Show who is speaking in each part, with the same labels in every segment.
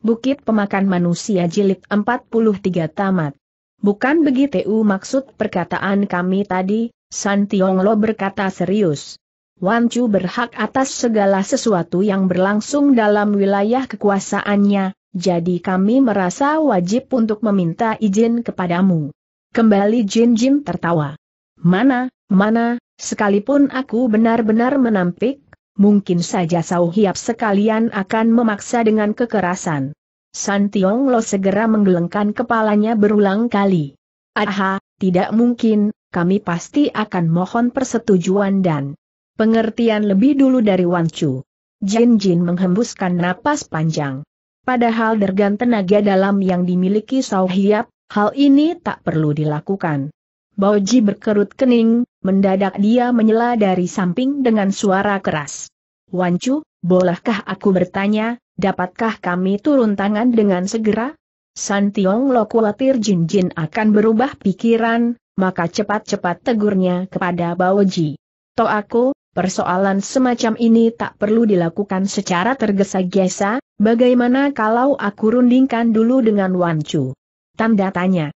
Speaker 1: Bukit Pemakan Manusia Jilid 43 Tamat. Bukan begitu maksud perkataan kami tadi, San Tiong Lo berkata serius. Wan Chu berhak atas segala sesuatu yang berlangsung dalam wilayah kekuasaannya, jadi kami merasa wajib untuk meminta izin kepadamu. Kembali Jin Jin tertawa. Mana, mana, sekalipun aku benar-benar menampik, mungkin saja Sau Hiap sekalian akan memaksa dengan kekerasan. San Tiong Lo segera menggelengkan kepalanya berulang kali. Aha, tidak mungkin, kami pasti akan mohon persetujuan dan pengertian lebih dulu dari Wan Chu. Jin Jin menghembuskan napas panjang. Padahal dergan tenaga dalam yang dimiliki Sau Hiap, hal ini tak perlu dilakukan. Ji berkerut kening, mendadak dia menyela dari samping dengan suara keras. Wancu, bolehkah aku bertanya, dapatkah kami turun tangan dengan segera? Santiong lo khawatir Jin Jin akan berubah pikiran, maka cepat-cepat tegurnya kepada Ji. To aku, persoalan semacam ini tak perlu dilakukan secara tergesa-gesa, bagaimana kalau aku rundingkan dulu dengan Wancu? Tanda tanya.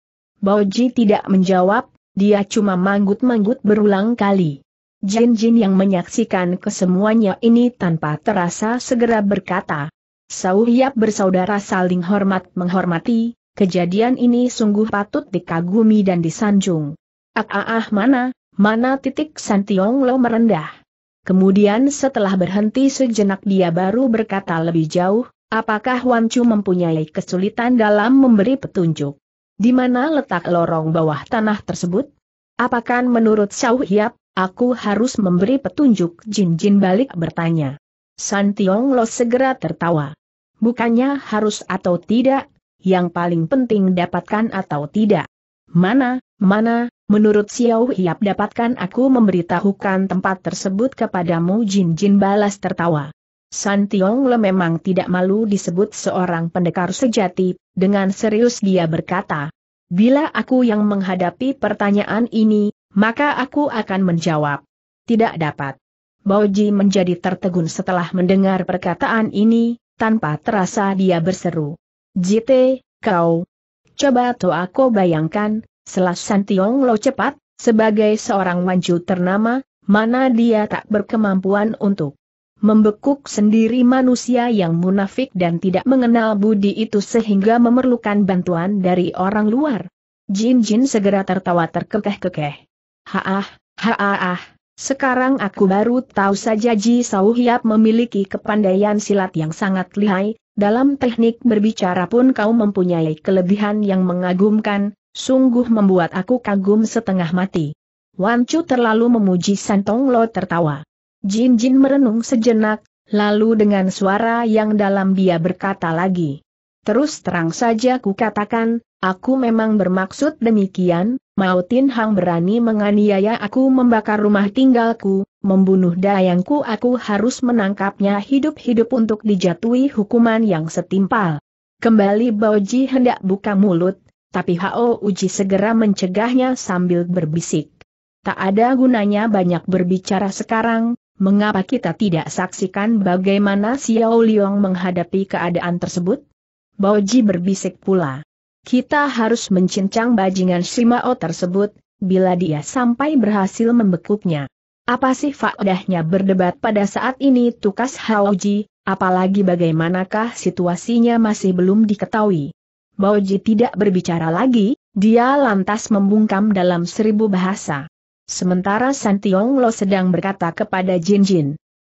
Speaker 1: Ji tidak menjawab, dia cuma manggut-manggut berulang kali. Jin-Jin yang menyaksikan kesemuanya ini tanpa terasa segera berkata, Sau Hiap bersaudara saling hormat menghormati, kejadian ini sungguh patut dikagumi dan disanjung. Ah ah ah mana, mana titik Santiong Lo merendah. Kemudian setelah berhenti sejenak dia baru berkata lebih jauh, apakah Wan Chu mempunyai kesulitan dalam memberi petunjuk? Di mana letak lorong bawah tanah tersebut? Apakah menurut Xiao Hiap, aku harus memberi petunjuk? Jin Jin balik bertanya. San Tiong Lo segera tertawa. Bukannya harus atau tidak, yang paling penting dapatkan atau tidak. Mana, mana, menurut Xiao Hiap dapatkan aku memberitahukan tempat tersebut kepadamu Jin Jin balas tertawa. San Tiong memang tidak malu disebut seorang pendekar sejati, dengan serius dia berkata, Bila aku yang menghadapi pertanyaan ini, maka aku akan menjawab. Tidak dapat. Bauji menjadi tertegun setelah mendengar perkataan ini, tanpa terasa dia berseru. Jite, kau. Coba tuh aku bayangkan, selas Santiong Lo cepat, sebagai seorang wanju ternama, mana dia tak berkemampuan untuk membekuk sendiri manusia yang munafik dan tidak mengenal budi itu sehingga memerlukan bantuan dari orang luar. Jin Jin segera tertawa terkekeh-kekeh. Haah, haah, sekarang aku baru tahu saja Ji Sau Hiap memiliki kepandaian silat yang sangat lihai, dalam teknik berbicara pun kau mempunyai kelebihan yang mengagumkan, sungguh membuat aku kagum setengah mati. Wan Chu terlalu memuji Santong Lo tertawa. Jin Jin merenung sejenak, lalu dengan suara yang dalam dia berkata lagi. Terus terang saja ku katakan, aku memang bermaksud demikian, mau Tin Hang berani menganiaya aku membakar rumah tinggalku, membunuh dayangku aku harus menangkapnya hidup-hidup untuk dijatuhi hukuman yang setimpal. Kembali Baoji hendak buka mulut, tapi Hao Uji segera mencegahnya sambil berbisik. Tak ada gunanya banyak berbicara sekarang, Mengapa kita tidak saksikan bagaimana Xiao Liong menghadapi keadaan tersebut? Baoji berbisik pula. Kita harus mencincang bajingan Shimao tersebut, bila dia sampai berhasil membekuknya. Apa sih faedahnya berdebat pada saat ini tukas Haoji, apalagi bagaimanakah situasinya masih belum diketahui. Baoji tidak berbicara lagi, dia lantas membungkam dalam seribu bahasa. Sementara Santiong Lo sedang berkata kepada Jin Jin.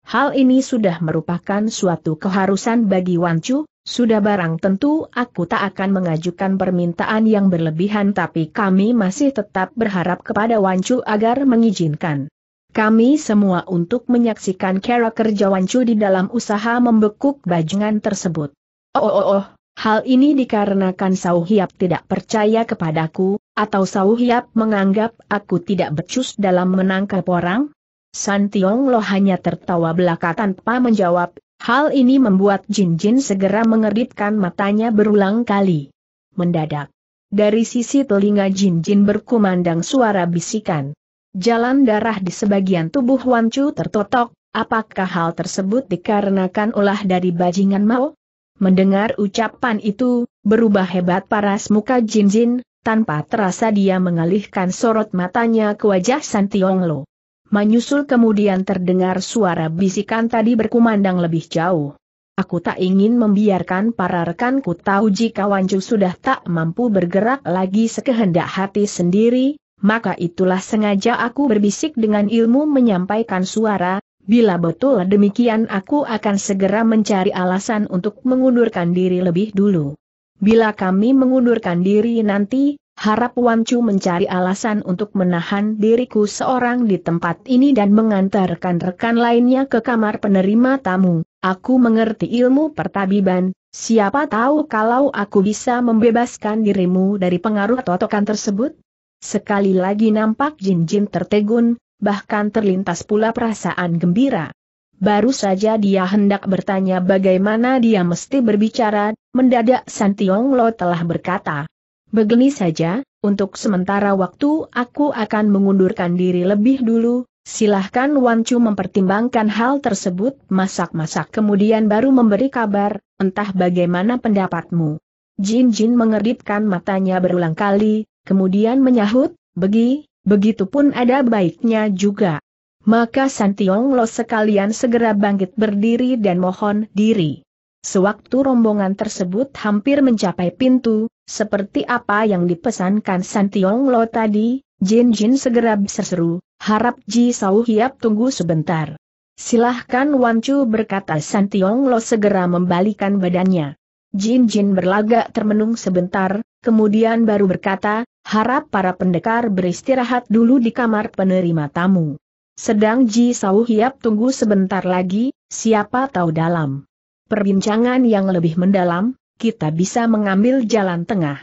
Speaker 1: Hal ini sudah merupakan suatu keharusan bagi Wan Chu, sudah barang tentu aku tak akan mengajukan permintaan yang berlebihan tapi kami masih tetap berharap kepada Wan Chu agar mengizinkan. Kami semua untuk menyaksikan kerja Wan Chu di dalam usaha membekuk bajingan tersebut. Oh oh oh, hal ini dikarenakan Sau Hiap tidak percaya kepadaku, atau Sau Hiap menganggap aku tidak becus dalam menangkap orang? San Tiong Lo hanya tertawa belaka tanpa menjawab, hal ini membuat Jin Jin segera mengedipkan matanya berulang kali. Mendadak. Dari sisi telinga Jin Jin berkumandang suara bisikan. Jalan darah di sebagian tubuh Wan Chu tertotok, apakah hal tersebut dikarenakan ulah dari bajingan mau? Mendengar ucapan itu, berubah hebat paras muka Jin Jin, tanpa terasa dia mengalihkan sorot matanya ke wajah Santiong Lo. Menyusul kemudian terdengar suara bisikan tadi berkumandang lebih jauh. Aku tak ingin membiarkan para rekanku tahu jika Wanju sudah tak mampu bergerak lagi sekehendak hati sendiri, maka itulah sengaja aku berbisik dengan ilmu menyampaikan suara, Bila betul demikian aku akan segera mencari alasan untuk mengundurkan diri lebih dulu. Bila kami mengundurkan diri nanti, harap Wancu mencari alasan untuk menahan diriku seorang di tempat ini dan mengantarkan rekan lainnya ke kamar penerima tamu. Aku mengerti ilmu pertabiban, siapa tahu kalau aku bisa membebaskan dirimu dari pengaruh totokan tersebut? Sekali lagi nampak Jin-Jin tertegun, bahkan terlintas pula perasaan gembira. Baru saja dia hendak bertanya bagaimana dia mesti berbicara, mendadak Santiong Lo telah berkata. Begini saja, untuk sementara waktu aku akan mengundurkan diri lebih dulu, silahkan Wan Chu mempertimbangkan hal tersebut masak-masak kemudian baru memberi kabar, entah bagaimana pendapatmu. Jin Jin mengedipkan matanya berulang kali, kemudian menyahut, begi, Begitupun ada baiknya juga. Maka Santiong Lo sekalian segera bangkit berdiri dan mohon diri. Sewaktu rombongan tersebut hampir mencapai pintu, seperti apa yang dipesankan Santiong Lo tadi, Jin Jin segera berseru, harap Ji Sau Hiap tunggu sebentar. Silahkan Wan Chu berkata Santiong Lo segera membalikan badannya. Jin Jin berlagak termenung sebentar, kemudian baru berkata, harap para pendekar beristirahat dulu di kamar penerima tamu. Sedang Ji Sau Hiap tunggu sebentar lagi, siapa tahu dalam perbincangan yang lebih mendalam, kita bisa mengambil jalan tengah.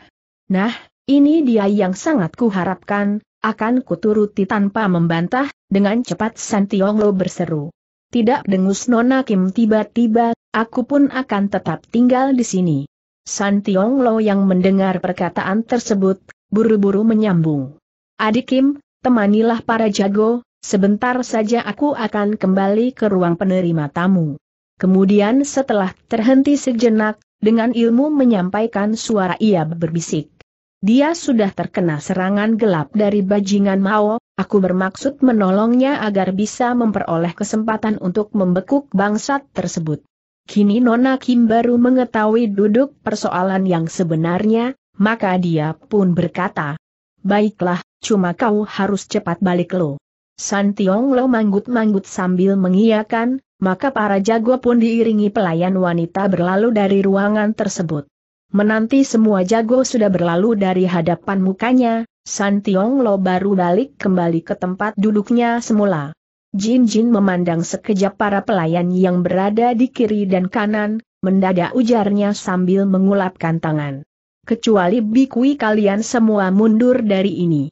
Speaker 1: Nah, ini dia yang sangat kuharapkan, akan kuturuti tanpa membantah, dengan cepat Santiong Lo berseru. Tidak dengus Nona Kim tiba-tiba, aku pun akan tetap tinggal di sini. Santiong Lo yang mendengar perkataan tersebut, buru-buru menyambung. Adik Kim, temanilah para jago, sebentar saja aku akan kembali ke ruang penerima tamu. Kemudian setelah terhenti sejenak, dengan ilmu menyampaikan suara ia berbisik. Dia sudah terkena serangan gelap dari bajingan Mao, aku bermaksud menolongnya agar bisa memperoleh kesempatan untuk membekuk bangsat tersebut. Kini Nona Kim baru mengetahui duduk persoalan yang sebenarnya, maka dia pun berkata, Baiklah, cuma kau harus cepat balik lo. Santiong Lo manggut-manggut sambil mengiyakan, maka para jago pun diiringi pelayan wanita berlalu dari ruangan tersebut. Menanti semua jago sudah berlalu dari hadapan mukanya, Santiong Lo baru balik kembali ke tempat duduknya semula. Jin Jin memandang sekejap para pelayan yang berada di kiri dan kanan, mendadak ujarnya sambil mengulapkan tangan kecuali bikui kalian semua mundur dari ini.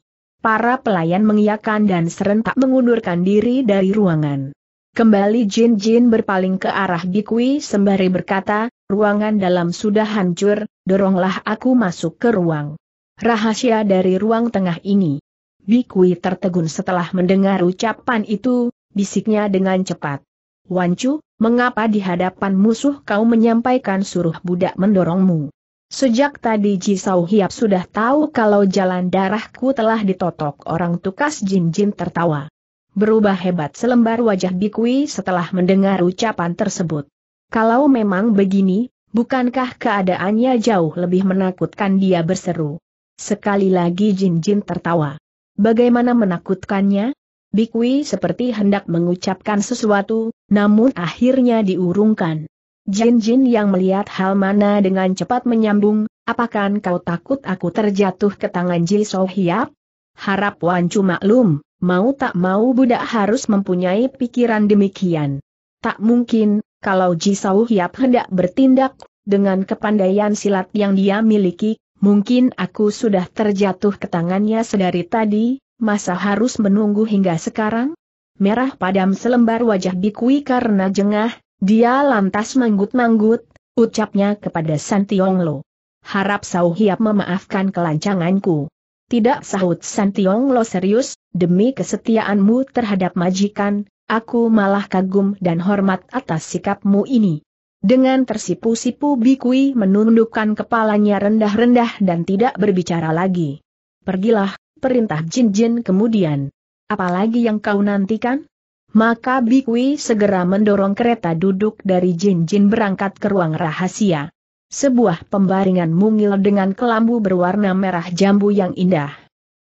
Speaker 1: Para pelayan mengiyakan dan serentak mengundurkan diri dari ruangan. Kembali Jin Jin berpaling ke arah bikui sembari berkata, ruangan dalam sudah hancur, doronglah aku masuk ke ruang. Rahasia dari ruang tengah ini. Bikui tertegun setelah mendengar ucapan itu, bisiknya dengan cepat. Wancu, mengapa di hadapan musuh kau menyampaikan suruh budak mendorongmu? Sejak tadi Ji Sao Hiap sudah tahu kalau jalan darahku telah ditotok orang tukas Jin-Jin tertawa. Berubah hebat selembar wajah Bikui setelah mendengar ucapan tersebut. Kalau memang begini, bukankah keadaannya jauh lebih menakutkan dia berseru. Sekali lagi Jin-Jin tertawa. Bagaimana menakutkannya? Bikui seperti hendak mengucapkan sesuatu, namun akhirnya diurungkan. Jin Jin yang melihat hal mana dengan cepat menyambung, apakah kau takut aku terjatuh ke tangan Ji So Hiap? Harap Wan Chu maklum, mau tak mau budak harus mempunyai pikiran demikian. Tak mungkin, kalau Ji So Hiap hendak bertindak, dengan kepandaian silat yang dia miliki, mungkin aku sudah terjatuh ke tangannya sedari tadi, masa harus menunggu hingga sekarang? Merah padam selembar wajah Bikui karena jengah, dia lantas manggut-manggut, ucapnya kepada Santiong Lo. Harap Sau Hiap memaafkan kelancanganku. Tidak sahut Santiong Lo serius, demi kesetiaanmu terhadap majikan, aku malah kagum dan hormat atas sikapmu ini. Dengan tersipu-sipu Bikui menundukkan kepalanya rendah-rendah dan tidak berbicara lagi. Pergilah, perintah Jin Jin kemudian. Apalagi yang kau nantikan? Maka Bikui segera mendorong kereta duduk dari Jin Jin berangkat ke ruang rahasia. Sebuah pembaringan mungil dengan kelambu berwarna merah jambu yang indah.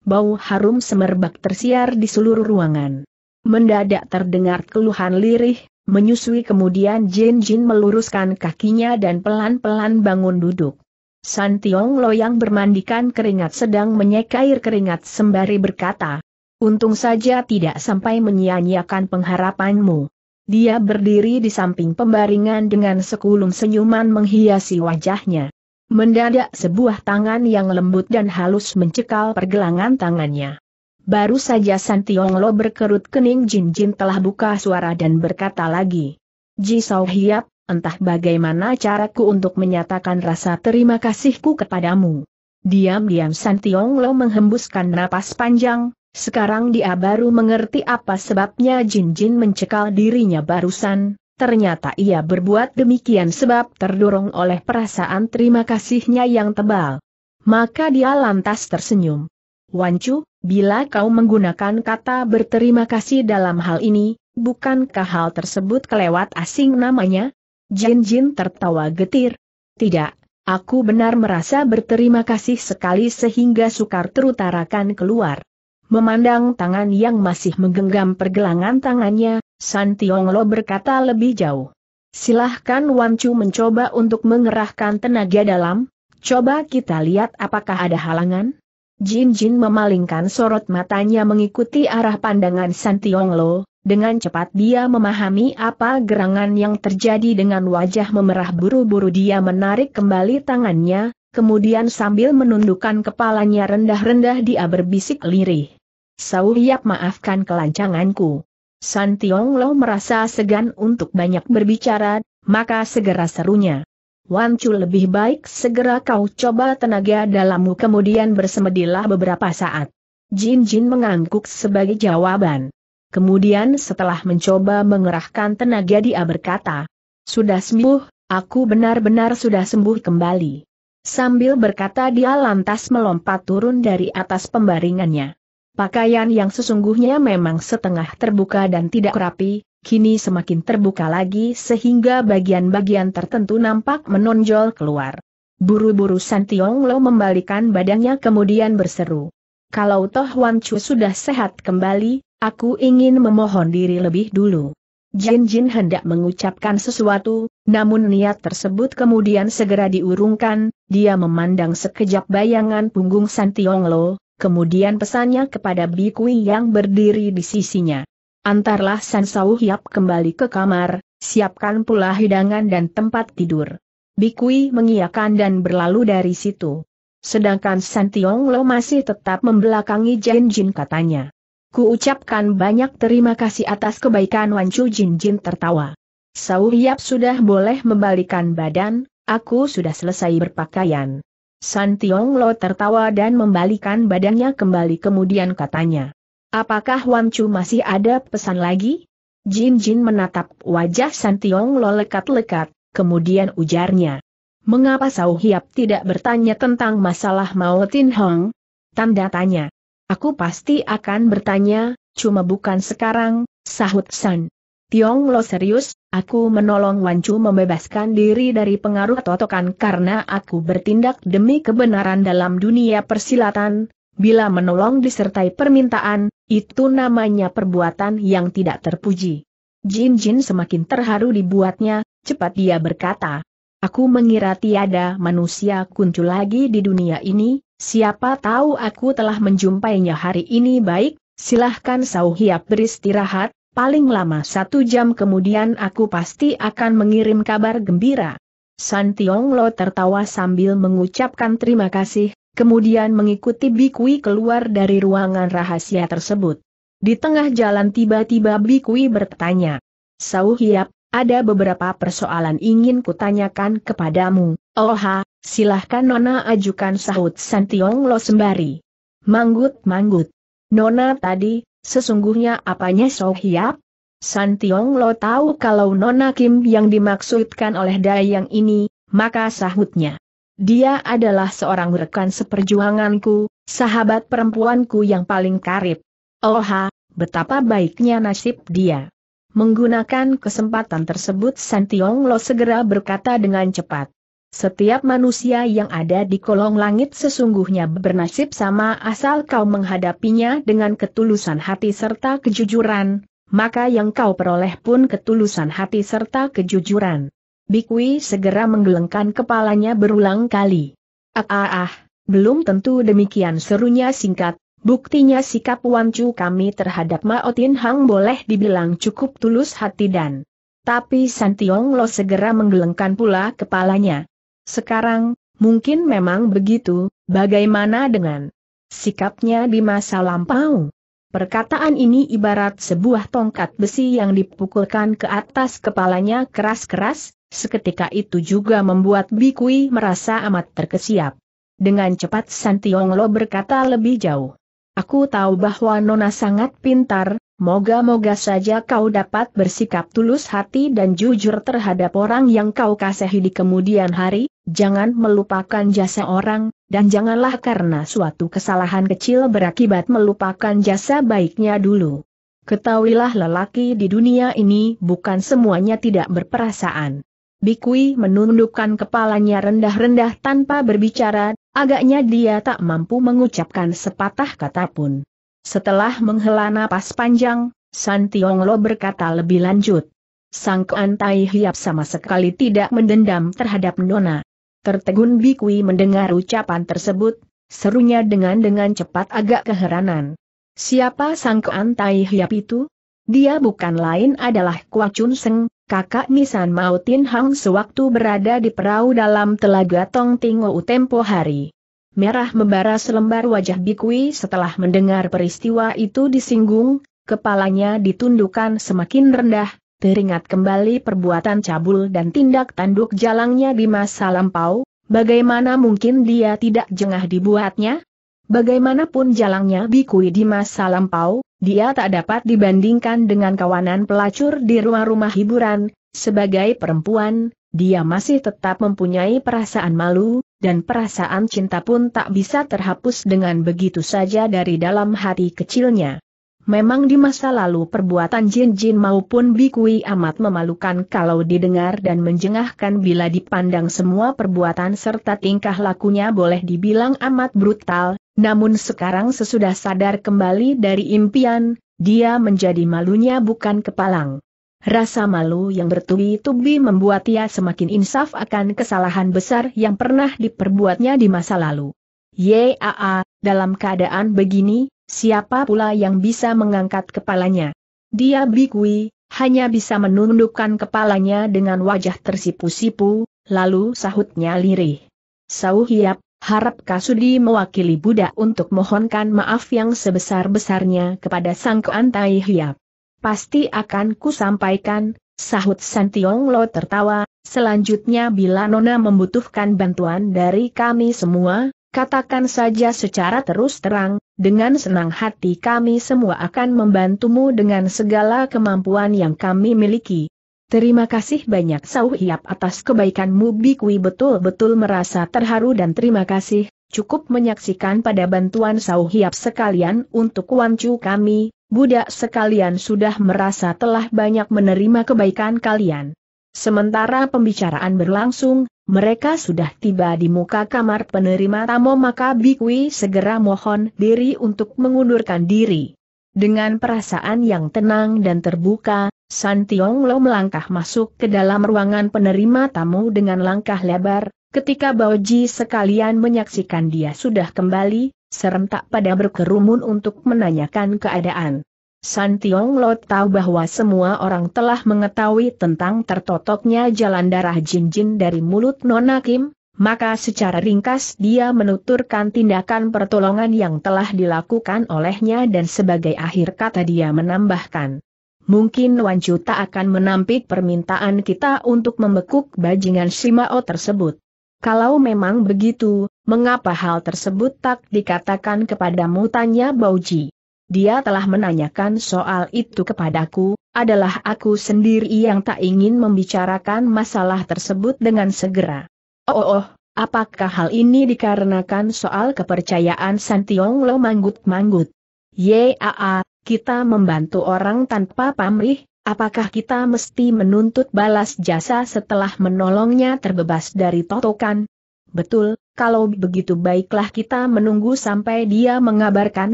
Speaker 1: Bau harum semerbak tersiar di seluruh ruangan. Mendadak terdengar keluhan lirih, menyusui kemudian Jin Jin meluruskan kakinya dan pelan-pelan bangun duduk. San Tiong Lo yang bermandikan keringat sedang menyeka air keringat sembari berkata, Untung saja tidak sampai menyia-nyiakan pengharapanmu. Dia berdiri di samping pembaringan dengan sekulum senyuman menghiasi wajahnya. Mendadak sebuah tangan yang lembut dan halus mencekal pergelangan tangannya. Baru saja Santiong Lo berkerut kening Jin Jin telah buka suara dan berkata lagi. Ji Sao Hiap, entah bagaimana caraku untuk menyatakan rasa terima kasihku kepadamu. Diam-diam Santiong Lo menghembuskan napas panjang, sekarang dia baru mengerti apa sebabnya Jin Jin mencekal dirinya barusan, ternyata ia berbuat demikian sebab terdorong oleh perasaan terima kasihnya yang tebal. Maka dia lantas tersenyum. Wancu, Bila kau menggunakan kata berterima kasih dalam hal ini, bukankah hal tersebut kelewat asing namanya? Jin Jin tertawa getir. Tidak, aku benar merasa berterima kasih sekali sehingga sukar terutarakan keluar. Memandang tangan yang masih menggenggam pergelangan tangannya, San Tiong Lo berkata lebih jauh. Silahkan Wan Chu mencoba untuk mengerahkan tenaga dalam, coba kita lihat apakah ada halangan? Jin Jin memalingkan sorot matanya mengikuti arah pandangan Santiong Lo, dengan cepat dia memahami apa gerangan yang terjadi dengan wajah memerah buru-buru dia menarik kembali tangannya, kemudian sambil menundukkan kepalanya rendah-rendah dia berbisik lirih. Sau Hiap maafkan kelancanganku. Santiong Lo merasa segan untuk banyak berbicara, maka segera serunya. Wan Chu lebih baik segera kau coba tenaga dalammu kemudian bersemedilah beberapa saat. Jin Jin mengangguk sebagai jawaban. Kemudian setelah mencoba mengerahkan tenaga dia berkata, Sudah sembuh, aku benar-benar sudah sembuh kembali. Sambil berkata dia lantas melompat turun dari atas pembaringannya. Pakaian yang sesungguhnya memang setengah terbuka dan tidak rapi, kini semakin terbuka lagi sehingga bagian-bagian tertentu nampak menonjol keluar. Buru-buru Santiong Lo membalikan badannya kemudian berseru. Kalau toh Wan Chu sudah sehat kembali, aku ingin memohon diri lebih dulu. Jin Jin hendak mengucapkan sesuatu, namun niat tersebut kemudian segera diurungkan, dia memandang sekejap bayangan punggung Santiong Lo, kemudian pesannya kepada Bi Kui yang berdiri di sisinya. Antarlah San Sau Hiap kembali ke kamar, siapkan pula hidangan dan tempat tidur. Bikui mengiyakan dan berlalu dari situ. Sedangkan San Tiong Lo masih tetap membelakangi Jin Jin katanya. Ku ucapkan banyak terima kasih atas kebaikan Wan Chu Jin Jin tertawa. Sau Hiap sudah boleh membalikan badan, aku sudah selesai berpakaian. San Tiong Lo tertawa dan membalikan badannya kembali kemudian katanya. Apakah Wan Chu masih ada pesan lagi? Jin Jin menatap wajah Santiong Lo lekat-lekat, kemudian ujarnya. Mengapa Sao Hiap tidak bertanya tentang masalah Mao Tin Hong? Tanda tanya. Aku pasti akan bertanya, cuma bukan sekarang, sahut San. Tiong Lo serius, aku menolong Wan Chu membebaskan diri dari pengaruh totokan karena aku bertindak demi kebenaran dalam dunia persilatan, bila menolong disertai permintaan, itu namanya perbuatan yang tidak terpuji. Jin Jin semakin terharu dibuatnya, cepat dia berkata. Aku mengira tiada manusia kuncu lagi di dunia ini, siapa tahu aku telah menjumpainya hari ini baik, silahkan Sau Hiap beristirahat, paling lama satu jam kemudian aku pasti akan mengirim kabar gembira. San Tiong Lo tertawa sambil mengucapkan terima kasih, kemudian mengikuti Bikui keluar dari ruangan rahasia tersebut. Di tengah jalan tiba-tiba Bikui bertanya, Sau Hiap, ada beberapa persoalan ingin kutanyakan kepadamu. Oha, silahkan Nona ajukan sahut Santiong Lo sembari. Manggut-manggut. Nona tadi, sesungguhnya apanya Sau Hiap? San Tiong Lo tahu kalau Nona Kim yang dimaksudkan oleh Dayang ini, maka sahutnya. Dia adalah seorang rekan seperjuanganku, sahabat perempuanku yang paling karib. Oha, betapa baiknya nasib dia. Menggunakan kesempatan tersebut San Tiong Lo segera berkata dengan cepat. Setiap manusia yang ada di kolong langit sesungguhnya bernasib sama asal kau menghadapinya dengan ketulusan hati serta kejujuran, maka yang kau peroleh pun ketulusan hati serta kejujuran. Bikwi segera menggelengkan kepalanya berulang kali. Ah ah ah, belum tentu demikian serunya singkat, buktinya sikap Wancu kami terhadap Mao Tin Hang boleh dibilang cukup tulus hati dan. Tapi Santiong Lo segera menggelengkan pula kepalanya. Sekarang, mungkin memang begitu, bagaimana dengan sikapnya di masa lampau? Perkataan ini ibarat sebuah tongkat besi yang dipukulkan ke atas kepalanya keras-keras, seketika itu juga membuat Bikui merasa amat terkesiap. Dengan cepat Santiong Lo berkata lebih jauh. Aku tahu bahwa Nona sangat pintar, moga-moga saja kau dapat bersikap tulus hati dan jujur terhadap orang yang kau kasihi di kemudian hari, jangan melupakan jasa orang, dan janganlah karena suatu kesalahan kecil berakibat melupakan jasa baiknya dulu. Ketahuilah lelaki di dunia ini bukan semuanya tidak berperasaan. Bikui menundukkan kepalanya rendah-rendah tanpa berbicara, agaknya dia tak mampu mengucapkan sepatah kata pun. Setelah menghela napas panjang, Santiong Lo berkata lebih lanjut. Sang Antai Hiap sama sekali tidak mendendam terhadap Nona. Tertegun Bikui mendengar ucapan tersebut, serunya dengan dengan cepat agak keheranan. Siapa sang keantai hiap itu? Dia bukan lain adalah Kua Chun Seng, kakak Nisan Mao Tin Hang sewaktu berada di perahu dalam telaga Tong Tingo tempo hari. Merah membara selembar wajah Bikui setelah mendengar peristiwa itu disinggung, kepalanya ditundukkan semakin rendah, teringat kembali perbuatan cabul dan tindak tanduk jalangnya di masa lampau, bagaimana mungkin dia tidak jengah dibuatnya? Bagaimanapun jalangnya Bikui di masa lampau, dia tak dapat dibandingkan dengan kawanan pelacur di rumah-rumah hiburan, sebagai perempuan, dia masih tetap mempunyai perasaan malu, dan perasaan cinta pun tak bisa terhapus dengan begitu saja dari dalam hati kecilnya. Memang di masa lalu perbuatan Jin-Jin maupun Bikui amat memalukan kalau didengar dan menjengahkan bila dipandang semua perbuatan serta tingkah lakunya boleh dibilang amat brutal, namun sekarang sesudah sadar kembali dari impian, dia menjadi malunya bukan kepalang. Rasa malu yang bertubi-tubi membuat ia semakin insaf akan kesalahan besar yang pernah diperbuatnya di masa lalu. Yaa, dalam keadaan begini, siapa pula yang bisa mengangkat kepalanya? Dia bikui, hanya bisa menundukkan kepalanya dengan wajah tersipu-sipu, lalu sahutnya lirih. Sau hiap, harap Kasudi mewakili budak untuk mohonkan maaf yang sebesar-besarnya kepada sang keantai hiap. Pasti akan ku sampaikan, sahut Santiong Lo tertawa, selanjutnya bila Nona membutuhkan bantuan dari kami semua, Katakan saja secara terus terang, dengan senang hati kami semua akan membantumu dengan segala kemampuan yang kami miliki. Terima kasih banyak Sau Hiap atas kebaikanmu Bikui betul-betul merasa terharu dan terima kasih, cukup menyaksikan pada bantuan Sau Hiap sekalian untuk wancu kami, budak sekalian sudah merasa telah banyak menerima kebaikan kalian. Sementara pembicaraan berlangsung, mereka sudah tiba di muka kamar penerima tamu maka Bikwi segera mohon diri untuk mengundurkan diri. Dengan perasaan yang tenang dan terbuka, San Tiong Lo melangkah masuk ke dalam ruangan penerima tamu dengan langkah lebar, ketika Baoji sekalian menyaksikan dia sudah kembali, serentak pada berkerumun untuk menanyakan keadaan. San Tiong Lo tahu bahwa semua orang telah mengetahui tentang tertotoknya jalan darah Jin-Jin dari mulut Nona Kim, maka secara ringkas dia menuturkan tindakan pertolongan yang telah dilakukan olehnya dan sebagai akhir kata dia menambahkan. Mungkin Wan Chu tak akan menampik permintaan kita untuk membekuk bajingan Shimao tersebut. Kalau memang begitu, mengapa hal tersebut tak dikatakan kepadamu tanya Bauji? Dia telah menanyakan soal itu kepadaku, adalah aku sendiri yang tak ingin membicarakan masalah tersebut dengan segera. Oh, oh, apakah hal ini dikarenakan soal kepercayaan Santiong Lo manggut-manggut? Yaa, kita membantu orang tanpa pamrih, apakah kita mesti menuntut balas jasa setelah menolongnya terbebas dari totokan? Betul, kalau begitu baiklah kita menunggu sampai dia mengabarkan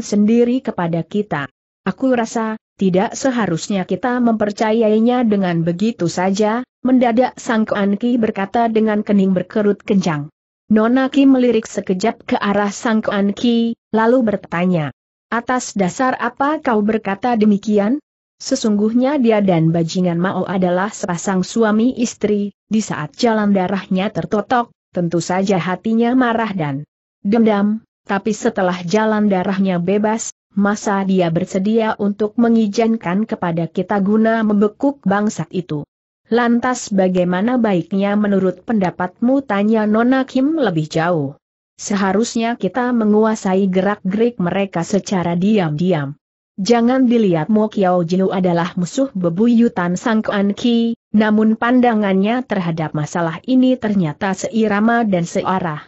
Speaker 1: sendiri kepada kita. Aku rasa, tidak seharusnya kita mempercayainya dengan begitu saja, mendadak Sang Ki berkata dengan kening berkerut kencang. Nona Ki melirik sekejap ke arah Sang Ki, lalu bertanya. Atas dasar apa kau berkata demikian? Sesungguhnya dia dan bajingan Mao adalah sepasang suami istri, di saat jalan darahnya tertotok, tentu saja hatinya marah dan dendam, tapi setelah jalan darahnya bebas, masa dia bersedia untuk mengizinkan kepada kita guna membekuk bangsat itu. Lantas bagaimana baiknya menurut pendapatmu tanya Nona Kim lebih jauh. Seharusnya kita menguasai gerak-gerik mereka secara diam-diam. Jangan dilihat Mo Kiao Jiu adalah musuh bebuyutan Sang Kuan Ki, namun pandangannya terhadap masalah ini ternyata seirama dan searah.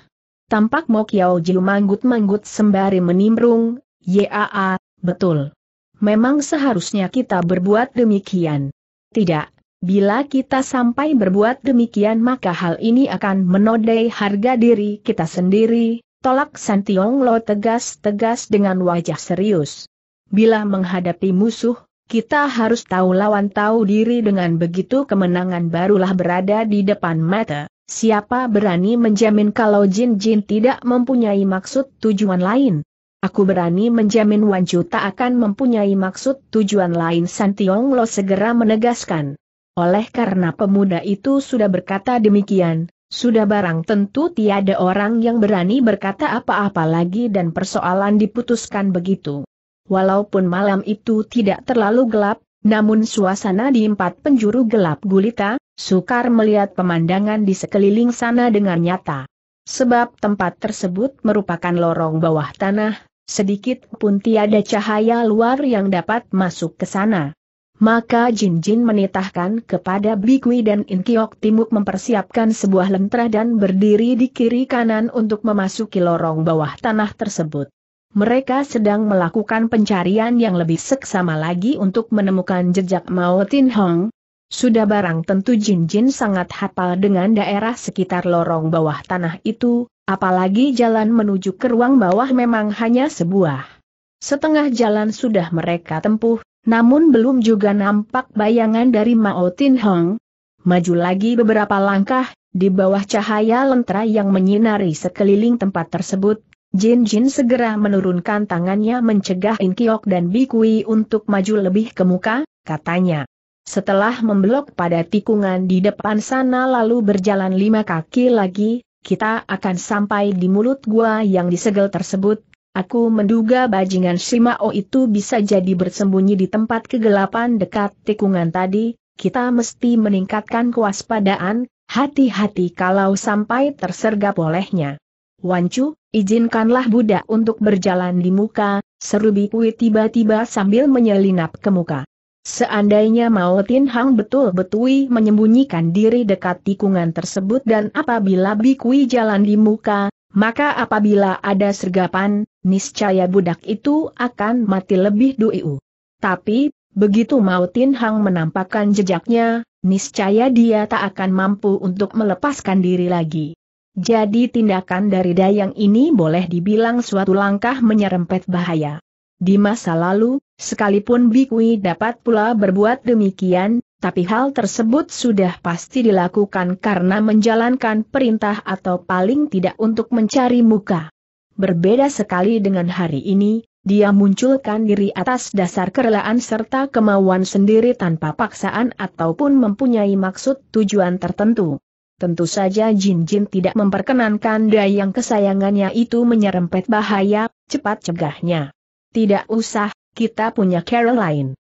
Speaker 1: Tampak Mo Kiao Jiu manggut-manggut sembari menimbrung, Yaa, betul. Memang seharusnya kita berbuat demikian. Tidak, bila kita sampai berbuat demikian maka hal ini akan menodai harga diri kita sendiri, tolak Santiong Lo tegas-tegas dengan wajah serius. Bila menghadapi musuh, kita harus tahu lawan tahu diri dengan begitu kemenangan barulah berada di depan mata. Siapa berani menjamin kalau Jin-Jin tidak mempunyai maksud tujuan lain? Aku berani menjamin Wancu tak akan mempunyai maksud tujuan lain Santiong Lo segera menegaskan. Oleh karena pemuda itu sudah berkata demikian, sudah barang tentu tiada orang yang berani berkata apa-apa lagi dan persoalan diputuskan begitu. Walaupun malam itu tidak terlalu gelap, namun suasana di empat penjuru gelap gulita, sukar melihat pemandangan di sekeliling sana dengan nyata. Sebab tempat tersebut merupakan lorong bawah tanah, sedikit pun tiada cahaya luar yang dapat masuk ke sana. Maka Jin Jin menitahkan kepada Bikui dan Inkiok Timuk mempersiapkan sebuah lentera dan berdiri di kiri kanan untuk memasuki lorong bawah tanah tersebut. Mereka sedang melakukan pencarian yang lebih seksama lagi untuk menemukan jejak Mao Tin Hong, sudah barang tentu Jin Jin sangat hafal dengan daerah sekitar lorong bawah tanah itu, apalagi jalan menuju ke ruang bawah memang hanya sebuah. Setengah jalan sudah mereka tempuh, namun belum juga nampak bayangan dari Mao Tin Hong. Maju lagi beberapa langkah, di bawah cahaya lentera yang menyinari sekeliling tempat tersebut, Jin Jin segera menurunkan tangannya mencegah In Kiok dan Bikui untuk maju lebih ke muka, katanya. Setelah membelok pada tikungan di depan sana lalu berjalan lima kaki lagi, kita akan sampai di mulut gua yang disegel tersebut. Aku menduga bajingan Shimao itu bisa jadi bersembunyi di tempat kegelapan dekat tikungan tadi, kita mesti meningkatkan kewaspadaan, hati-hati kalau sampai tersergap olehnya. Wancu, izinkanlah budak untuk berjalan di muka, seru Bikui tiba-tiba sambil menyelinap ke muka. Seandainya Mao Tin Hang betul-betul menyembunyikan diri dekat tikungan tersebut dan apabila Bikui jalan di muka, maka apabila ada sergapan, niscaya budak itu akan mati lebih dulu. Tapi, begitu Mao Tin Hang menampakkan jejaknya, niscaya dia tak akan mampu untuk melepaskan diri lagi. Jadi tindakan dari Dayang ini boleh dibilang suatu langkah menyerempet bahaya. Di masa lalu, sekalipun Bikui dapat pula berbuat demikian, tapi hal tersebut sudah pasti dilakukan karena menjalankan perintah atau paling tidak untuk mencari muka. Berbeda sekali dengan hari ini, dia munculkan diri atas dasar kerelaan serta kemauan sendiri tanpa paksaan ataupun mempunyai maksud tujuan tertentu. Tentu saja Jin Jin tidak memperkenankan dayang kesayangannya itu menyerempet bahaya, cepat cegahnya. Tidak usah, kita punya Caroline.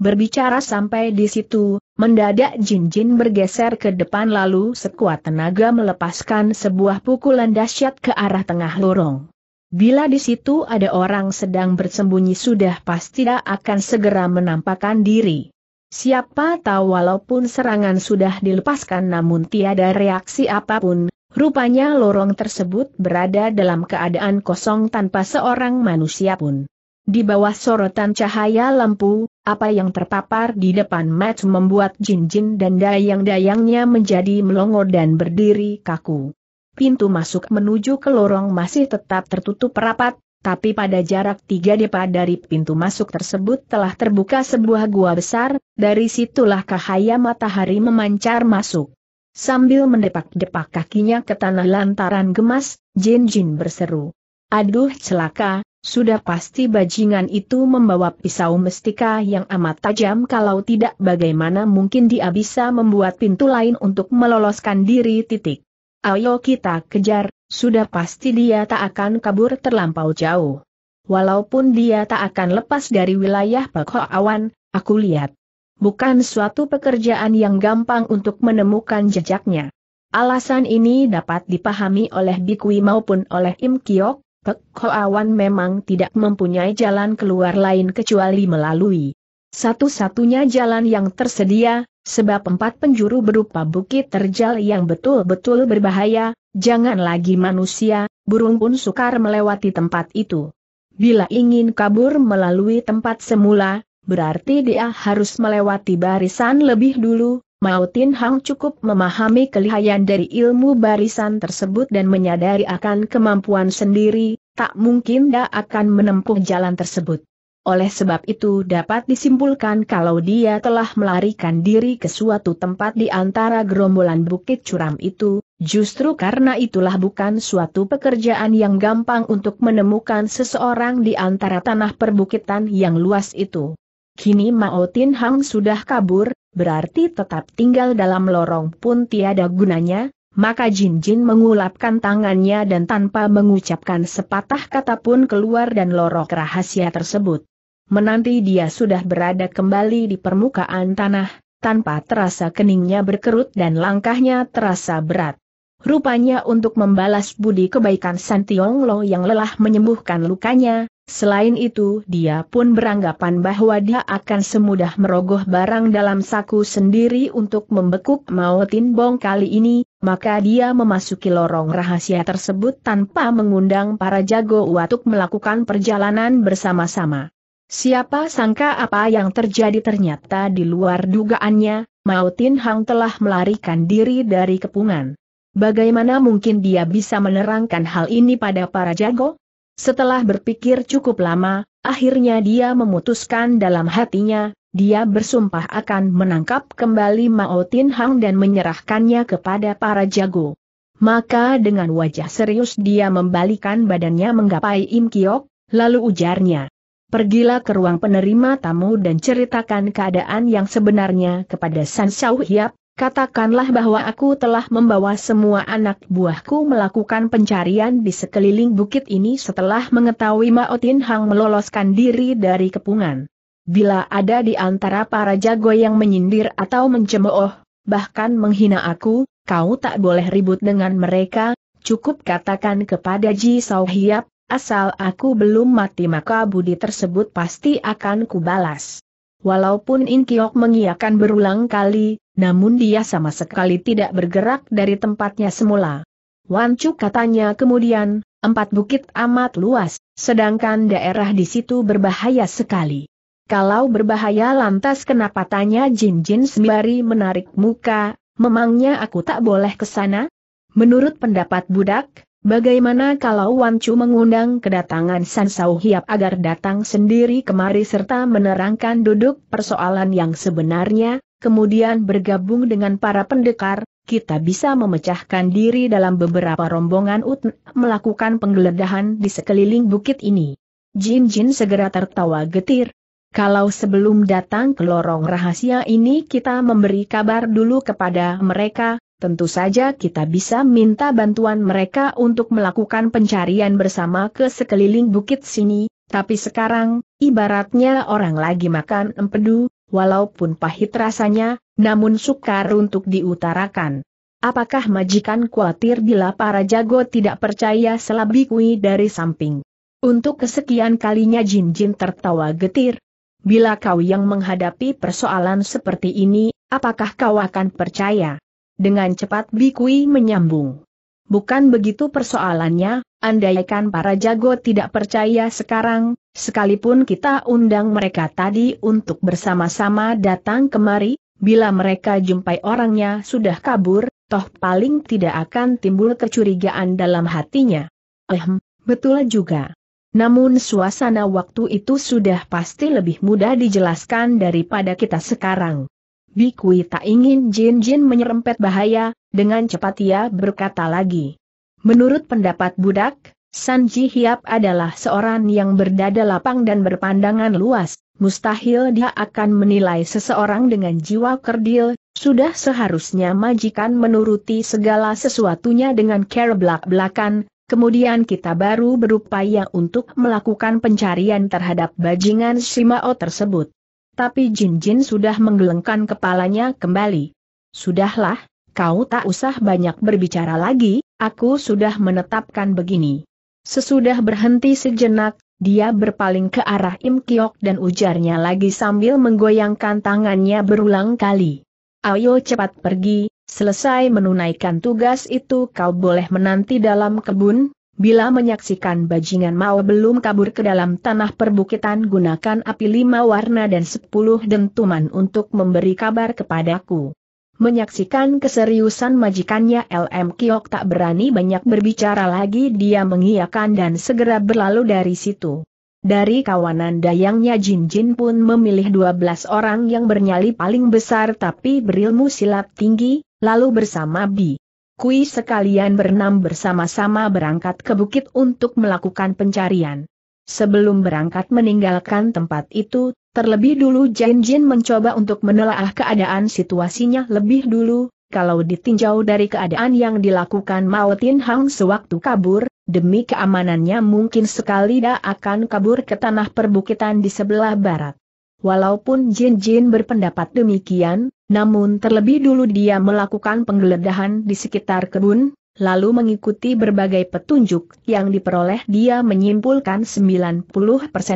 Speaker 1: Berbicara sampai di situ, mendadak Jin Jin bergeser ke depan lalu sekuat tenaga melepaskan sebuah pukulan dahsyat ke arah tengah lorong. Bila di situ ada orang sedang bersembunyi sudah pasti tidak akan segera menampakkan diri. Siapa tahu walaupun serangan sudah dilepaskan namun tiada reaksi apa pun, rupanya lorong tersebut berada dalam keadaan kosong tanpa seorang manusia pun. Di bawah sorotan cahaya lampu, apa yang terpapar di depan Matt membuat jin-jin dan dayang-dayangnya menjadi melongo dan berdiri kaku. Pintu masuk menuju ke lorong masih tetap tertutup rapat, tapi pada jarak tiga depa dari pintu masuk tersebut telah terbuka sebuah gua besar, dari situlah cahaya matahari memancar masuk. Sambil mendepak-depak kakinya ke tanah lantaran gemas, Jin-Jin berseru. Aduh celaka, sudah pasti bajingan itu membawa pisau mestika yang amat tajam kalau tidak bagaimana mungkin dia bisa membuat pintu lain untuk meloloskan diri titik. Ayo kita kejar, sudah pasti dia tak akan kabur terlampau jauh. Walaupun dia tak akan lepas dari wilayah Awan, aku lihat. Bukan suatu pekerjaan yang gampang untuk menemukan jejaknya. Alasan ini dapat dipahami oleh Bikwi maupun oleh Im Kiok, Pek Awan memang tidak mempunyai jalan keluar lain kecuali melalui satu-satunya jalan yang tersedia, sebab empat penjuru berupa bukit terjal yang betul-betul berbahaya, jangan lagi manusia, burung pun sukar melewati tempat itu. Bila ingin kabur melalui tempat semula, berarti dia harus melewati barisan lebih dulu, Mao Tin Hang cukup memahami kelihayan dari ilmu barisan tersebut dan menyadari akan kemampuan sendiri, tak mungkin dia akan menempuh jalan tersebut. Oleh sebab itu dapat disimpulkan kalau dia telah melarikan diri ke suatu tempat di antara gerombolan bukit curam itu, justru karena itulah bukan suatu pekerjaan yang gampang untuk menemukan seseorang di antara tanah perbukitan yang luas itu. Kini Mao Tin Hang sudah kabur, berarti tetap tinggal dalam lorong pun tiada gunanya, maka Jin Jin mengulapkan tangannya dan tanpa mengucapkan sepatah kata pun keluar dan lorong rahasia tersebut. Menanti dia sudah berada kembali di permukaan tanah, tanpa terasa keningnya berkerut dan langkahnya terasa berat. Rupanya untuk membalas budi kebaikan Santiong Lo yang lelah menyembuhkan lukanya, Selain itu dia pun beranggapan bahwa dia akan semudah merogoh barang dalam saku sendiri untuk membekuk Mao Tin Bong kali ini, maka dia memasuki lorong rahasia tersebut tanpa mengundang para jago untuk melakukan perjalanan bersama-sama. Siapa sangka apa yang terjadi ternyata di luar dugaannya, Mao Tin Hang telah melarikan diri dari kepungan. Bagaimana mungkin dia bisa menerangkan hal ini pada para jago? Setelah berpikir cukup lama, akhirnya dia memutuskan dalam hatinya, dia bersumpah akan menangkap kembali Mao Tin Hang dan menyerahkannya kepada para jago. Maka dengan wajah serius dia membalikan badannya menggapai Im Kiok, lalu ujarnya. Pergilah ke ruang penerima tamu dan ceritakan keadaan yang sebenarnya kepada San Xiao Hiap, Katakanlah bahwa aku telah membawa semua anak buahku melakukan pencarian di sekeliling bukit ini setelah mengetahui Mao Tin Hang meloloskan diri dari kepungan. Bila ada di antara para jago yang menyindir atau mencemooh, bahkan menghina aku, kau tak boleh ribut dengan mereka, cukup katakan kepada Ji Sao Hiap, asal aku belum mati maka budi tersebut pasti akan kubalas. Walaupun In Kiok mengiyakan berulang kali, namun dia sama sekali tidak bergerak dari tempatnya semula. Wan Chu katanya kemudian, empat bukit amat luas, sedangkan daerah di situ berbahaya sekali. Kalau berbahaya lantas kenapa tanya Jin Jin sembari menarik muka, memangnya aku tak boleh ke sana? Menurut pendapat budak, bagaimana kalau Wan Chu mengundang kedatangan San Sao Hiap agar datang sendiri kemari serta menerangkan duduk persoalan yang sebenarnya, kemudian bergabung dengan para pendekar, kita bisa memecahkan diri dalam beberapa rombongan ut melakukan penggeledahan di sekeliling bukit ini. Jin Jin segera tertawa getir. Kalau sebelum datang ke lorong rahasia ini kita memberi kabar dulu kepada mereka, tentu saja kita bisa minta bantuan mereka untuk melakukan pencarian bersama ke sekeliling bukit sini, tapi sekarang, ibaratnya orang lagi makan empedu, walaupun pahit rasanya, namun sukar untuk diutarakan. Apakah majikan khawatir bila para jago tidak percaya selabikui dari samping? Untuk kesekian kalinya Jin Jin tertawa getir. bila kau yang menghadapi persoalan seperti ini, apakah kau akan percaya? Dengan cepat Bikui menyambung. Bukan begitu persoalannya, andaikan para jago tidak percaya sekarang, sekalipun kita undang mereka tadi untuk bersama-sama datang kemari, bila mereka jumpai orangnya sudah kabur, toh paling tidak akan timbul kecurigaan dalam hatinya. Ehm, betul juga. Namun suasana waktu itu sudah pasti lebih mudah dijelaskan daripada kita sekarang. Bikui tak ingin Jin-Jin menyerempet bahaya, dengan cepat ia berkata lagi. Menurut pendapat budak, Sanji Hiap adalah seorang yang berdada lapang dan berpandangan luas, mustahil dia akan menilai seseorang dengan jiwa kerdil, sudah seharusnya majikan menuruti segala sesuatunya dengan care belak-belakan, kemudian kita baru berupaya untuk melakukan pencarian terhadap bajingan Shimao tersebut tapi Jin Jin sudah menggelengkan kepalanya kembali. Sudahlah, kau tak usah banyak berbicara lagi, aku sudah menetapkan begini. Sesudah berhenti sejenak, dia berpaling ke arah Im Kiok dan ujarnya lagi sambil menggoyangkan tangannya berulang kali. Ayo cepat pergi, selesai menunaikan tugas itu kau boleh menanti dalam kebun, Bila menyaksikan bajingan mau belum kabur ke dalam tanah perbukitan gunakan api lima warna dan sepuluh dentuman untuk memberi kabar kepadaku. Menyaksikan keseriusan majikannya LM Kiok tak berani banyak berbicara lagi dia mengiyakan dan segera berlalu dari situ. Dari kawanan dayangnya Jin Jin pun memilih 12 orang yang bernyali paling besar tapi berilmu silat tinggi, lalu bersama Bi. Kui sekalian berenam bersama-sama berangkat ke bukit untuk melakukan pencarian. Sebelum berangkat meninggalkan tempat itu, terlebih dulu Jin Jin mencoba untuk menelaah keadaan situasinya lebih dulu, kalau ditinjau dari keadaan yang dilakukan Mao Tin Hang sewaktu kabur, demi keamanannya mungkin sekali dia akan kabur ke tanah perbukitan di sebelah barat. Walaupun Jin Jin berpendapat demikian, namun terlebih dulu dia melakukan penggeledahan di sekitar kebun, lalu mengikuti berbagai petunjuk yang diperoleh dia menyimpulkan 90%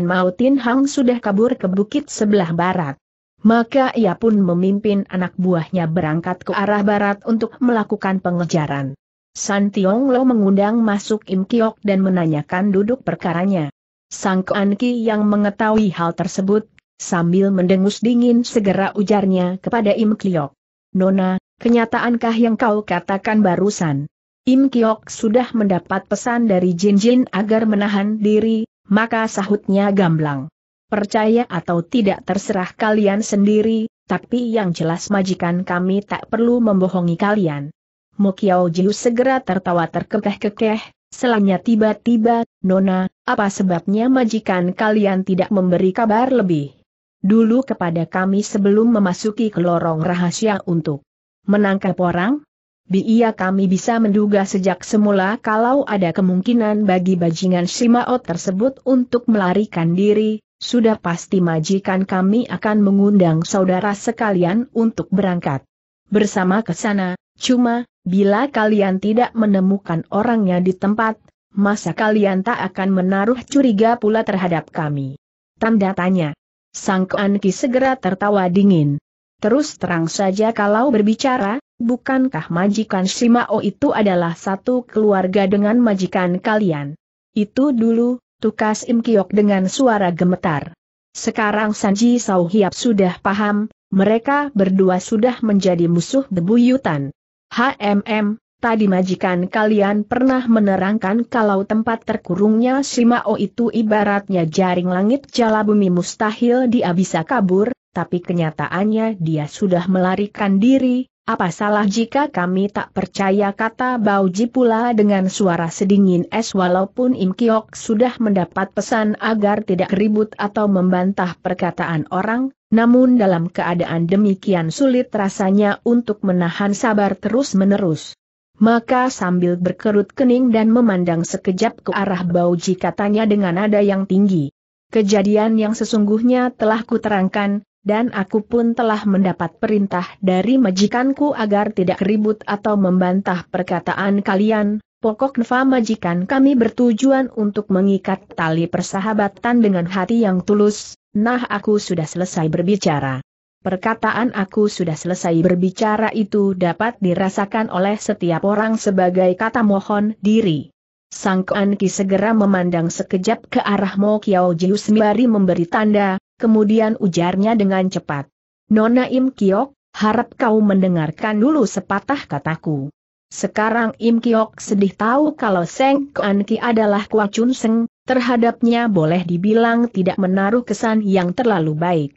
Speaker 1: Mautin Hang sudah kabur ke bukit sebelah barat. Maka ia pun memimpin anak buahnya berangkat ke arah barat untuk melakukan pengejaran. San Tiong Lo mengundang masuk Im Kiok dan menanyakan duduk perkaranya. Sang Kuan Ki yang mengetahui hal tersebut, Sambil mendengus dingin segera ujarnya kepada Im Kiok. Nona, kenyataankah yang kau katakan barusan? Im Kiok sudah mendapat pesan dari Jin Jin agar menahan diri, maka sahutnya gamblang. Percaya atau tidak terserah kalian sendiri, tapi yang jelas majikan kami tak perlu membohongi kalian. Mukiao Jiu segera tertawa terkekeh-kekeh, selanya tiba-tiba, Nona, apa sebabnya majikan kalian tidak memberi kabar lebih? Dulu kepada kami sebelum memasuki ke lorong rahasia untuk menangkap orang? Biia kami bisa menduga sejak semula kalau ada kemungkinan bagi bajingan Shimao tersebut untuk melarikan diri, sudah pasti majikan kami akan mengundang saudara sekalian untuk berangkat. Bersama ke sana, cuma, bila kalian tidak menemukan orangnya di tempat, masa kalian tak akan menaruh curiga pula terhadap kami? Tanda tanya. Sang Kuan Ki segera tertawa dingin. Terus terang saja kalau berbicara, bukankah majikan Shimao itu adalah satu keluarga dengan majikan kalian? Itu dulu, tukas Im Kiok dengan suara gemetar. Sekarang Sanji Sao Hiap sudah paham, mereka berdua sudah menjadi musuh bebuyutan. HMM, Tadi majikan kalian pernah menerangkan kalau tempat terkurungnya Shimao itu ibaratnya jaring langit jala bumi mustahil dia bisa kabur, tapi kenyataannya dia sudah melarikan diri, apa salah jika kami tak percaya kata Bauji pula dengan suara sedingin es walaupun Im Kiok sudah mendapat pesan agar tidak ribut atau membantah perkataan orang, namun dalam keadaan demikian sulit rasanya untuk menahan sabar terus-menerus. Maka sambil berkerut kening dan memandang sekejap ke arah Bauji katanya dengan nada yang tinggi. Kejadian yang sesungguhnya telah kuterangkan, dan aku pun telah mendapat perintah dari majikanku agar tidak ribut atau membantah perkataan kalian, pokok neva majikan kami bertujuan untuk mengikat tali persahabatan dengan hati yang tulus, Nah aku sudah selesai berbicara. Perkataan aku sudah selesai berbicara itu dapat dirasakan oleh setiap orang sebagai kata mohon diri. Sang Kuan Ki segera memandang sekejap ke arah Mo Kiao Jiu sembari memberi tanda, kemudian ujarnya dengan cepat. Nona Im Kiok, harap kau mendengarkan dulu sepatah kataku. Sekarang Im Kiok sedih tahu kalau Seng Kuan Ki adalah Kua Chun Seng, terhadapnya boleh dibilang tidak menaruh kesan yang terlalu baik.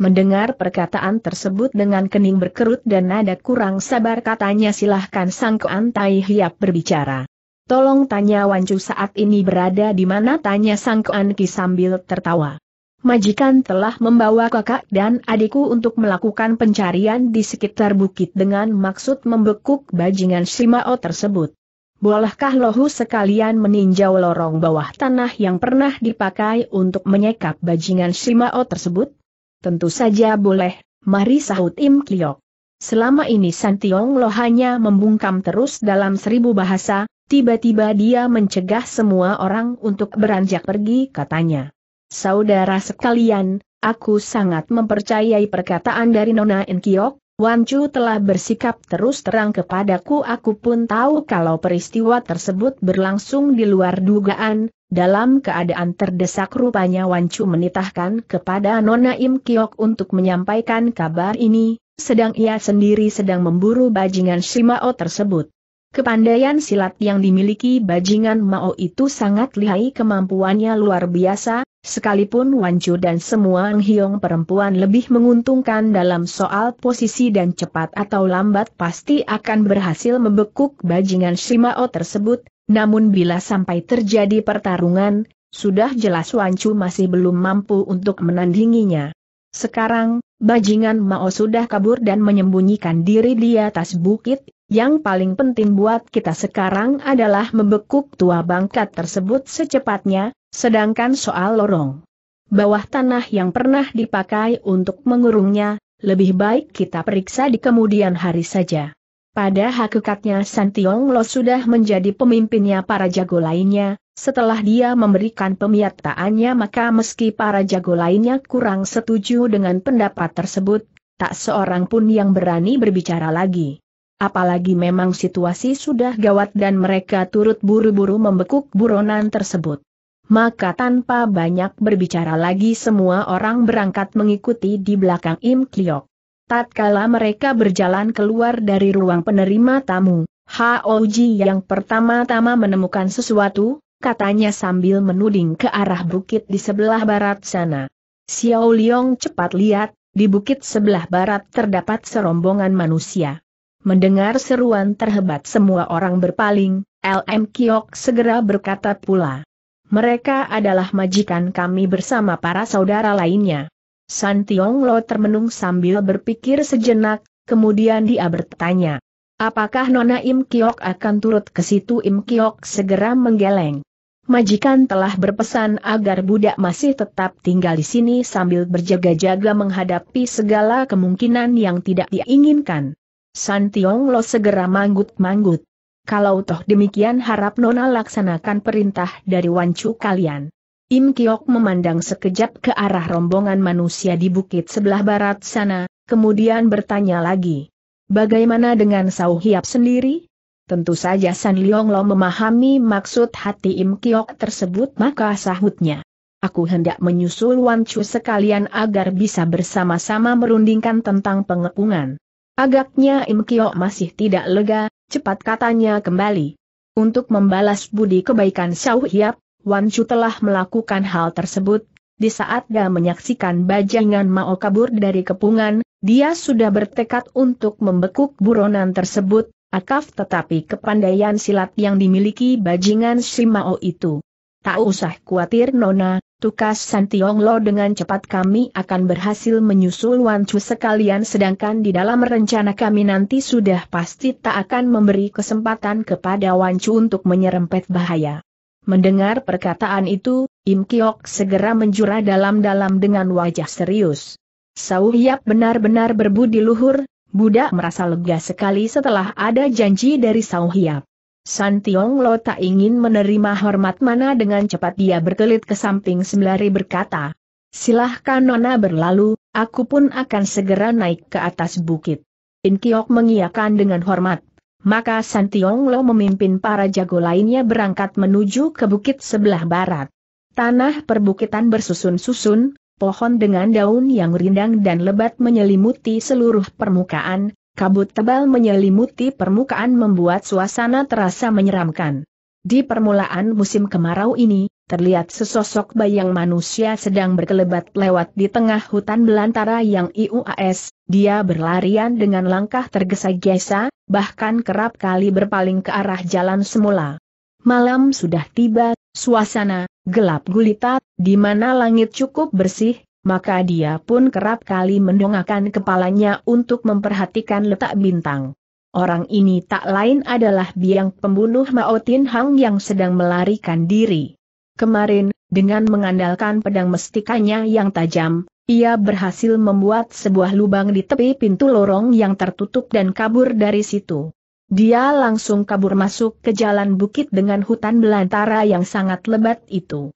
Speaker 1: Mendengar perkataan tersebut dengan kening berkerut dan nada kurang sabar katanya silahkan Sang Kuan Tai Hiap berbicara. Tolong tanya Wancu saat ini berada di mana tanya Sang Kuan Ki sambil tertawa. Majikan telah membawa kakak dan adikku untuk melakukan pencarian di sekitar bukit dengan maksud membekuk bajingan Shimao tersebut. Bolehkah lohu sekalian meninjau lorong bawah tanah yang pernah dipakai untuk menyekap bajingan Shimao tersebut? Tentu saja boleh, mari sahut Im Kliok. Selama ini Santiong Lo hanya membungkam terus dalam seribu bahasa, tiba-tiba dia mencegah semua orang untuk beranjak pergi katanya. Saudara sekalian, aku sangat mempercayai perkataan dari Nona Enkiok, Wan Chu telah bersikap terus terang kepadaku aku pun tahu kalau peristiwa tersebut berlangsung di luar dugaan, dalam keadaan terdesak rupanya Wancu menitahkan kepada Nona Im Kiok untuk menyampaikan kabar ini, sedang ia sendiri sedang memburu bajingan Shimao tersebut. Kepandaian silat yang dimiliki bajingan Mao itu sangat lihai kemampuannya luar biasa, sekalipun Wancu dan semua Hiong perempuan lebih menguntungkan dalam soal posisi dan cepat atau lambat pasti akan berhasil membekuk bajingan Shimao tersebut, namun bila sampai terjadi pertarungan, sudah jelas Wancu masih belum mampu untuk menandinginya. Sekarang, bajingan Mao sudah kabur dan menyembunyikan diri di atas bukit, yang paling penting buat kita sekarang adalah membekuk tua bangkat tersebut secepatnya, sedangkan soal lorong bawah tanah yang pernah dipakai untuk mengurungnya, lebih baik kita periksa di kemudian hari saja. Pada hakikatnya Santiong Lo sudah menjadi pemimpinnya para jago lainnya, setelah dia memberikan pemiataannya maka meski para jago lainnya kurang setuju dengan pendapat tersebut, tak seorang pun yang berani berbicara lagi. Apalagi memang situasi sudah gawat dan mereka turut buru-buru membekuk buronan tersebut. Maka tanpa banyak berbicara lagi semua orang berangkat mengikuti di belakang Im Kliok. Tatkala mereka berjalan keluar dari ruang penerima tamu, Haoji yang pertama-tama menemukan sesuatu, katanya sambil menuding ke arah bukit di sebelah barat sana. Xiao Liong cepat lihat, di bukit sebelah barat terdapat serombongan manusia. Mendengar seruan terhebat semua orang berpaling, LM Kiok segera berkata pula. Mereka adalah majikan kami bersama para saudara lainnya. San Tiong Lo termenung sambil berpikir sejenak, kemudian dia bertanya. Apakah Nona Im Kiok akan turut ke situ Im Kiok segera menggeleng. Majikan telah berpesan agar budak masih tetap tinggal di sini sambil berjaga-jaga menghadapi segala kemungkinan yang tidak diinginkan. San Tiong Lo segera manggut-manggut. Kalau toh demikian harap Nona laksanakan perintah dari wancu kalian. Im Kiok memandang sekejap ke arah rombongan manusia di bukit sebelah barat sana, kemudian bertanya lagi. Bagaimana dengan Sau Hiap sendiri? Tentu saja San Liong Lo memahami maksud hati Im Kiok tersebut maka sahutnya. Aku hendak menyusul Wan Chu sekalian agar bisa bersama-sama merundingkan tentang pengepungan. Agaknya Im Kiok masih tidak lega, cepat katanya kembali. Untuk membalas budi kebaikan Sau Hiap, Wan Chu telah melakukan hal tersebut, di saat dia menyaksikan bajingan mau kabur dari kepungan, dia sudah bertekad untuk membekuk buronan tersebut, akaf tetapi kepandaian silat yang dimiliki bajingan si Mao itu. Tak usah khawatir Nona, tukas Santiong Lo dengan cepat kami akan berhasil menyusul Wan Chu sekalian sedangkan di dalam rencana kami nanti sudah pasti tak akan memberi kesempatan kepada Wan Chu untuk menyerempet bahaya. Mendengar perkataan itu, Im Kiok segera menjura dalam-dalam dengan wajah serius. Sau Hiap benar-benar berbudi luhur, budak merasa lega sekali setelah ada janji dari Sau Hiap. San Tiong Lo tak ingin menerima hormat mana dengan cepat dia berkelit ke samping sembari berkata, Silahkan Nona berlalu, aku pun akan segera naik ke atas bukit. In Kiok mengiyakan dengan hormat. Maka Santiong Lo memimpin para jago lainnya berangkat menuju ke bukit sebelah barat. Tanah perbukitan bersusun-susun, pohon dengan daun yang rindang dan lebat menyelimuti seluruh permukaan, kabut tebal menyelimuti permukaan membuat suasana terasa menyeramkan. Di permulaan musim kemarau ini, terlihat sesosok bayang manusia sedang berkelebat lewat di tengah hutan belantara yang IUAS, dia berlarian dengan langkah tergesa-gesa, bahkan kerap kali berpaling ke arah jalan semula. Malam sudah tiba, suasana, gelap gulita, di mana langit cukup bersih, maka dia pun kerap kali mendongakkan kepalanya untuk memperhatikan letak bintang. Orang ini tak lain adalah biang pembunuh Mao Tin Hang yang sedang melarikan diri. Kemarin, dengan mengandalkan pedang mestikanya yang tajam, ia berhasil membuat sebuah lubang di tepi pintu lorong yang tertutup dan kabur dari situ. Dia langsung kabur masuk ke jalan bukit dengan hutan belantara yang sangat lebat itu.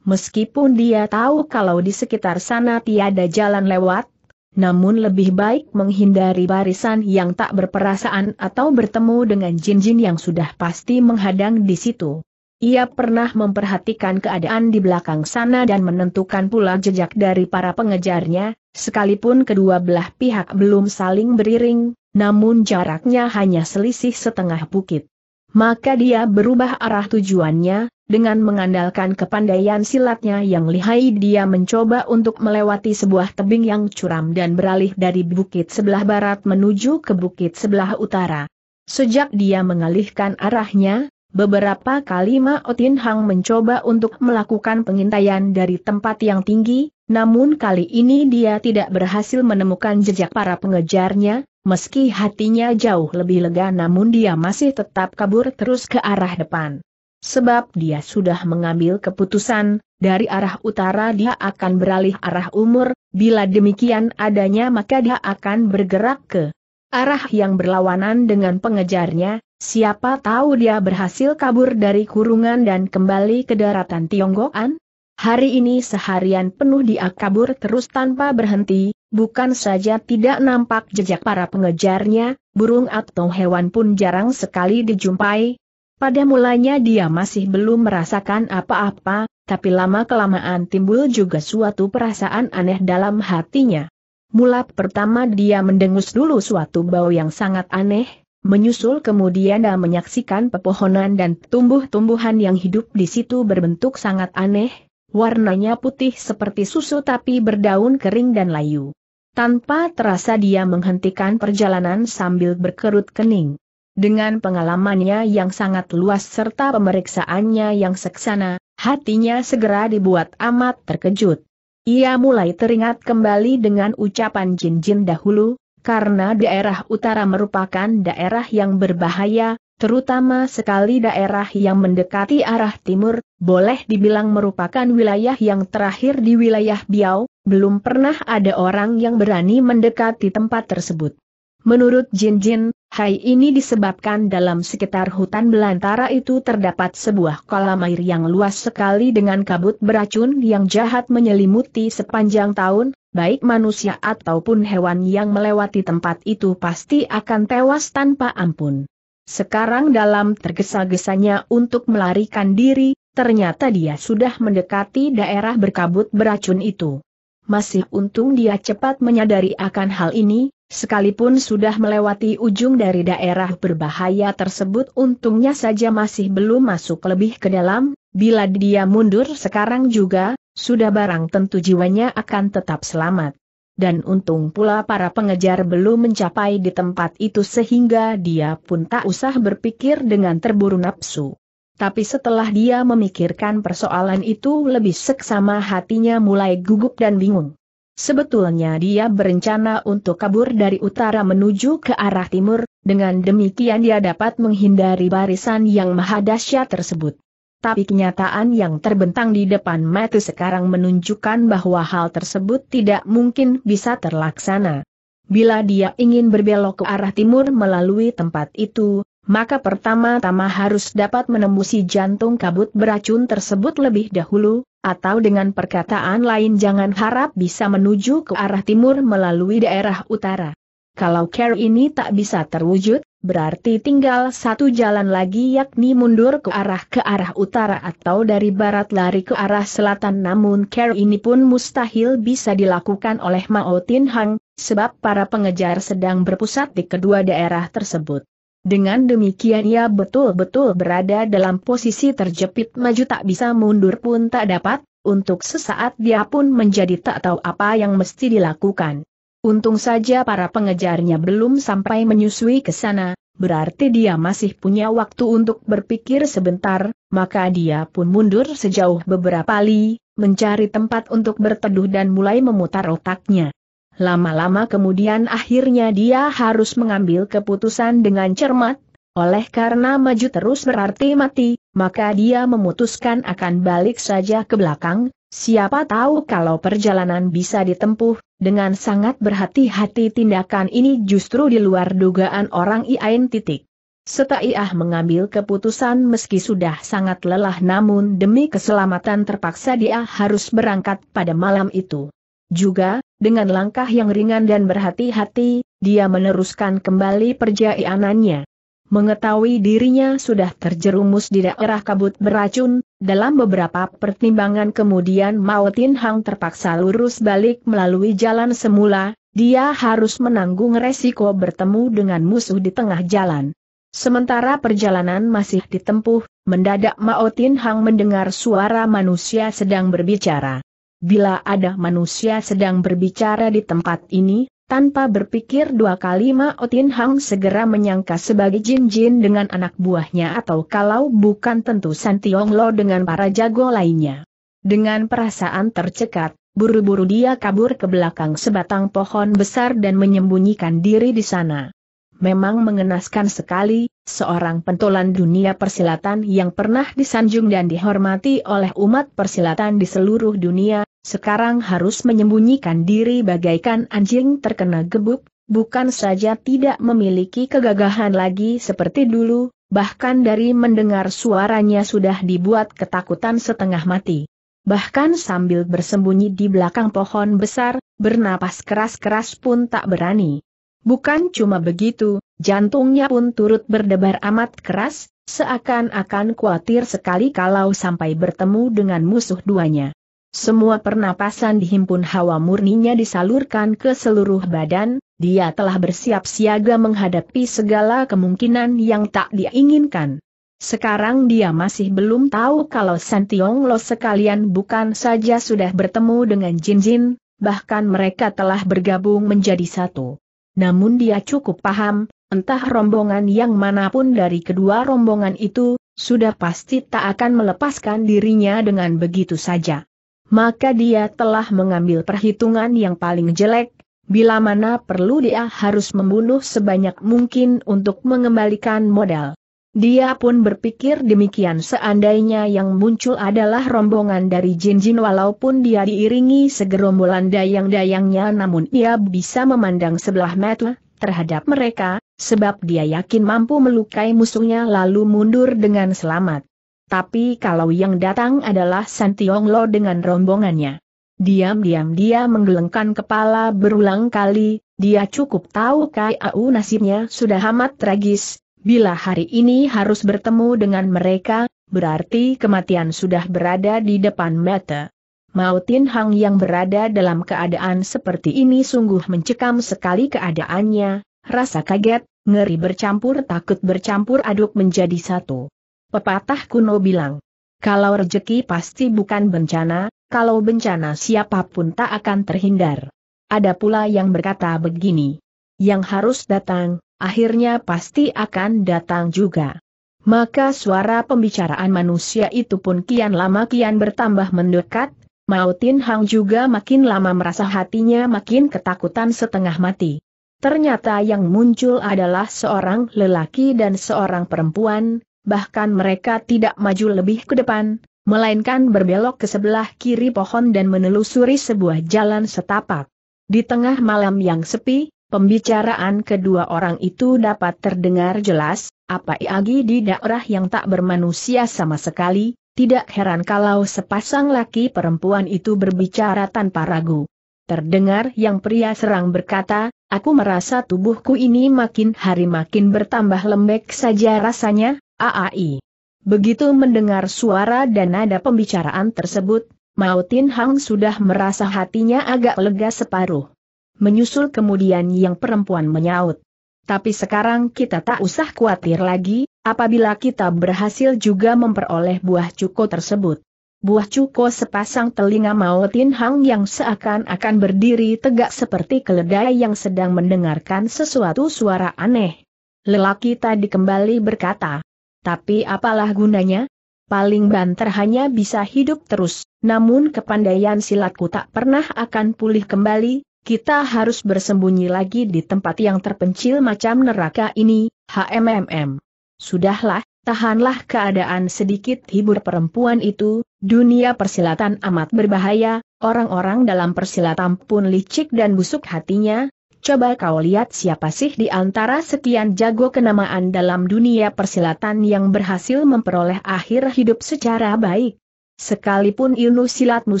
Speaker 1: Meskipun dia tahu kalau di sekitar sana tiada jalan lewat, namun lebih baik menghindari barisan yang tak berperasaan atau bertemu dengan jin-jin yang sudah pasti menghadang di situ. Ia pernah memperhatikan keadaan di belakang sana dan menentukan pula jejak dari para pengejarnya, sekalipun kedua belah pihak belum saling beriring, namun jaraknya hanya selisih setengah bukit. Maka dia berubah arah tujuannya, dengan mengandalkan kepandaian silatnya yang lihai dia mencoba untuk melewati sebuah tebing yang curam dan beralih dari bukit sebelah barat menuju ke bukit sebelah utara. Sejak dia mengalihkan arahnya, beberapa kali Ma Otin Hang mencoba untuk melakukan pengintaian dari tempat yang tinggi, namun kali ini dia tidak berhasil menemukan jejak para pengejarnya, meski hatinya jauh lebih lega namun dia masih tetap kabur terus ke arah depan. Sebab dia sudah mengambil keputusan, dari arah utara dia akan beralih arah umur, bila demikian adanya maka dia akan bergerak ke arah yang berlawanan dengan pengejarnya, siapa tahu dia berhasil kabur dari kurungan dan kembali ke daratan Tionggoan? Hari ini seharian penuh dia kabur terus tanpa berhenti, bukan saja tidak nampak jejak para pengejarnya, burung atau hewan pun jarang sekali dijumpai, pada mulanya dia masih belum merasakan apa-apa, tapi lama-kelamaan timbul juga suatu perasaan aneh dalam hatinya. Mula pertama dia mendengus dulu suatu bau yang sangat aneh, menyusul kemudian dia menyaksikan pepohonan dan tumbuh-tumbuhan yang hidup di situ berbentuk sangat aneh, warnanya putih seperti susu tapi berdaun kering dan layu. Tanpa terasa dia menghentikan perjalanan sambil berkerut kening. Dengan pengalamannya yang sangat luas serta pemeriksaannya yang seksana, hatinya segera dibuat amat terkejut. Ia mulai teringat kembali dengan ucapan Jin-Jin dahulu, karena daerah utara merupakan daerah yang berbahaya, terutama sekali daerah yang mendekati arah timur, boleh dibilang merupakan wilayah yang terakhir di wilayah Biao, belum pernah ada orang yang berani mendekati tempat tersebut. Menurut Jin Jin, hai ini disebabkan dalam sekitar hutan belantara itu terdapat sebuah kolam air yang luas sekali dengan kabut beracun yang jahat menyelimuti sepanjang tahun, baik manusia ataupun hewan yang melewati tempat itu pasti akan tewas tanpa ampun. Sekarang dalam tergesa-gesanya untuk melarikan diri, ternyata dia sudah mendekati daerah berkabut beracun itu. Masih untung dia cepat menyadari akan hal ini, Sekalipun sudah melewati ujung dari daerah berbahaya tersebut untungnya saja masih belum masuk lebih ke dalam, bila dia mundur sekarang juga, sudah barang tentu jiwanya akan tetap selamat. Dan untung pula para pengejar belum mencapai di tempat itu sehingga dia pun tak usah berpikir dengan terburu nafsu. Tapi setelah dia memikirkan persoalan itu lebih seksama hatinya mulai gugup dan bingung. Sebetulnya dia berencana untuk kabur dari utara menuju ke arah timur, dengan demikian dia dapat menghindari barisan yang maha dahsyat tersebut. Tapi kenyataan yang terbentang di depan mata sekarang menunjukkan bahwa hal tersebut tidak mungkin bisa terlaksana. Bila dia ingin berbelok ke arah timur melalui tempat itu, maka pertama-tama harus dapat menembusi jantung kabut beracun tersebut lebih dahulu, atau dengan perkataan lain jangan harap bisa menuju ke arah timur melalui daerah utara. Kalau care ini tak bisa terwujud, berarti tinggal satu jalan lagi yakni mundur ke arah ke arah utara atau dari barat lari ke arah selatan namun care ini pun mustahil bisa dilakukan oleh Mao Tin Hang, sebab para pengejar sedang berpusat di kedua daerah tersebut. Dengan demikian ia betul-betul berada dalam posisi terjepit maju tak bisa mundur pun tak dapat, untuk sesaat dia pun menjadi tak tahu apa yang mesti dilakukan. Untung saja para pengejarnya belum sampai menyusui ke sana, berarti dia masih punya waktu untuk berpikir sebentar, maka dia pun mundur sejauh beberapa li, mencari tempat untuk berteduh dan mulai memutar otaknya. Lama-lama kemudian akhirnya dia harus mengambil keputusan dengan cermat, oleh karena maju terus berarti mati, maka dia memutuskan akan balik saja ke belakang, siapa tahu kalau perjalanan bisa ditempuh, dengan sangat berhati-hati tindakan ini justru di luar dugaan orang Iain titik. Setaiah mengambil keputusan meski sudah sangat lelah namun demi keselamatan terpaksa dia harus berangkat pada malam itu. Juga, dengan langkah yang ringan dan berhati-hati, dia meneruskan kembali perjalanannya. Mengetahui dirinya sudah terjerumus di daerah kabut beracun, dalam beberapa pertimbangan kemudian Mao Tin Hang terpaksa lurus balik melalui jalan semula, dia harus menanggung resiko bertemu dengan musuh di tengah jalan. Sementara perjalanan masih ditempuh, mendadak Mao Tin Hang mendengar suara manusia sedang berbicara. Bila ada manusia sedang berbicara di tempat ini, tanpa berpikir dua kali Mao Tin Hang segera menyangka sebagai jin-jin dengan anak buahnya atau kalau bukan tentu Santiong Lo dengan para jago lainnya. Dengan perasaan tercekat, buru-buru dia kabur ke belakang sebatang pohon besar dan menyembunyikan diri di sana. Memang mengenaskan sekali, seorang pentolan dunia persilatan yang pernah disanjung dan dihormati oleh umat persilatan di seluruh dunia, sekarang harus menyembunyikan diri bagaikan anjing terkena gebuk, bukan saja tidak memiliki kegagahan lagi seperti dulu, bahkan dari mendengar suaranya sudah dibuat ketakutan setengah mati. Bahkan sambil bersembunyi di belakang pohon besar, bernapas keras-keras pun tak berani. Bukan cuma begitu, jantungnya pun turut berdebar amat keras, seakan-akan khawatir sekali kalau sampai bertemu dengan musuh duanya. Semua pernapasan dihimpun hawa murninya disalurkan ke seluruh badan, dia telah bersiap siaga menghadapi segala kemungkinan yang tak diinginkan. Sekarang dia masih belum tahu kalau Santiong Lo sekalian bukan saja sudah bertemu dengan Jin-Jin, bahkan mereka telah bergabung menjadi satu. Namun dia cukup paham, entah rombongan yang mana pun dari kedua rombongan itu, sudah pasti tak akan melepaskan dirinya dengan begitu saja maka dia telah mengambil perhitungan yang paling jelek, bila mana perlu dia harus membunuh sebanyak mungkin untuk mengembalikan modal. Dia pun berpikir demikian seandainya yang muncul adalah rombongan dari Jin-Jin walaupun dia diiringi segerombolan dayang-dayangnya namun ia bisa memandang sebelah mata terhadap mereka, sebab dia yakin mampu melukai musuhnya lalu mundur dengan selamat. Tapi kalau yang datang adalah Santiong Lo dengan rombongannya. Diam-diam dia menggelengkan kepala berulang kali, dia cukup tahu KAU nasibnya sudah amat tragis, bila hari ini harus bertemu dengan mereka, berarti kematian sudah berada di depan mata. Mao Tin Hang yang berada dalam keadaan seperti ini sungguh mencekam sekali keadaannya, rasa kaget, ngeri bercampur takut bercampur aduk menjadi satu. Pepatah kuno bilang, kalau rejeki pasti bukan bencana, kalau bencana siapa pun tak akan terhindar. Ada pula yang berkata begini, yang harus datang, akhirnya pasti akan datang juga. Maka suara pembicaraan manusia itu pun kian lama kian bertambah mendekat, Mao Tin Hang juga makin lama merasa hatinya makin ketakutan setengah mati. Ternyata yang muncul adalah seorang lelaki dan seorang perempuan, bahkan mereka tidak maju lebih ke depan, melainkan berbelok ke sebelah kiri pohon dan menelusuri sebuah jalan setapak. Di tengah malam yang sepi, pembicaraan kedua orang itu dapat terdengar jelas, apa iagi di daerah yang tak bermanusia sama sekali, tidak heran kalau sepasang laki perempuan itu berbicara tanpa ragu. Terdengar yang pria serang berkata, aku merasa tubuhku ini makin hari makin bertambah lembek saja rasanya, AAI. Begitu mendengar suara dan nada pembicaraan tersebut, Mao Tin Hang sudah merasa hatinya agak lega separuh. Menyusul kemudian yang perempuan menyaut. Tapi sekarang kita tak usah khawatir lagi, apabila kita berhasil juga memperoleh buah cuko tersebut. Buah cuko sepasang telinga Mao Tin Hang yang seakan-akan berdiri tegak seperti keledai yang sedang mendengarkan sesuatu suara aneh. Lelaki tadi kembali berkata, tapi apalah gunanya? Paling banter hanya bisa hidup terus, namun kepandaian silatku tak pernah akan pulih kembali, kita harus bersembunyi lagi di tempat yang terpencil macam neraka ini, HMMM. Sudahlah, tahanlah keadaan sedikit hibur perempuan itu, dunia persilatan amat berbahaya, orang-orang dalam persilatan pun licik dan busuk hatinya, coba kau lihat siapa sih di antara sekian jago kenamaan dalam dunia persilatan yang berhasil memperoleh akhir hidup secara baik. Sekalipun ilmu silatmu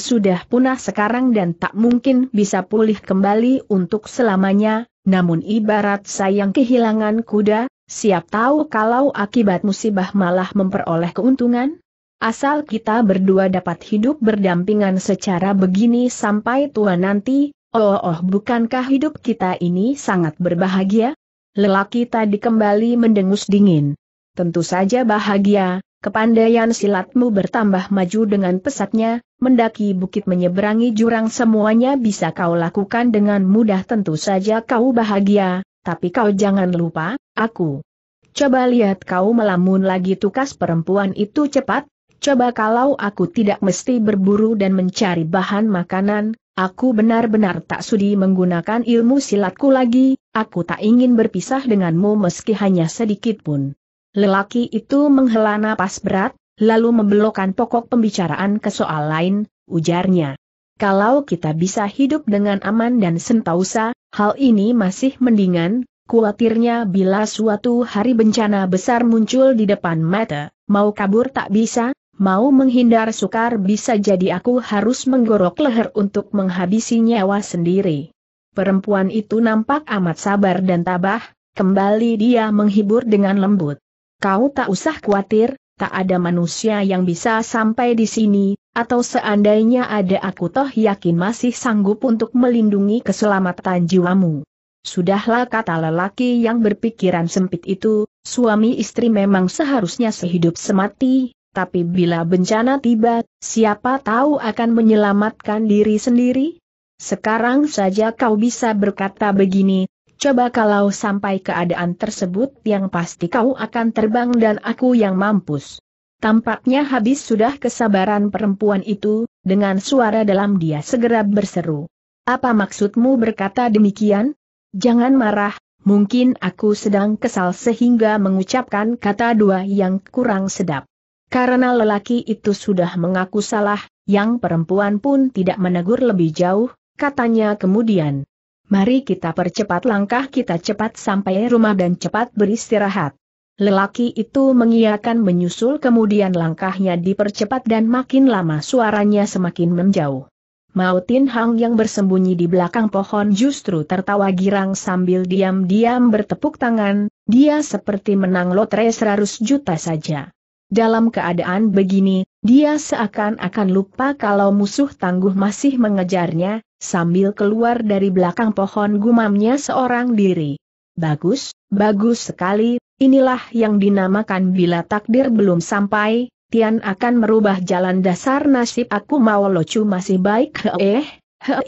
Speaker 1: sudah punah sekarang dan tak mungkin bisa pulih kembali untuk selamanya, namun ibarat sayang kehilangan kuda, Siap tahu kalau akibat musibah malah memperoleh keuntungan? Asal kita berdua dapat hidup berdampingan secara begini sampai tua nanti, oh oh bukankah hidup kita ini sangat berbahagia? Lelaki tadi kembali mendengus dingin. Tentu saja bahagia, kepandaian silatmu bertambah maju dengan pesatnya, mendaki bukit menyeberangi jurang semuanya bisa kau lakukan dengan mudah tentu saja kau bahagia, tapi kau jangan lupa, aku. Coba lihat kau melamun lagi tukas perempuan itu cepat, coba kalau aku tidak mesti berburu dan mencari bahan makanan, aku benar-benar tak sudi menggunakan ilmu silatku lagi, aku tak ingin berpisah denganmu meski hanya sedikit pun. Lelaki itu menghela napas berat, lalu membelokkan pokok pembicaraan ke soal lain, ujarnya. Kalau kita bisa hidup dengan aman dan sentausa, hal ini masih mendingan, kuatirnya bila suatu hari bencana besar muncul di depan mata, mau kabur tak bisa, mau menghindar sukar bisa jadi aku harus menggorok leher untuk menghabisi nyawa sendiri. Perempuan itu nampak amat sabar dan tabah, kembali dia menghibur dengan lembut. Kau tak usah khawatir, tak ada manusia yang bisa sampai di sini, atau seandainya ada aku toh yakin masih sanggup untuk melindungi keselamatan jiwamu. Sudahlah kata lelaki yang berpikiran sempit itu, suami istri memang seharusnya sehidup semati, tapi bila bencana tiba, siapa tahu akan menyelamatkan diri sendiri? Sekarang saja kau bisa berkata begini, coba kalau sampai keadaan tersebut yang pasti kau akan terbang dan aku yang mampus. Tampaknya habis sudah kesabaran perempuan itu, dengan suara dalam dia segera berseru. Apa maksudmu berkata demikian? Jangan marah, mungkin aku sedang kesal sehingga mengucapkan kata dua yang kurang sedap. Karena lelaki itu sudah mengaku salah, yang perempuan pun tidak menegur lebih jauh, katanya kemudian. Mari kita percepat langkah kita cepat sampai rumah dan cepat beristirahat. Lelaki itu mengiyakan menyusul kemudian langkahnya dipercepat dan makin lama suaranya semakin menjauh. Mao Tin Hang yang bersembunyi di belakang pohon justru tertawa girang sambil diam-diam bertepuk tangan, dia seperti menang lotre seratus juta saja. Dalam keadaan begini, dia seakan-akan lupa kalau musuh tangguh masih mengejarnya, sambil keluar dari belakang pohon gumamnya seorang diri. Bagus, bagus sekali, inilah yang dinamakan bila takdir belum sampai, Tian akan merubah jalan dasar nasib aku mau lucu masih baik eh,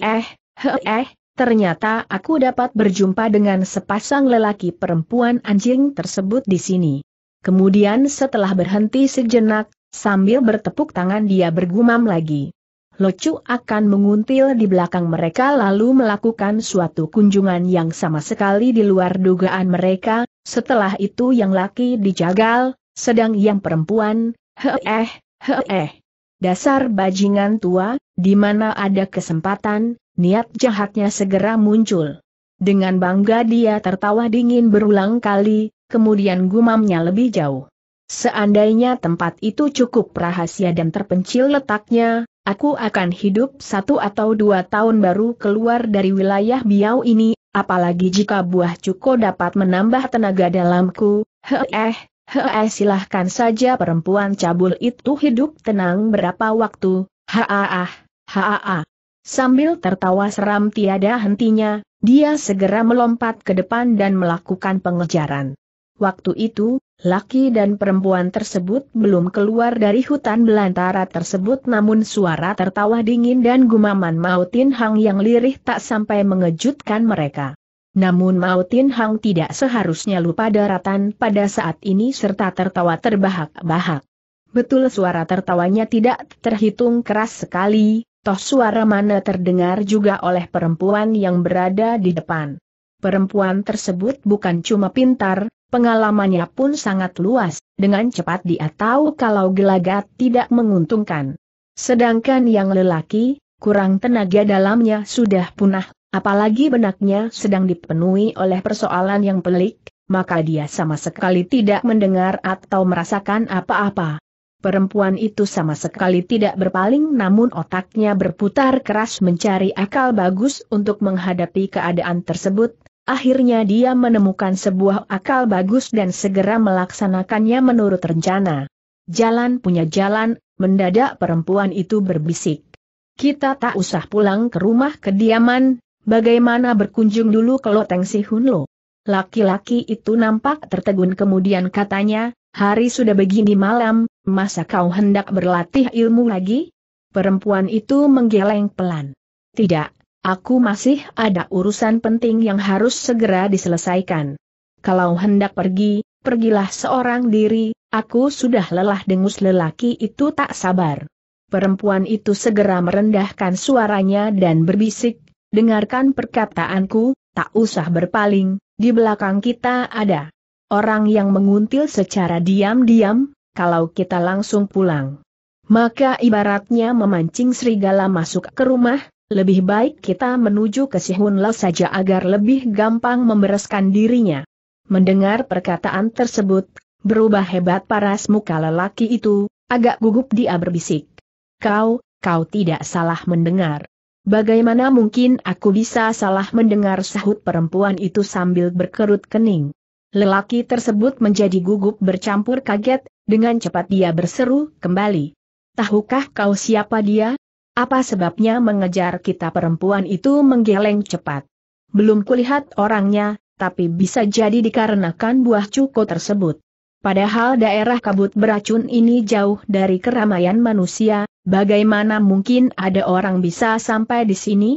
Speaker 1: eh, eh, ternyata aku dapat berjumpa dengan sepasang lelaki perempuan anjing tersebut di sini. Kemudian setelah berhenti sejenak, sambil bertepuk tangan dia bergumam lagi. Locu akan menguntil di belakang mereka lalu melakukan suatu kunjungan yang sama sekali di luar dugaan mereka, setelah itu yang laki dijagal, sedang yang perempuan, heeh, heeh. Dasar bajingan tua, di mana ada kesempatan, niat jahatnya segera muncul. Dengan bangga dia tertawa dingin berulang kali, kemudian gumamnya lebih jauh. Seandainya tempat itu cukup rahasia dan terpencil letaknya, aku akan hidup satu atau dua tahun baru keluar dari wilayah Biau ini, apalagi jika buah cuko dapat menambah tenaga dalamku, heeh, heeh silahkan saja perempuan cabul itu hidup tenang berapa waktu, haa, haa. Sambil tertawa seram tiada hentinya, dia segera melompat ke depan dan melakukan pengejaran. Waktu itu, laki dan perempuan tersebut belum keluar dari hutan belantara tersebut namun suara tertawa dingin dan gumaman Mautin Hang yang lirih tak sampai mengejutkan mereka. Namun Mautin Hang tidak seharusnya lupa daratan pada saat ini serta tertawa terbahak-bahak. Betul suara tertawanya tidak terhitung keras sekali, toh suara mana terdengar juga oleh perempuan yang berada di depan. Perempuan tersebut bukan cuma pintar, pengalamannya pun sangat luas, dengan cepat dia tahu kalau gelagat tidak menguntungkan. Sedangkan yang lelaki, kurang tenaga dalamnya sudah punah, apalagi benaknya sedang dipenuhi oleh persoalan yang pelik, maka dia sama sekali tidak mendengar atau merasakan apa-apa. Perempuan itu sama sekali tidak berpaling namun otaknya berputar keras mencari akal bagus untuk menghadapi keadaan tersebut, akhirnya dia menemukan sebuah akal bagus dan segera melaksanakannya menurut rencana. Jalan punya jalan, mendadak perempuan itu berbisik. Kita tak usah pulang ke rumah kediaman, bagaimana berkunjung dulu ke Loteng Si Hunlo. Laki-laki itu nampak tertegun kemudian katanya, Hari sudah begini malam, masa kau hendak berlatih ilmu lagi? Perempuan itu menggeleng pelan. Tidak, aku masih ada urusan penting yang harus segera diselesaikan. Kalau hendak pergi, pergilah seorang diri, aku sudah lelah dengus lelaki itu tak sabar. Perempuan itu segera merendahkan suaranya dan berbisik, dengarkan perkataanku, tak usah berpaling, di belakang kita ada orang yang menguntil secara diam-diam, kalau kita langsung pulang. Maka ibaratnya memancing serigala masuk ke rumah, lebih baik kita menuju ke Sihunla saja agar lebih gampang membereskan dirinya. Mendengar perkataan tersebut, berubah hebat paras muka lelaki itu, agak gugup dia berbisik. Kau, kau tidak salah mendengar. Bagaimana mungkin aku bisa salah mendengar sahut perempuan itu sambil berkerut kening. Lelaki tersebut menjadi gugup bercampur kaget, dengan cepat dia berseru kembali. Tahukah kau siapa dia? Apa sebabnya mengejar kita perempuan itu menggeleng cepat? Belum kulihat orangnya, tapi bisa jadi dikarenakan buah cuko tersebut. Padahal daerah kabut beracun ini jauh dari keramaian manusia, bagaimana mungkin ada orang bisa sampai di sini?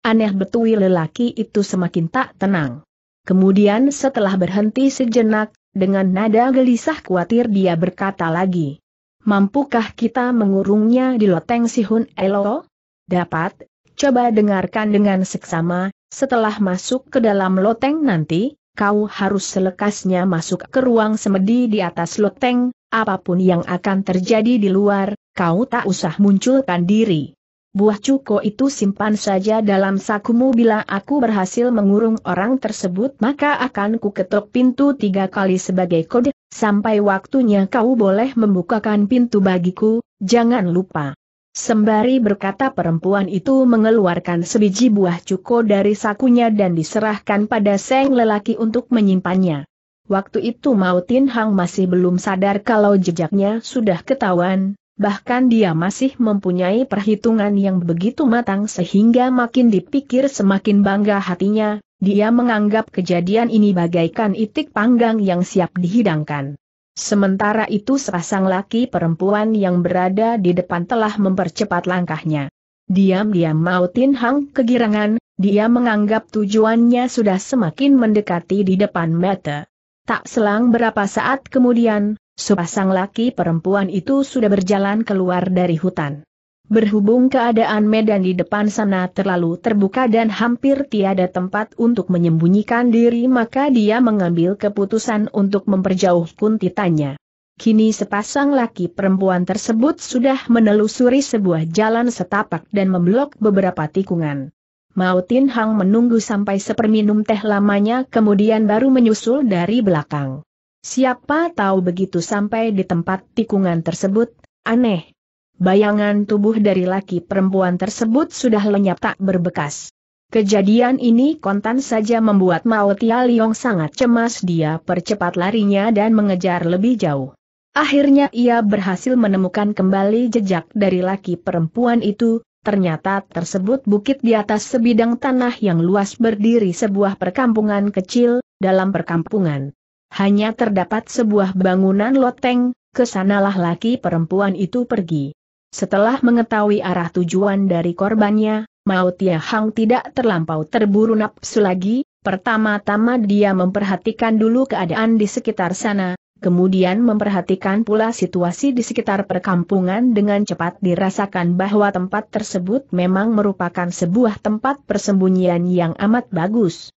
Speaker 1: Aneh betul lelaki itu semakin tak tenang. Kemudian setelah berhenti sejenak, dengan nada gelisah khawatir dia berkata lagi. Mampukah kita mengurungnya di loteng Sihun Elo? Dapat, coba dengarkan dengan seksama, setelah masuk ke dalam loteng nanti, kau harus selekasnya masuk ke ruang semedi di atas loteng, apa pun yang akan terjadi di luar, kau tak usah munculkan diri. Buah cuko itu simpan saja dalam sakumu bila aku berhasil mengurung orang tersebut maka akan ku ketok pintu tiga kali sebagai kode, sampai waktunya kau boleh membukakan pintu bagiku, jangan lupa. Sembari berkata perempuan itu mengeluarkan sebiji buah cuko dari sakunya dan diserahkan pada seng lelaki untuk menyimpannya. Waktu itu Mautin Hang masih belum sadar kalau jejaknya sudah ketahuan, bahkan dia masih mempunyai perhitungan yang begitu matang sehingga makin dipikir semakin bangga hatinya, dia menganggap kejadian ini bagaikan itik panggang yang siap dihidangkan. Sementara itu sepasang laki perempuan yang berada di depan telah mempercepat langkahnya. Diam-diam Mautin Hang kegirangan, dia menganggap tujuannya sudah semakin mendekati di depan mata. Tak selang berapa saat kemudian, sepasang laki perempuan itu sudah berjalan keluar dari hutan. Berhubung keadaan medan di depan sana terlalu terbuka dan hampir tiada tempat untuk menyembunyikan diri maka dia mengambil keputusan untuk memperjauh kuntitanya. Kini sepasang laki perempuan tersebut sudah menelusuri sebuah jalan setapak dan memblok beberapa tikungan. Mautin Hang menunggu sampai seperminum teh lamanya kemudian baru menyusul dari belakang. Siapa tahu begitu sampai di tempat tikungan tersebut, aneh. Bayangan tubuh dari laki perempuan tersebut sudah lenyap tak berbekas. Kejadian ini kontan saja membuat Mao Tia Liong sangat cemas dia percepat larinya dan mengejar lebih jauh. Akhirnya ia berhasil menemukan kembali jejak dari laki perempuan itu, ternyata tersebut bukit di atas sebidang tanah yang luas berdiri sebuah perkampungan kecil, dalam perkampungan. Hanya terdapat sebuah bangunan loteng, ke sanalah laki perempuan itu pergi. Setelah mengetahui arah tujuan dari korbannya, Mao Tia Hang tidak terlampau terburu nafsu lagi, pertama-tama dia memperhatikan dulu keadaan di sekitar sana, kemudian memperhatikan pula situasi di sekitar perkampungan dengan cepat dirasakan bahwa tempat tersebut memang merupakan sebuah tempat persembunyian yang amat bagus.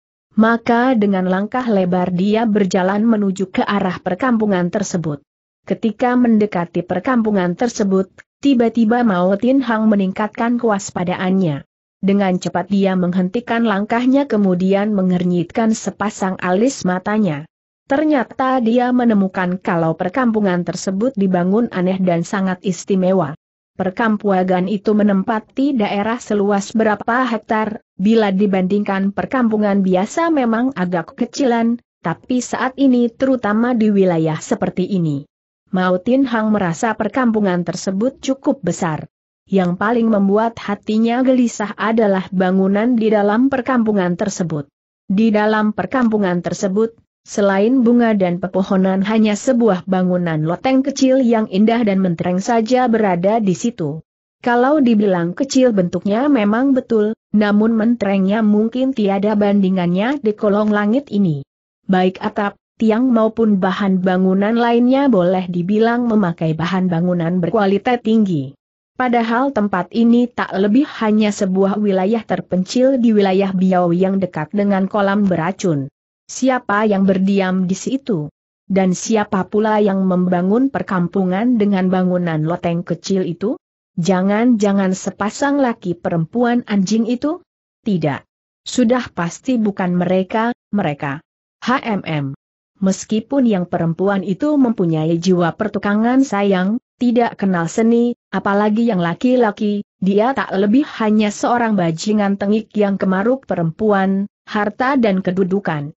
Speaker 1: Maka dengan langkah lebar dia berjalan menuju ke arah perkampungan tersebut. Ketika mendekati perkampungan tersebut, tiba-tiba Mao Tin Hang meningkatkan kewaspadaannya. Dengan cepat dia menghentikan langkahnya kemudian mengernyitkan sepasang alis matanya. Ternyata dia menemukan kalau perkampungan tersebut dibangun aneh dan sangat istimewa perkampungan itu menempati daerah seluas berapa hektar, bila dibandingkan perkampungan biasa memang agak kecilan, tapi saat ini terutama di wilayah seperti ini. Mao Tin Hang merasa perkampungan tersebut cukup besar. Yang paling membuat hatinya gelisah adalah bangunan di dalam perkampungan tersebut. Di dalam perkampungan tersebut, Selain bunga dan pepohonan hanya sebuah bangunan loteng kecil yang indah dan mentereng saja berada di situ. Kalau dibilang kecil bentuknya memang betul, namun menterengnya mungkin tiada bandingannya di kolong langit ini. Baik atap, tiang maupun bahan bangunan lainnya boleh dibilang memakai bahan bangunan berkualitas tinggi. Padahal tempat ini tak lebih hanya sebuah wilayah terpencil di wilayah Biau yang dekat dengan kolam beracun. Siapa yang berdiam di situ? Dan siapa pula yang membangun perkampungan dengan bangunan loteng kecil itu? Jangan-jangan sepasang laki perempuan anjing itu? Tidak. Sudah pasti bukan mereka, mereka. HMM. Meskipun yang perempuan itu mempunyai jiwa pertukangan sayang, tidak kenal seni, apalagi yang laki-laki, dia tak lebih hanya seorang bajingan tengik yang kemaruk perempuan, harta dan kedudukan.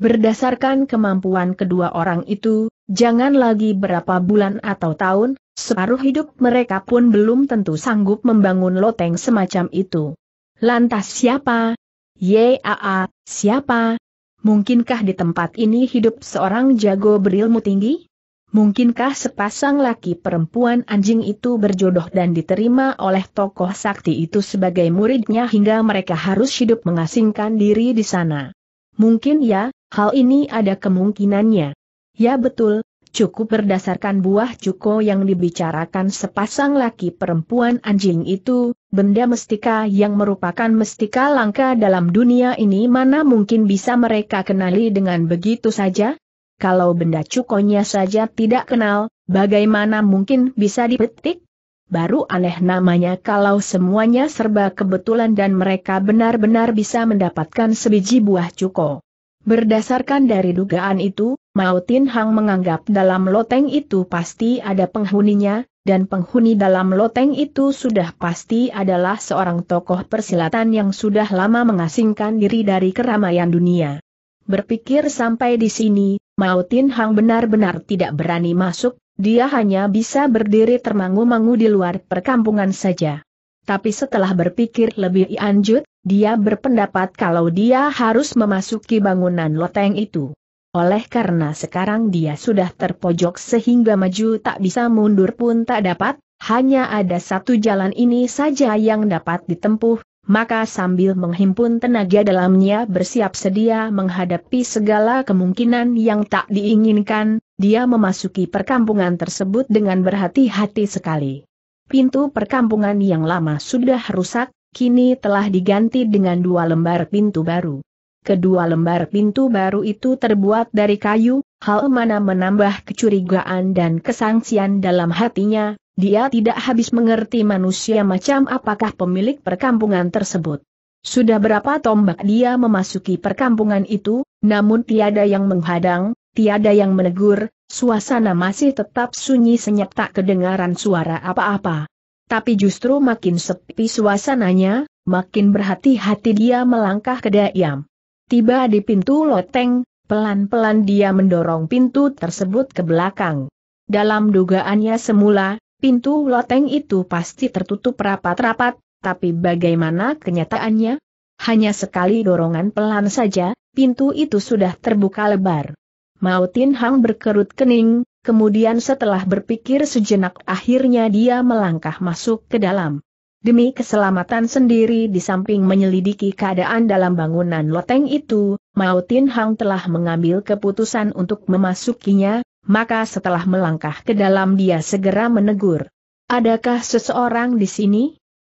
Speaker 1: Berdasarkan kemampuan kedua orang itu, jangan lagi berapa bulan atau tahun, separuh hidup mereka pun belum tentu sanggup membangun loteng semacam itu. Lantas siapa? Yaa, siapa? Mungkinkah di tempat ini hidup seorang jago berilmu tinggi? Mungkinkah sepasang laki perempuan anjing itu berjodoh dan diterima oleh tokoh sakti itu sebagai muridnya hingga mereka harus hidup mengasingkan diri di sana? Mungkin ya, Hal ini ada kemungkinannya. Ya betul, cukup berdasarkan buah cuko yang dibicarakan sepasang laki perempuan anjing itu, benda mestika yang merupakan mestika langka dalam dunia ini mana mungkin bisa mereka kenali dengan begitu saja? Kalau benda cukonya saja tidak kenal, bagaimana mungkin bisa dipetik? Baru aneh namanya kalau semuanya serba kebetulan dan mereka benar-benar bisa mendapatkan sebiji buah cuko. Berdasarkan dari dugaan itu, Mao Tin Hang menganggap dalam loteng itu pasti ada penghuninya, dan penghuni dalam loteng itu sudah pasti adalah seorang tokoh persilatan yang sudah lama mengasingkan diri dari keramaian dunia. Berpikir sampai di sini, Mao Tin Hang benar-benar tidak berani masuk, dia hanya bisa berdiri termangu-mangu di luar perkampungan saja. Tapi setelah berpikir lebih lanjut, dia berpendapat kalau dia harus memasuki bangunan loteng itu. Oleh karena sekarang dia sudah terpojok sehingga maju tak bisa mundur pun tak dapat, hanya ada satu jalan ini saja yang dapat ditempuh, maka sambil menghimpun tenaga dalamnya bersiap sedia menghadapi segala kemungkinan yang tak diinginkan, dia memasuki perkampungan tersebut dengan berhati-hati sekali. Pintu perkampungan yang lama sudah rusak, kini telah diganti dengan dua lembar pintu baru. Kedua lembar pintu baru itu terbuat dari kayu, hal mana menambah kecurigaan dan kesangsian dalam hatinya, dia tidak habis mengerti manusia macam apakah pemilik perkampungan tersebut. Sudah berapa tombak dia memasuki perkampungan itu, namun tiada yang menghadang, tiada yang menegur, suasana masih tetap sunyi senyap tak kedengaran suara apa-apa. Tapi justru makin sepi suasananya, makin berhati-hati dia melangkah ke Dayam. Tiba di pintu loteng, pelan-pelan dia mendorong pintu tersebut ke belakang. Dalam dugaannya semula, pintu loteng itu pasti tertutup rapat-rapat, tapi bagaimana kenyataannya? Hanya sekali dorongan pelan saja, pintu itu sudah terbuka lebar. Mao Tin Hang berkerut kening, kemudian setelah berpikir sejenak akhirnya dia melangkah masuk ke dalam. Demi keselamatan sendiri di samping menyelidiki keadaan dalam bangunan loteng itu, Mao Tin Hang telah mengambil keputusan untuk memasukinya, maka setelah melangkah ke dalam dia segera menegur. Adakah seseorang di sini?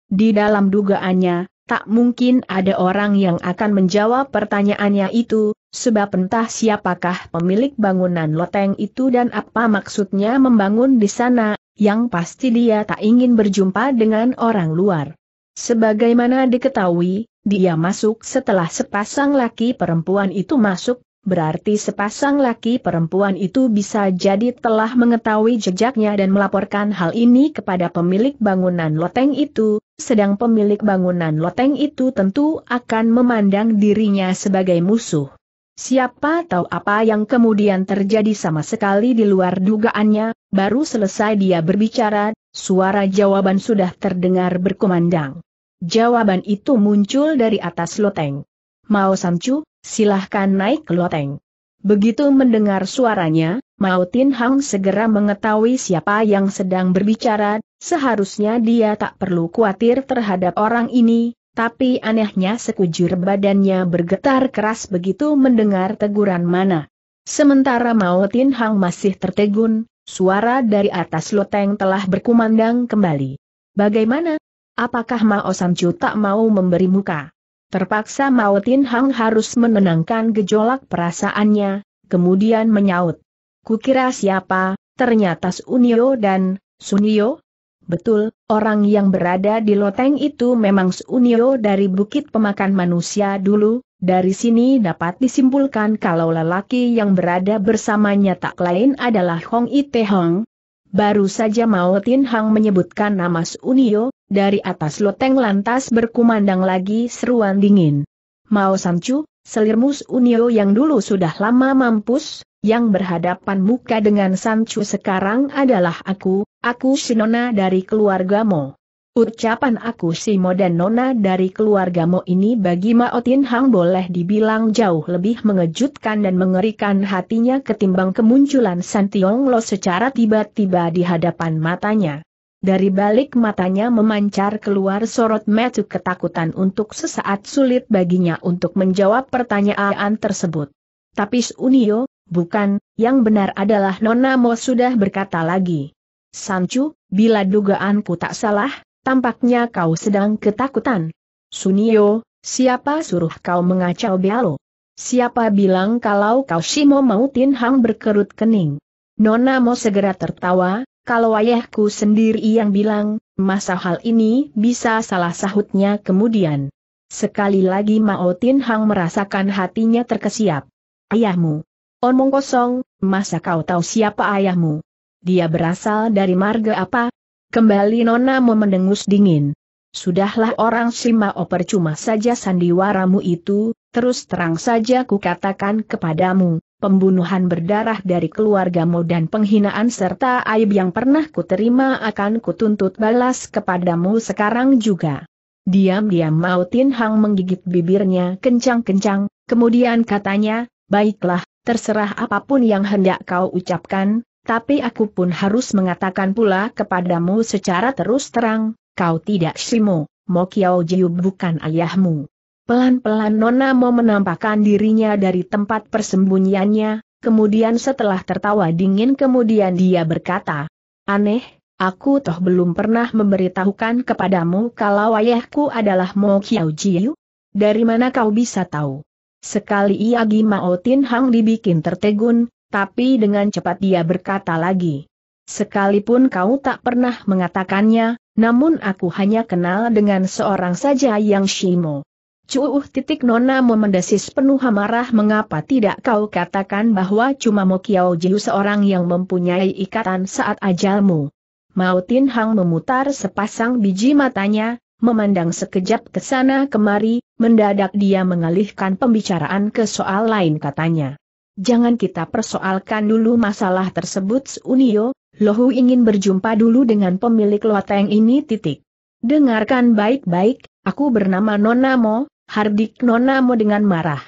Speaker 1: Di dalam dugaannya, tak mungkin ada orang yang akan menjawab pertanyaannya itu, sebab entah siapakah pemilik bangunan loteng itu dan apa maksudnya membangun di sana, yang pasti dia tak ingin berjumpa dengan orang luar. Sebagaimana diketahui, dia masuk setelah sepasang laki perempuan itu masuk, berarti sepasang laki perempuan itu bisa jadi telah mengetahui jejaknya dan melaporkan hal ini kepada pemilik bangunan loteng itu, sedang pemilik bangunan loteng itu tentu akan memandang dirinya sebagai musuh. Siapa tahu apa yang kemudian terjadi sama sekali di luar dugaannya, baru selesai dia berbicara, suara jawaban sudah terdengar berkumandang. Jawaban itu muncul dari atas loteng. Mau Samcu, silahkan naik ke loteng. Begitu mendengar suaranya, Mao Tin Hang segera mengetahui siapa yang sedang berbicara, seharusnya dia tak perlu khawatir terhadap orang ini, tapi anehnya sekujur badannya bergetar keras begitu mendengar teguran mana. Sementara Mao Tin Hang masih tertegun, suara dari atas loteng telah berkumandang kembali. Bagaimana? Apakah Mao Samcu tak mau memberi muka? Terpaksa Mao Tin Hang harus menenangkan gejolak perasaannya, kemudian menyaut. Kukira siapa, ternyata Sunio dan, Sunio? Betul, orang yang berada di loteng itu memang Sunio dari Bukit Pemakan Manusia dulu, dari sini dapat disimpulkan kalau lelaki yang berada bersamanya tak lain adalah Hong Ite Hong. Baru saja Mao Tin Hang menyebutkan nama Sunio, dari atas loteng lantas berkumandang lagi seruan dingin. Mao Samcu, selirmus Unio yang dulu sudah lama mampus, yang berhadapan muka dengan Samcu sekarang adalah aku, aku si Nona dari keluarga Mo. Ucapan aku si Mo dan Nona dari keluarga Mo ini bagi Mao Tin Hang boleh dibilang jauh lebih mengejutkan dan mengerikan hatinya ketimbang kemunculan Santiong Lo secara tiba-tiba di hadapan matanya. Dari balik matanya memancar keluar sorot metu ketakutan untuk sesaat sulit baginya untuk menjawab pertanyaan tersebut. Tapi Sunio, bukan, yang benar adalah Nona Mo sudah berkata lagi. Sancu, bila dugaanku tak salah, tampaknya kau sedang ketakutan. Sunio, siapa suruh kau mengacau Bialo? Siapa bilang kalau kau Shimo mau Hang berkerut kening? Nona Mo segera tertawa, kalau ayahku sendiri yang bilang, masa hal ini bisa salah sahutnya kemudian. Sekali lagi Mao Tin Hang merasakan hatinya terkesiap. Ayahmu. Omong kosong, masa kau tahu siapa ayahmu? Dia berasal dari marga apa? Kembali Nona mau mendengus dingin. Sudahlah orang Simao percuma saja sandiwaramu itu, terus terang saja kukatakan kepadamu, pembunuhan berdarah dari keluargamu dan penghinaan serta aib yang pernah kuterima akan kutuntut balas kepadamu sekarang juga. Diam-diam Mao Tin Hang menggigit bibirnya kencang-kencang, kemudian katanya, baiklah, terserah apa pun yang hendak kau ucapkan, tapi aku pun harus mengatakan pula kepadamu secara terus terang, kau tidak Shimo, Mo Kiao Jiu bukan ayahmu. Pelan-pelan Nona mau menampakkan dirinya dari tempat persembunyiannya, kemudian setelah tertawa dingin kemudian dia berkata, Aneh, aku toh belum pernah memberitahukan kepadamu kalau ayahku adalah Mo Kiao Jiu? Dari mana kau bisa tahu? Sekali Iagi Mao Tin Hang dibikin tertegun, tapi dengan cepat dia berkata lagi. Sekalipun kau tak pernah mengatakannya, namun aku hanya kenal dengan seorang saja yang Shimo. Cuuh titik nona memendesis penuh amarah mengapa tidak kau katakan bahwa cuma Mo Kiao Jiu seorang yang mempunyai ikatan saat ajalmu. Mau Tin Hang memutar sepasang biji matanya, memandang sekejap ke sana kemari, mendadak dia mengalihkan pembicaraan ke soal lain katanya. Jangan kita persoalkan dulu masalah tersebut Unio, Lohu ingin berjumpa dulu dengan pemilik loteng ini titik. Dengarkan baik-baik, aku bernama Nona Mo, Hardik Nonamo dengan marah.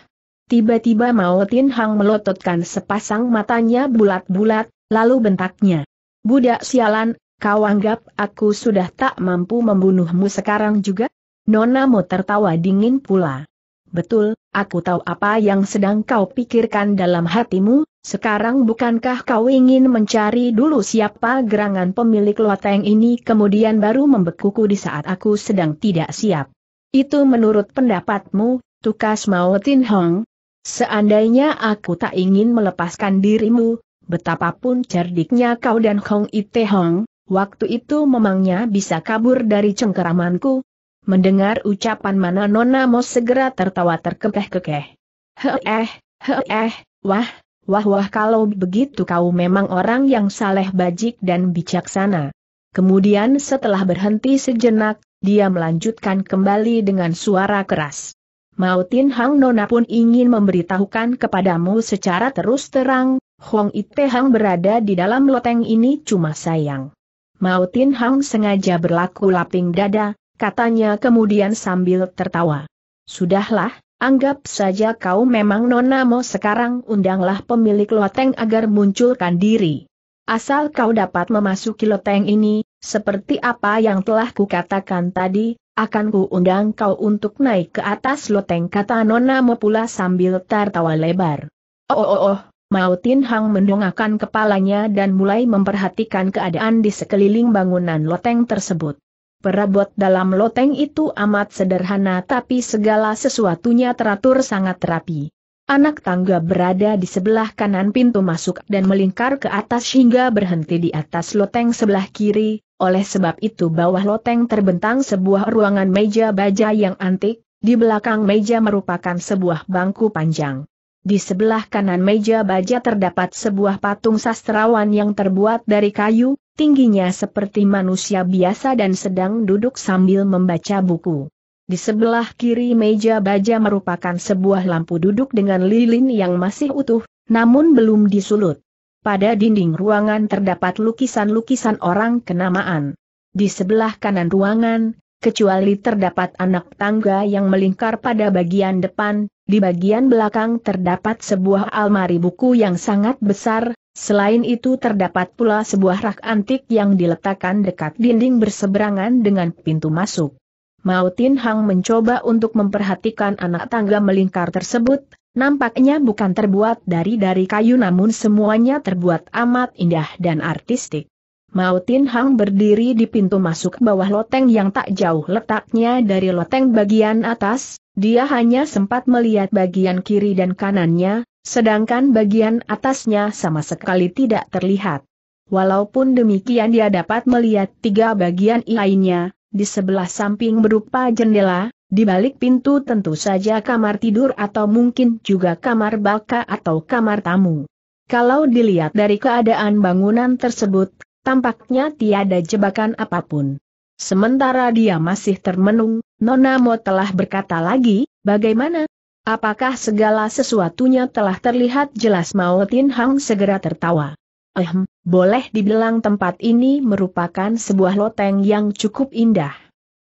Speaker 1: Tiba-tiba Mao Tin Hang melototkan sepasang matanya bulat-bulat, lalu bentaknya. Budak sialan, kau anggap aku sudah tak mampu membunuhmu sekarang juga? Nonamo tertawa dingin pula. Betul, aku tahu apa yang sedang kau pikirkan dalam hatimu, sekarang bukankah kau ingin mencari dulu siapa gerangan pemilik loteng ini kemudian baru membekuku di saat aku sedang tidak siap. Itu menurut pendapatmu, tukas Mao Tin Hong? Seandainya aku tak ingin melepaskan dirimu, betapapun cerdiknya kau dan Hong Ite Hong, waktu itu memangnya bisa kabur dari cengkeramanku? Mendengar ucapan mana Nona Mo segera tertawa terkekeh-kekeh. Heeh, heeh, wah, wah wah kalau begitu kau memang orang yang saleh bajik dan bijaksana. Kemudian setelah berhenti sejenak, dia melanjutkan kembali dengan suara keras. Mau Tin Hang Nona pun ingin memberitahukan kepadamu secara terus terang, Hong Ite Hang berada di dalam loteng ini cuma sayang. Mau Tin Hang sengaja berlaku laping dada, katanya kemudian sambil tertawa. Sudahlah, anggap saja kau memang Nona mau sekarang undanglah pemilik loteng agar munculkan diri. Asal kau dapat memasuki loteng ini, seperti apa yang telah kukatakan tadi, akan ku undang kau untuk naik ke atas loteng kata Nona Mopula sambil tertawa lebar. Oh oh oh, Mau Tin Hang mendongakkan kepalanya dan mulai memperhatikan keadaan di sekeliling bangunan loteng tersebut. Perabot dalam loteng itu amat sederhana tapi segala sesuatunya teratur sangat rapi. Anak tangga berada di sebelah kanan pintu masuk dan melingkar ke atas hingga berhenti di atas loteng sebelah kiri, oleh sebab itu bawah loteng terbentang sebuah ruangan meja baja yang antik, di belakang meja merupakan sebuah bangku panjang. Di sebelah kanan meja baja terdapat sebuah patung sastrawan yang terbuat dari kayu, tingginya seperti manusia biasa dan sedang duduk sambil membaca buku. Di sebelah kiri meja baja merupakan sebuah lampu duduk dengan lilin yang masih utuh, namun belum disulut. Pada dinding ruangan terdapat lukisan-lukisan orang kenamaan. Di sebelah kanan ruangan, kecuali terdapat anak tangga yang melingkar pada bagian depan, di bagian belakang terdapat sebuah almari buku yang sangat besar, selain itu terdapat pula sebuah rak antik yang diletakkan dekat dinding berseberangan dengan pintu masuk. Mao Tin Hang mencoba untuk memperhatikan anak tangga melingkar tersebut, nampaknya bukan terbuat dari dari kayu namun semuanya terbuat amat indah dan artistik. Mao Tin Hang berdiri di pintu masuk bawah loteng yang tak jauh letaknya dari loteng bagian atas, dia hanya sempat melihat bagian kiri dan kanannya, sedangkan bagian atasnya sama sekali tidak terlihat. Walaupun demikian dia dapat melihat tiga bagian lainnya, di sebelah samping berupa jendela, di balik pintu tentu saja kamar tidur atau mungkin juga kamar baka atau kamar tamu. Kalau dilihat dari keadaan bangunan tersebut, tampaknya tiada jebakan apa pun. Sementara dia masih termenung, Nona Mo telah berkata lagi, bagaimana? Apakah segala sesuatunya telah terlihat jelas Mao Tin Hang segera tertawa. Ehm, boleh dibilang tempat ini merupakan sebuah loteng yang cukup indah.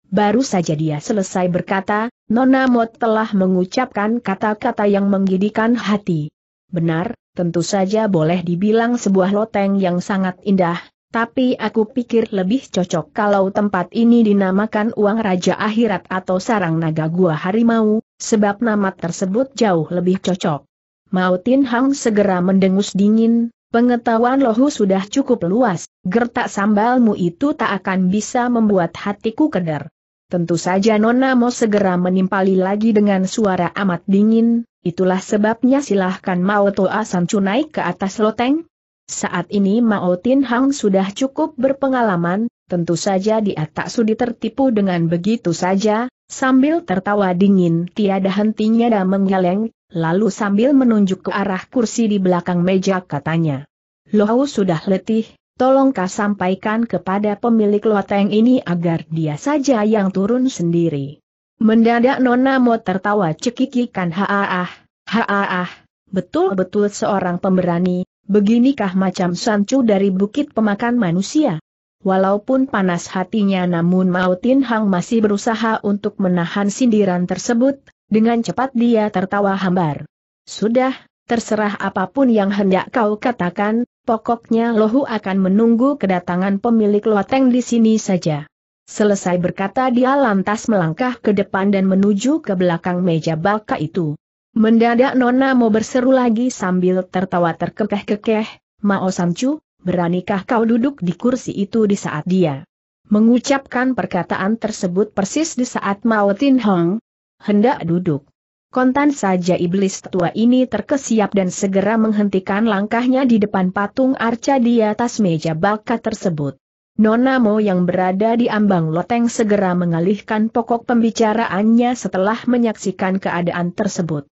Speaker 1: Baru saja dia selesai berkata, Nona Mot telah mengucapkan kata-kata yang menggidikan hati. Benar, tentu saja boleh dibilang sebuah loteng yang sangat indah, tapi aku pikir lebih cocok kalau tempat ini dinamakan uang raja akhirat atau sarang naga gua harimau, sebab nama tersebut jauh lebih cocok. Mau Tin Hang segera mendengus dingin, Pengetahuan lohu sudah cukup luas, gertak sambalmu itu tak akan bisa membuat hatiku keder. Tentu saja Nona mau segera menimpali lagi dengan suara amat dingin, itulah sebabnya silahkan Mao Toa Sancu naik ke atas loteng. Saat ini Mao Tin Hang sudah cukup berpengalaman, tentu saja dia tak sudi tertipu dengan begitu saja, Sambil tertawa dingin tiada hentinya dan menggeleng, lalu sambil menunjuk ke arah kursi di belakang meja katanya. Loh sudah letih, tolongkah sampaikan kepada pemilik loteng ini agar dia saja yang turun sendiri. Mendadak Nona Mo tertawa cekikikan haa haa betul-betul seorang pemberani, beginikah macam Sancu dari bukit pemakan manusia. Walaupun panas hatinya namun Mao Tin Hang masih berusaha untuk menahan sindiran tersebut, dengan cepat dia tertawa hambar. Sudah, terserah apa pun yang hendak kau katakan, pokoknya Lohu akan menunggu kedatangan pemilik loteng di sini saja. Selesai berkata dia lantas melangkah ke depan dan menuju ke belakang meja baka itu. Mendadak Nona mau berseru lagi sambil tertawa terkekeh-kekeh, Mao Samcu, beranikah kau duduk di kursi itu di saat dia mengucapkan perkataan tersebut persis di saat Mao Tin Hong hendak duduk. Kontan saja iblis tua ini terkesiap dan segera menghentikan langkahnya di depan patung arca di atas meja baka tersebut. Nona Mo yang berada di ambang loteng segera mengalihkan pokok pembicaraannya setelah menyaksikan keadaan tersebut.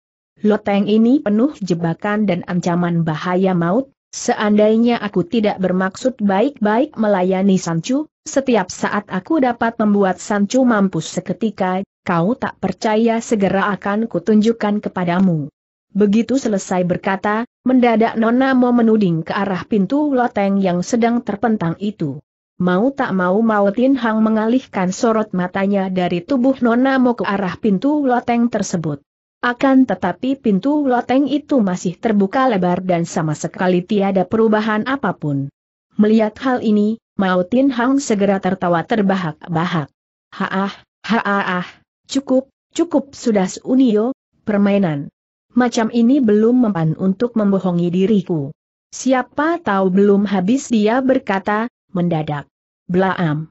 Speaker 1: Loteng ini penuh jebakan dan ancaman bahaya maut, seandainya aku tidak bermaksud baik-baik melayani Sancu, setiap saat aku dapat membuat Sancu mampus seketika, kau tak percaya segera akan kutunjukkan kepadamu. Begitu selesai berkata, mendadak Nona mau menuding ke arah pintu loteng yang sedang terpentang itu. Mau tak mau mau Tin Hang mengalihkan sorot matanya dari tubuh Nona mau ke arah pintu loteng tersebut. Akan tetapi pintu loteng itu masih terbuka lebar dan sama sekali tiada perubahan apa pun. Melihat hal ini, Mau Tin Hang segera tertawa terbahak-bahak. Haah, haah, Cukup, cukup sudah Unio, permainan. Macam ini belum mempan untuk membohongi diriku. Siapa tahu belum habis dia berkata, mendadak. Blaam.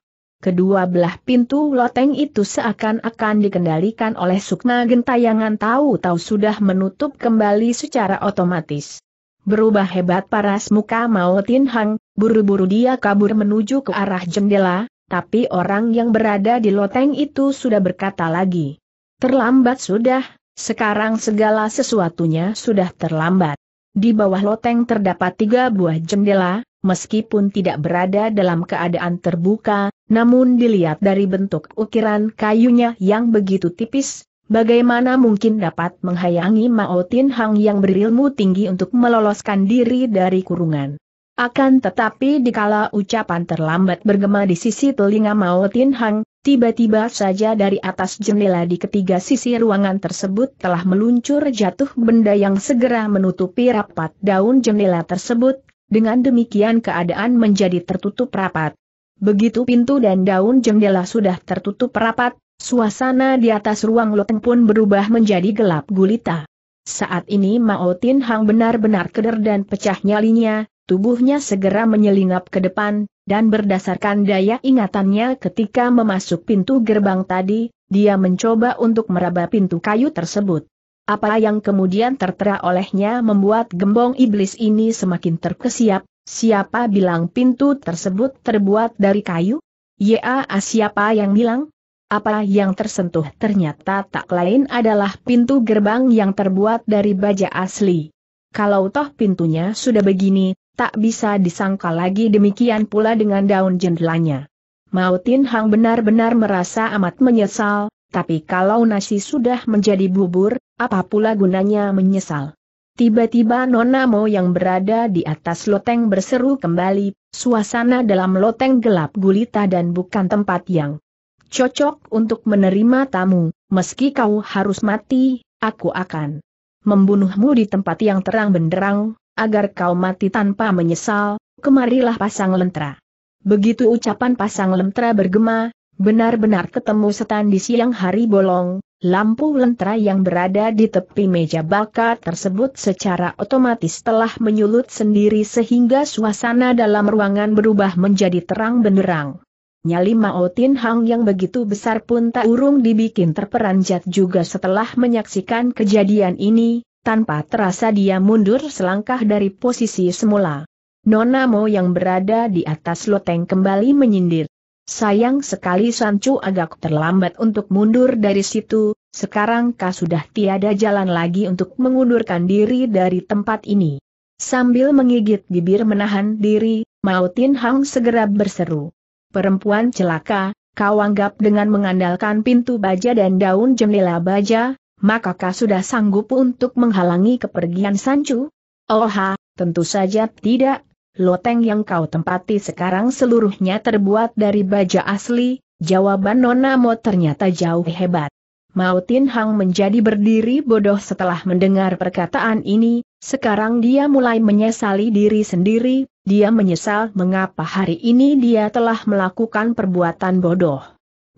Speaker 1: Kedua belah pintu loteng itu seakan-akan dikendalikan oleh Sukma Gentayangan tahu-tahu sudah menutup kembali secara otomatis. Berubah hebat paras muka Mao Tin Hang, buru-buru dia kabur menuju ke arah jendela, tapi orang yang berada di loteng itu sudah berkata lagi. Terlambat sudah, sekarang segala sesuatunya sudah terlambat. Di bawah loteng terdapat tiga buah jendela, meskipun tidak berada dalam keadaan terbuka, namun dilihat dari bentuk ukiran kayunya yang begitu tipis, bagaimana mungkin dapat menghayangi Mao Tin Hang yang berilmu tinggi untuk meloloskan diri dari kurungan. Akan tetapi dikala ucapan terlambat bergema di sisi telinga Mao Tin Hang, tiba-tiba saja dari atas jendela di ketiga sisi ruangan tersebut telah meluncur jatuh benda yang segera menutupi rapat daun jendela tersebut, dengan demikian keadaan menjadi tertutup rapat. Begitu pintu dan daun jendela sudah tertutup rapat, suasana di atas ruang loteng pun berubah menjadi gelap gulita. Saat ini Mao Tin Hang benar-benar keder dan pecah nyalinya, tubuhnya segera menyelinap ke depan, dan berdasarkan daya ingatannya ketika memasuk pintu gerbang tadi, dia mencoba untuk meraba pintu kayu tersebut. Apa yang kemudian tertera olehnya membuat gembong iblis ini semakin terkesiap, siapa bilang pintu tersebut terbuat dari kayu? Ya, siapa yang bilang? Apa yang tersentuh ternyata tak lain adalah pintu gerbang yang terbuat dari baja asli. Kalau toh pintunya sudah begini, tak bisa disangka lagi demikian pula dengan daun jendelanya. Mao Tin Hang benar-benar merasa amat menyesal, tapi kalau nasi sudah menjadi bubur, apa pula gunanya menyesal. Tiba-tiba Nona Mo yang berada di atas loteng berseru kembali, suasana dalam loteng gelap gulita dan bukan tempat yang cocok untuk menerima tamu, meski kau harus mati, aku akan membunuhmu di tempat yang terang benderang, agar kau mati tanpa menyesal, kemarilah pasang lentera. Begitu ucapan pasang lentera bergema, benar-benar ketemu setan di siang hari bolong, lampu lentera yang berada di tepi meja baka tersebut secara otomatis telah menyulut sendiri sehingga suasana dalam ruangan berubah menjadi terang benderang. Nyali Mao Tin Hang yang begitu besar pun tak urung dibikin terperanjat juga setelah menyaksikan kejadian ini, tanpa terasa dia mundur selangkah dari posisi semula. Nona Mo yang berada di atas loteng kembali menyindir. Sayang sekali Sancu agak terlambat untuk mundur dari situ, sekarang kau sudah tiada jalan lagi untuk mengundurkan diri dari tempat ini. Sambil menggigit bibir menahan diri, Mao Tin Hang segera berseru. Perempuan celaka, kau anggap dengan mengandalkan pintu baja dan daun jendela baja, maka kau sudah sanggup untuk menghalangi kepergian Sancu? Oh tentu saja tidak, loteng yang kau tempati sekarang seluruhnya terbuat dari baja asli, jawaban Nona Mo ternyata jauh hebat. Mao Tin Hang menjadi berdiri bodoh setelah mendengar perkataan ini, sekarang dia mulai menyesali diri sendiri, dia menyesal mengapa hari ini dia telah melakukan perbuatan bodoh.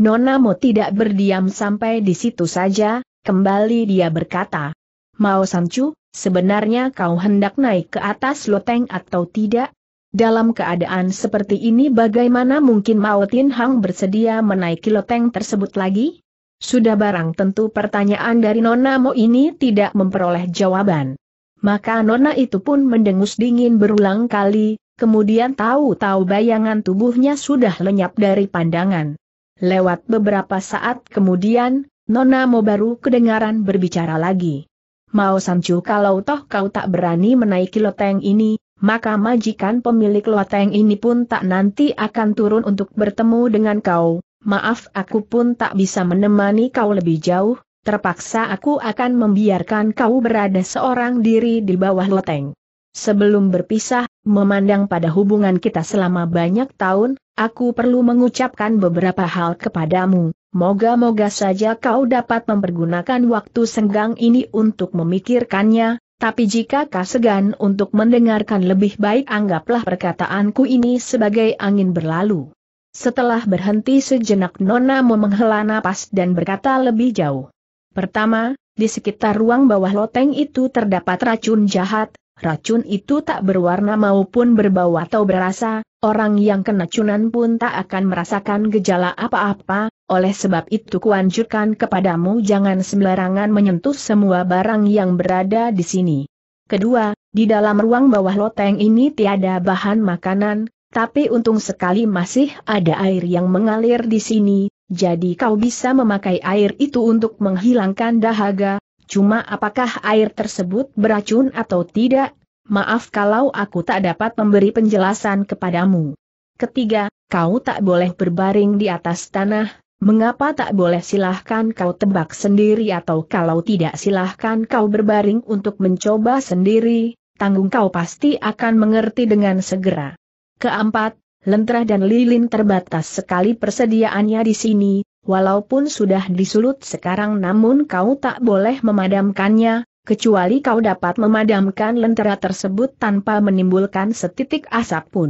Speaker 1: Nona Mo tidak berdiam sampai di situ saja, kembali dia berkata, Mao Sancu, sebenarnya kau hendak naik ke atas loteng atau tidak? Dalam keadaan seperti ini bagaimana mungkin Mao Tin Hang bersedia menaiki loteng tersebut lagi? Sudah barang tentu pertanyaan dari Nona Mo ini tidak memperoleh jawaban. Maka Nona itu pun mendengus dingin berulang kali, kemudian tahu-tahu bayangan tubuhnya sudah lenyap dari pandangan. Lewat beberapa saat kemudian, Nona Mo baru kedengaran berbicara lagi. Mau Samcu kalau toh kau tak berani menaiki loteng ini, maka majikan pemilik loteng ini pun tak nanti akan turun untuk bertemu dengan kau, maaf aku pun tak bisa menemani kau lebih jauh, terpaksa aku akan membiarkan kau berada seorang diri di bawah loteng. Sebelum berpisah, memandang pada hubungan kita selama banyak tahun, aku perlu mengucapkan beberapa hal kepadamu. Moga-moga saja kau dapat mempergunakan waktu senggang ini untuk memikirkannya, tapi jika kau segan untuk mendengarkan lebih baik anggaplah perkataanku ini sebagai angin berlalu. Setelah berhenti sejenak Nona menghela napas dan berkata lebih jauh. Pertama, di sekitar ruang bawah loteng itu terdapat racun jahat, racun itu tak berwarna maupun berbau atau berasa, orang yang kena cunan pun tak akan merasakan gejala apa-apa, oleh sebab itu kuanjurkan kepadamu jangan sembarangan menyentuh semua barang yang berada di sini. Kedua, di dalam ruang bawah loteng ini tiada bahan makanan, tapi untung sekali masih ada air yang mengalir di sini, jadi kau bisa memakai air itu untuk menghilangkan dahaga, cuma apakah air tersebut beracun atau tidak, maaf kalau aku tak dapat memberi penjelasan kepadamu. Ketiga, kau tak boleh berbaring di atas tanah, Mengapa tak boleh silahkan kau tebak sendiri atau kalau tidak silahkan kau berbaring untuk mencoba sendiri, tanggung kau pasti akan mengerti dengan segera. Keempat, lentera dan lilin terbatas sekali persediaannya di sini, walaupun sudah disulut sekarang namun kau tak boleh memadamkannya, kecuali kau dapat memadamkan lentera tersebut tanpa menimbulkan setitik asap pun.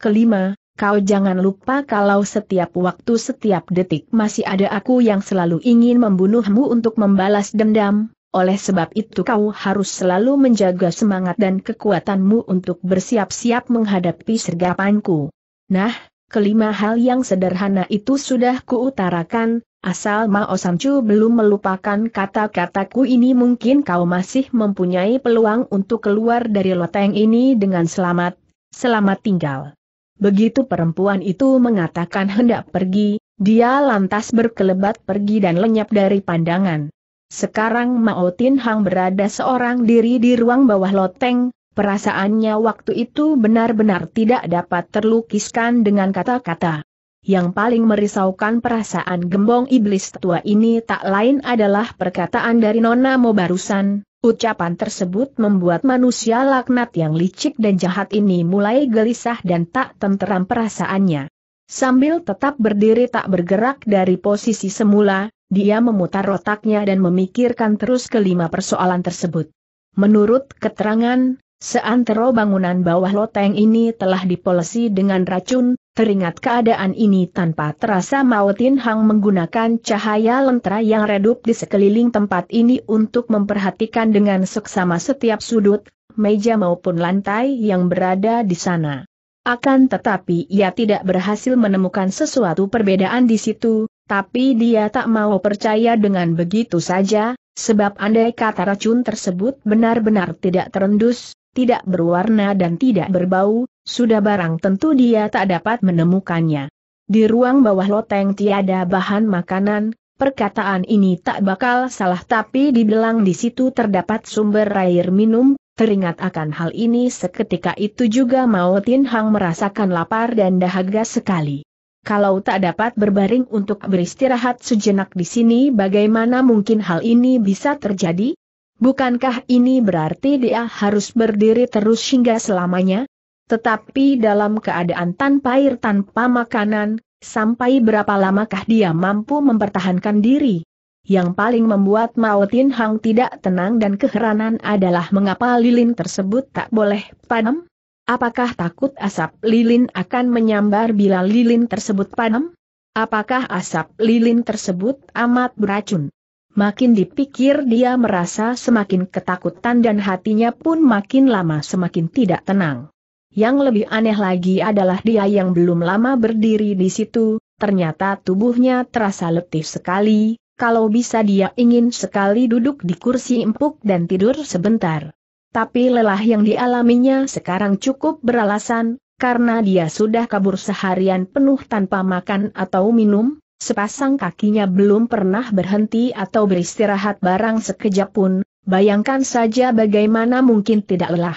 Speaker 1: Kelima, kau jangan lupa kalau setiap waktu setiap detik masih ada aku yang selalu ingin membunuhmu untuk membalas dendam, oleh sebab itu kau harus selalu menjaga semangat dan kekuatanmu untuk bersiap-siap menghadapi sergapanku. Nah, kelima hal yang sederhana itu sudah kuutarakan, asal Mao Samcu belum melupakan kata-kataku ini mungkin kau masih mempunyai peluang untuk keluar dari loteng ini dengan selamat. Selamat tinggal. Begitu perempuan itu mengatakan hendak pergi, dia lantas berkelebat pergi dan lenyap dari pandangan. Sekarang Mao Tin Hang berada seorang diri di ruang bawah loteng, perasaannya waktu itu benar-benar tidak dapat terlukiskan dengan kata-kata. Yang paling merisaukan perasaan gembong iblis tua ini tak lain adalah perkataan dari Nona Mo barusan, Ucapan tersebut membuat manusia laknat yang licik dan jahat ini mulai gelisah dan tak tenteram perasaannya. Sambil tetap berdiri tak bergerak dari posisi semula, dia memutar otaknya dan memikirkan terus kelima persoalan tersebut. Menurut keterangan, seantero bangunan bawah loteng ini telah dipolesi dengan racun, Teringat keadaan ini tanpa terasa Mao Tin Hang menggunakan cahaya lentera yang redup di sekeliling tempat ini untuk memperhatikan dengan seksama setiap sudut, meja maupun lantai yang berada di sana. Akan tetapi ia tidak berhasil menemukan sesuatu perbedaan di situ, tapi dia tak mau percaya dengan begitu saja, sebab andai kata racun tersebut benar-benar tidak terendus, tidak berwarna dan tidak berbau, sudah barang tentu dia tak dapat menemukannya. di ruang bawah loteng tiada bahan makanan, perkataan ini tak bakal salah tapi dibilang di situ terdapat sumber air minum, teringat akan hal ini seketika itu juga Mao Tin Hang merasakan lapar dan dahaga sekali. Kalau tak dapat berbaring untuk beristirahat sejenak di sini bagaimana mungkin hal ini bisa terjadi? Bukankah ini berarti dia harus berdiri terus hingga selamanya? Tetapi dalam keadaan tanpa air tanpa makanan, sampai berapa lamakah dia mampu mempertahankan diri? Yang paling membuat Mao Tin Hang tidak tenang dan keheranan adalah mengapa lilin tersebut tak boleh padam? Apakah takut asap lilin akan menyambar bila lilin tersebut padam? Apakah asap lilin tersebut amat beracun? Makin dipikir dia merasa semakin ketakutan dan hatinya pun makin lama semakin tidak tenang. Yang lebih aneh lagi adalah dia yang belum lama berdiri di situ, ternyata tubuhnya terasa letih sekali, kalau bisa dia ingin sekali duduk di kursi empuk dan tidur sebentar. Tapi lelah yang dialaminya sekarang cukup beralasan, karena dia sudah kabur seharian penuh tanpa makan atau minum, sepasang kakinya belum pernah berhenti atau beristirahat barang sekejap pun, bayangkan saja bagaimana mungkin tidak lelah.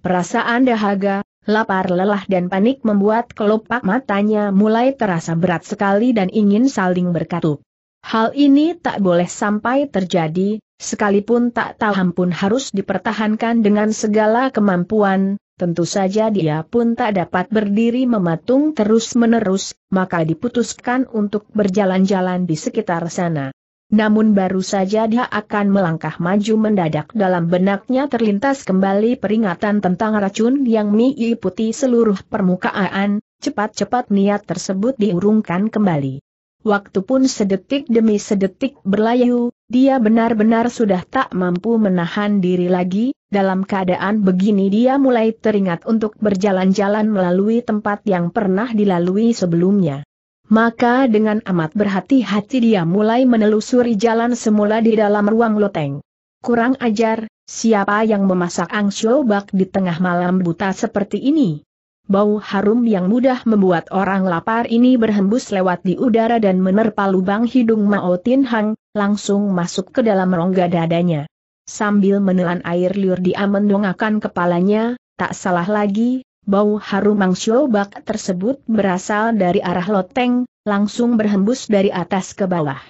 Speaker 1: Perasaan dahaga, lapar lelah dan panik membuat kelopak matanya mulai terasa berat sekali dan ingin saling berkatup. Hal ini tak boleh sampai terjadi, sekalipun tak tahu pun harus dipertahankan dengan segala kemampuan, tentu saja dia pun tak dapat berdiri mematung terus-menerus, maka diputuskan untuk berjalan-jalan di sekitar sana. Namun baru saja dia akan melangkah maju mendadak dalam benaknya terlintas kembali peringatan tentang racun yang mengikuti seluruh permukaan, cepat-cepat niat tersebut diurungkan kembali. Waktu pun sedetik demi sedetik berlayu, dia benar-benar sudah tak mampu menahan diri lagi, dalam keadaan begini dia mulai teringat untuk berjalan-jalan melalui tempat yang pernah dilalui sebelumnya. Maka dengan amat berhati-hati dia mulai menelusuri jalan semula di dalam ruang loteng. Kurang ajar, siapa yang memasak angsiobak di tengah malam buta seperti ini? bau harum yang mudah membuat orang lapar ini berhembus lewat di udara dan menerpa lubang hidung Mao Tin Hang, langsung masuk ke dalam rongga dadanya. Sambil menelan air liur dia mendongakkan kepalanya, tak salah lagi, bau harum Mangshio Bak tersebut berasal dari arah loteng, langsung berhembus dari atas ke bawah.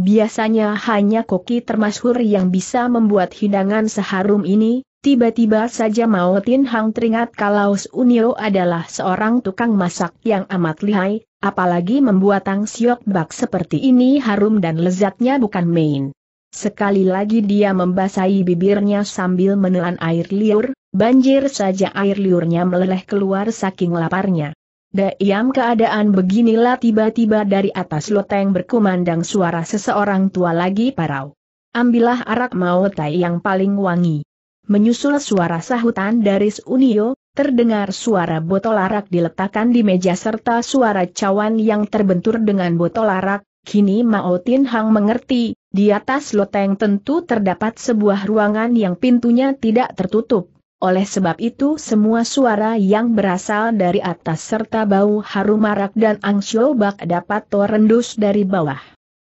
Speaker 1: Biasanya hanya koki termasyhur yang bisa membuat hidangan seharum ini, Tiba-tiba saja Mao Tin Hang teringat kalau Sunio adalah seorang tukang masak yang amat lihai, apalagi membuat tang siok bak seperti ini harum dan lezatnya bukan main. Sekali lagi dia membasahi bibirnya sambil menelan air liur, banjir saja air liurnya meleleh keluar saking laparnya. Dayam keadaan beginilah tiba-tiba dari atas loteng berkumandang suara seseorang tua lagi parau. Ambillah arak mau tai yang paling wangi. Menyusul suara sahutan dari Sunio, terdengar suara botol arak diletakkan di meja serta suara cawan yang terbentur dengan botol arak, kini Mao Tin Hang mengerti, di atas loteng tentu terdapat sebuah ruangan yang pintunya tidak tertutup. Oleh sebab itu semua suara yang berasal dari atas serta bau harum arak dan angsyo bak dapat terendus dari bawah.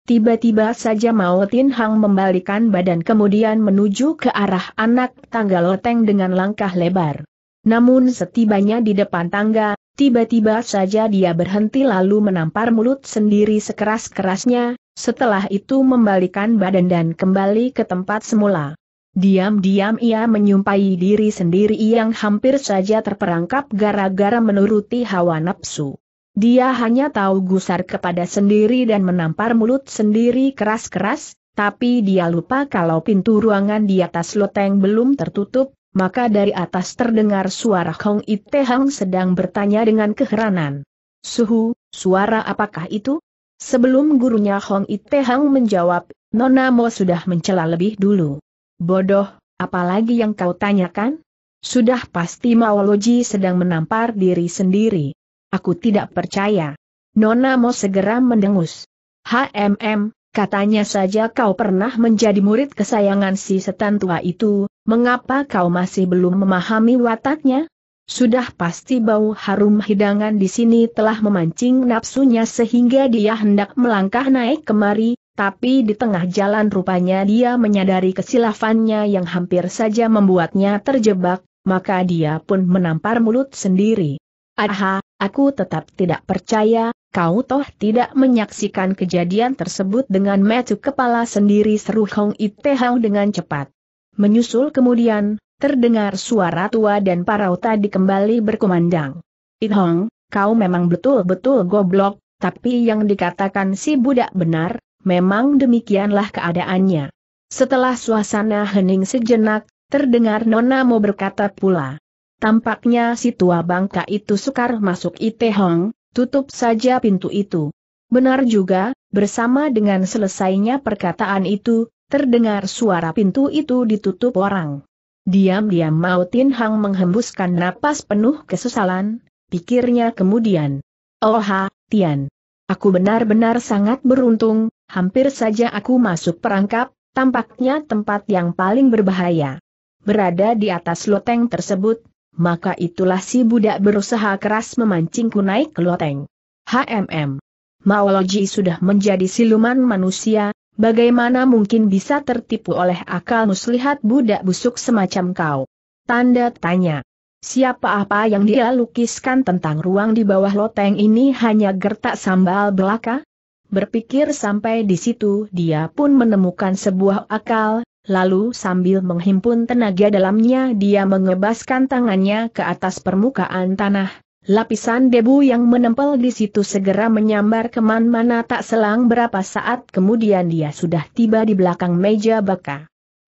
Speaker 1: Tiba-tiba saja Mao Tin Hang membalikan badan kemudian menuju ke arah anak tangga loteng dengan langkah lebar. Namun setibanya di depan tangga, tiba-tiba saja dia berhenti lalu menampar mulut sendiri sekeras-kerasnya, setelah itu membalikan badan dan kembali ke tempat semula. Diam-diam ia menyumpai diri sendiri yang hampir saja terperangkap gara-gara menuruti hawa nafsu. Dia hanya tahu gusar kepada sendiri dan menampar mulut sendiri keras-keras, tapi dia lupa kalau pintu ruangan di atas loteng belum tertutup, maka dari atas terdengar suara Hong Ite Hang sedang bertanya dengan keheranan. Suhu, suara apakah itu? Sebelum gurunya Hong Ite Hang menjawab, Nona Mo sudah mencela lebih dulu. Bodoh, apalagi yang kau tanyakan? Sudah pasti Maoloji sedang menampar diri sendiri. Aku tidak percaya. Nona mau segera mendengus. HMM, katanya saja kau pernah menjadi murid kesayangan si setan tua itu, mengapa kau masih belum memahami wataknya? Sudah pasti bau harum hidangan di sini telah memancing nafsunya sehingga dia hendak melangkah naik kemari, tapi di tengah jalan rupanya dia menyadari kesilafannya yang hampir saja membuatnya terjebak, maka dia pun menampar mulut sendiri. Aha, aku tetap tidak percaya, kau toh tidak menyaksikan kejadian tersebut dengan metu kepala sendiri seru Hong Ite Hang dengan cepat. Menyusul kemudian, terdengar suara tua dan parau tadi kembali berkumandang. Hong, kau memang betul-betul goblok, tapi yang dikatakan si budak benar, memang demikianlah keadaannya. Setelah suasana hening sejenak, terdengar Nona mau berkata pula. Tampaknya si tua bangka itu sukar masuk Ite Hong, tutup saja pintu itu. Benar juga, bersama dengan selesainya perkataan itu, terdengar suara pintu itu ditutup orang. Diam-diam Mao Tin Hang menghembuskan napas penuh kesesalan, pikirnya kemudian. Oh ha, Tian. Aku benar-benar sangat beruntung, hampir saja aku masuk perangkap, tampaknya tempat yang paling berbahaya. Berada di atas loteng tersebut, maka itulah si budak berusaha keras memancingku naik ke loteng. HMM. Maologi sudah menjadi siluman manusia, Bagaimana mungkin bisa tertipu oleh akal muslihat budak busuk semacam kau? Tanda tanya. Siapa apa yang dia lukiskan tentang ruang di bawah loteng ini hanya gertak sambal belaka? Berpikir sampai di situ dia pun menemukan sebuah akal, lalu sambil menghimpun tenaga dalamnya dia mengebaskan tangannya ke atas permukaan tanah, Lapisan debu yang menempel di situ segera menyambar ke mana-mana tak selang berapa saat kemudian dia sudah tiba di belakang meja baka.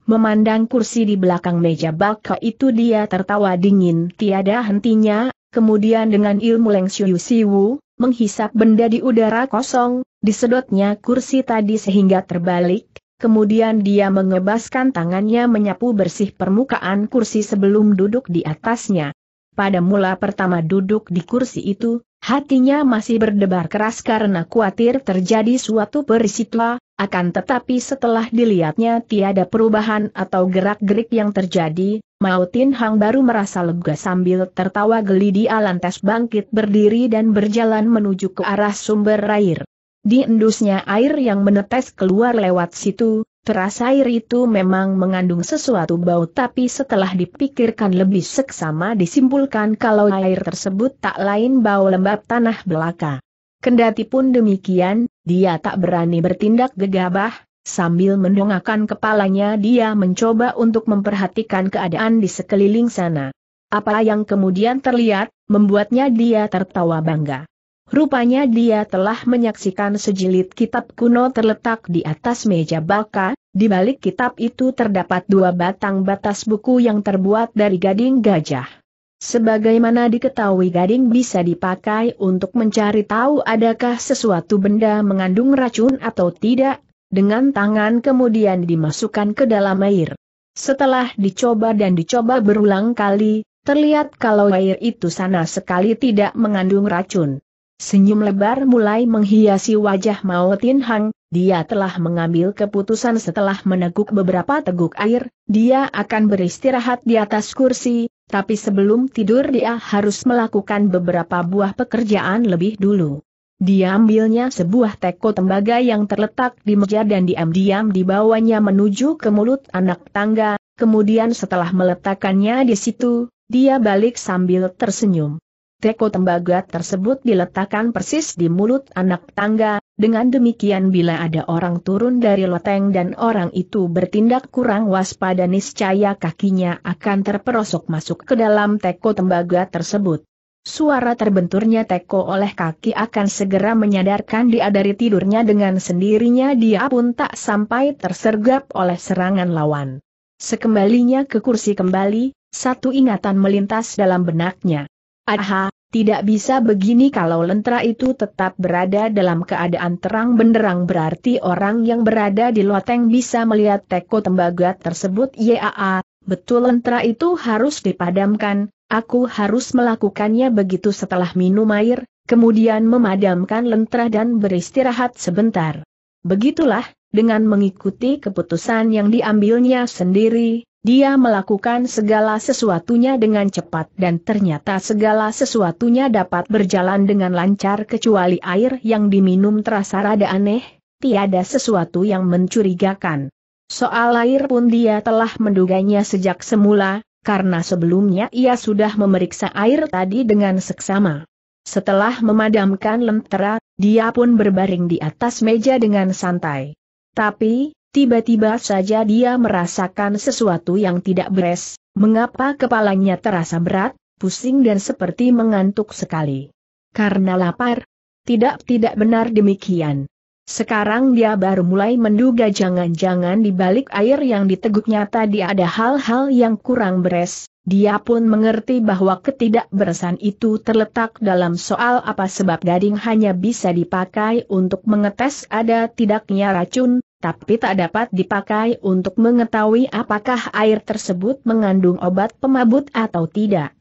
Speaker 1: Memandang kursi di belakang meja baka itu dia tertawa dingin tiada hentinya, kemudian dengan ilmu Leng Xiu Siwu, menghisap benda di udara kosong, disedotnya kursi tadi sehingga terbalik, kemudian dia mengebaskan tangannya menyapu bersih permukaan kursi sebelum duduk di atasnya. Pada mula pertama duduk di kursi itu, hatinya masih berdebar keras karena khawatir terjadi suatu peristiwa, akan tetapi setelah dilihatnya tiada perubahan atau gerak-gerik yang terjadi, Mao Tin Hang baru merasa lega sambil tertawa geli dia lantas bangkit berdiri dan berjalan menuju ke arah sumber air. Di endusnya air yang menetes keluar lewat situ, Terasa air itu memang mengandung sesuatu bau tapi setelah dipikirkan lebih seksama disimpulkan kalau air tersebut tak lain bau lembab tanah belaka. Kendati pun demikian, dia tak berani bertindak gegabah, sambil mendongakkan kepalanya dia mencoba untuk memperhatikan keadaan di sekeliling sana. Apa yang kemudian terlihat, membuatnya dia tertawa bangga. Rupanya dia telah menyaksikan sejilid kitab kuno terletak di atas meja baka, di balik kitab itu terdapat dua batang batas buku yang terbuat dari gading gajah. Sebagaimana diketahui gading bisa dipakai untuk mencari tahu adakah sesuatu benda mengandung racun atau tidak, dengan tangan kemudian dimasukkan ke dalam air. Setelah dicoba dan dicoba berulang kali, terlihat kalau air itu sana sekali tidak mengandung racun. Senyum lebar mulai menghiasi wajah Mao Tin Hang, dia telah mengambil keputusan setelah meneguk beberapa teguk air, dia akan beristirahat di atas kursi, tapi sebelum tidur dia harus melakukan beberapa buah pekerjaan lebih dulu. Dia ambilnya sebuah teko tembaga yang terletak di meja dan diam-diam dibawanya menuju ke mulut anak tangga, kemudian setelah meletakkannya di situ, dia balik sambil tersenyum. Teko tembaga tersebut diletakkan persis di mulut anak tangga, dengan demikian bila ada orang turun dari loteng dan orang itu bertindak kurang waspada niscaya kakinya akan terperosok masuk ke dalam teko tembaga tersebut. Suara terbenturnya teko oleh kaki akan segera menyadarkan dia dari tidurnya dengan sendirinya dia pun tak sampai tersergap oleh serangan lawan. Sekembalinya ke kursi kembali, satu ingatan melintas dalam benaknya. Aha, tidak bisa begini kalau lentera itu tetap berada dalam keadaan terang benderang berarti orang yang berada di loteng bisa melihat teko tembaga tersebut Yaa, betul lentera itu harus dipadamkan, aku harus melakukannya begitu setelah minum air, kemudian memadamkan lentera dan beristirahat sebentar. Begitulah, dengan mengikuti keputusan yang diambilnya sendiri, dia melakukan segala sesuatunya dengan cepat dan ternyata segala sesuatunya dapat berjalan dengan lancar kecuali air yang diminum terasa rada aneh, tiada sesuatu yang mencurigakan. Soal air pun dia telah menduganya sejak semula, karena sebelumnya ia sudah memeriksa air tadi dengan seksama. Setelah memadamkan lentera, dia pun berbaring di atas meja dengan santai. Tapi, Tiba-tiba saja dia merasakan sesuatu yang tidak beres, mengapa kepalanya terasa berat, pusing dan seperti mengantuk sekali. Karena lapar? Tidak, tidak benar demikian. Sekarang dia baru mulai menduga jangan-jangan di balik air yang diteguknya tadi ada hal-hal yang kurang beres, dia pun mengerti bahwa ketidakberesan itu terletak dalam soal apa sebab gading hanya bisa dipakai untuk mengetes ada tidaknya racun, tapi tak dapat dipakai untuk mengetahui apakah air tersebut mengandung obat pemabut atau tidak.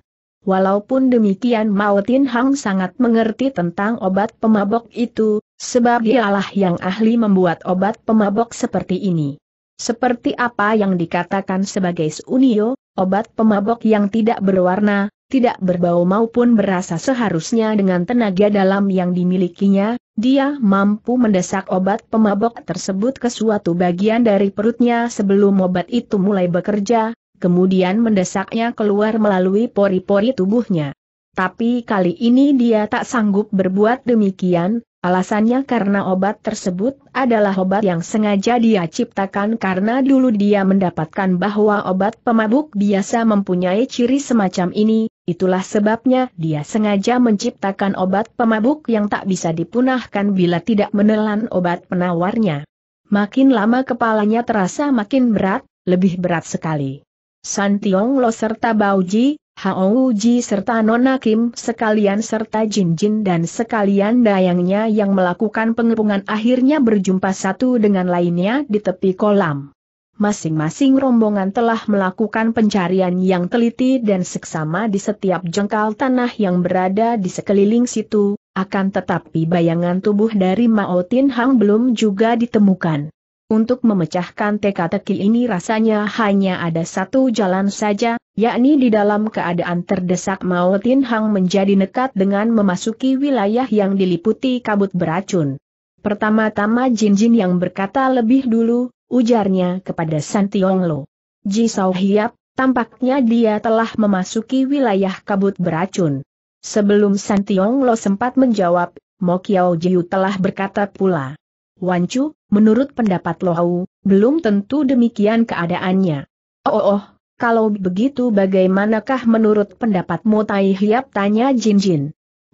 Speaker 1: Walaupun demikian Mao Tin Hang sangat mengerti tentang obat pemabok itu, sebab dialah yang ahli membuat obat pemabok seperti ini. Seperti apa yang dikatakan sebagai sunio, obat pemabok yang tidak berwarna, tidak berbau maupun berasa seharusnya dengan tenaga dalam yang dimilikinya, dia mampu mendesak obat pemabok tersebut ke suatu bagian dari perutnya sebelum obat itu mulai bekerja, kemudian mendesaknya keluar melalui pori-pori tubuhnya. Tapi kali ini dia tak sanggup berbuat demikian, Alasannya karena obat tersebut adalah obat yang sengaja dia ciptakan karena dulu dia mendapatkan bahwa obat pemabuk biasa mempunyai ciri semacam ini, itulah sebabnya dia sengaja menciptakan obat pemabuk yang tak bisa dipunahkan bila tidak menelan obat penawarnya. Makin lama kepalanya terasa makin berat, lebih berat sekali. Santiong Lo serta Bauji, Hao Ji serta Nona Kim sekalian serta Jin Jin dan sekalian dayangnya yang melakukan pengepungan akhirnya berjumpa satu dengan lainnya di tepi kolam. Masing-masing rombongan telah melakukan pencarian yang teliti dan seksama di setiap jengkal tanah yang berada di sekeliling situ, akan tetapi bayangan tubuh dari Mao Tin Hang belum juga ditemukan. Untuk memecahkan teka-teki ini rasanya hanya ada satu jalan saja, yakni di dalam keadaan terdesak Mao Tin Hang menjadi nekat dengan memasuki wilayah yang diliputi kabut beracun. Pertama-tama Jin Jin yang berkata lebih dulu, ujarnya kepada Santiong Lo. Ji Sao Hiap, tampaknya dia telah memasuki wilayah kabut beracun. Sebelum Santiong Lo sempat menjawab, Mo Kiao Jiu telah berkata pula. Wancu, menurut pendapat Lohau, belum tentu demikian keadaannya. Oh, oh, kalau begitu bagaimanakah menurut pendapat Tai Hiap tanya Jin Jin.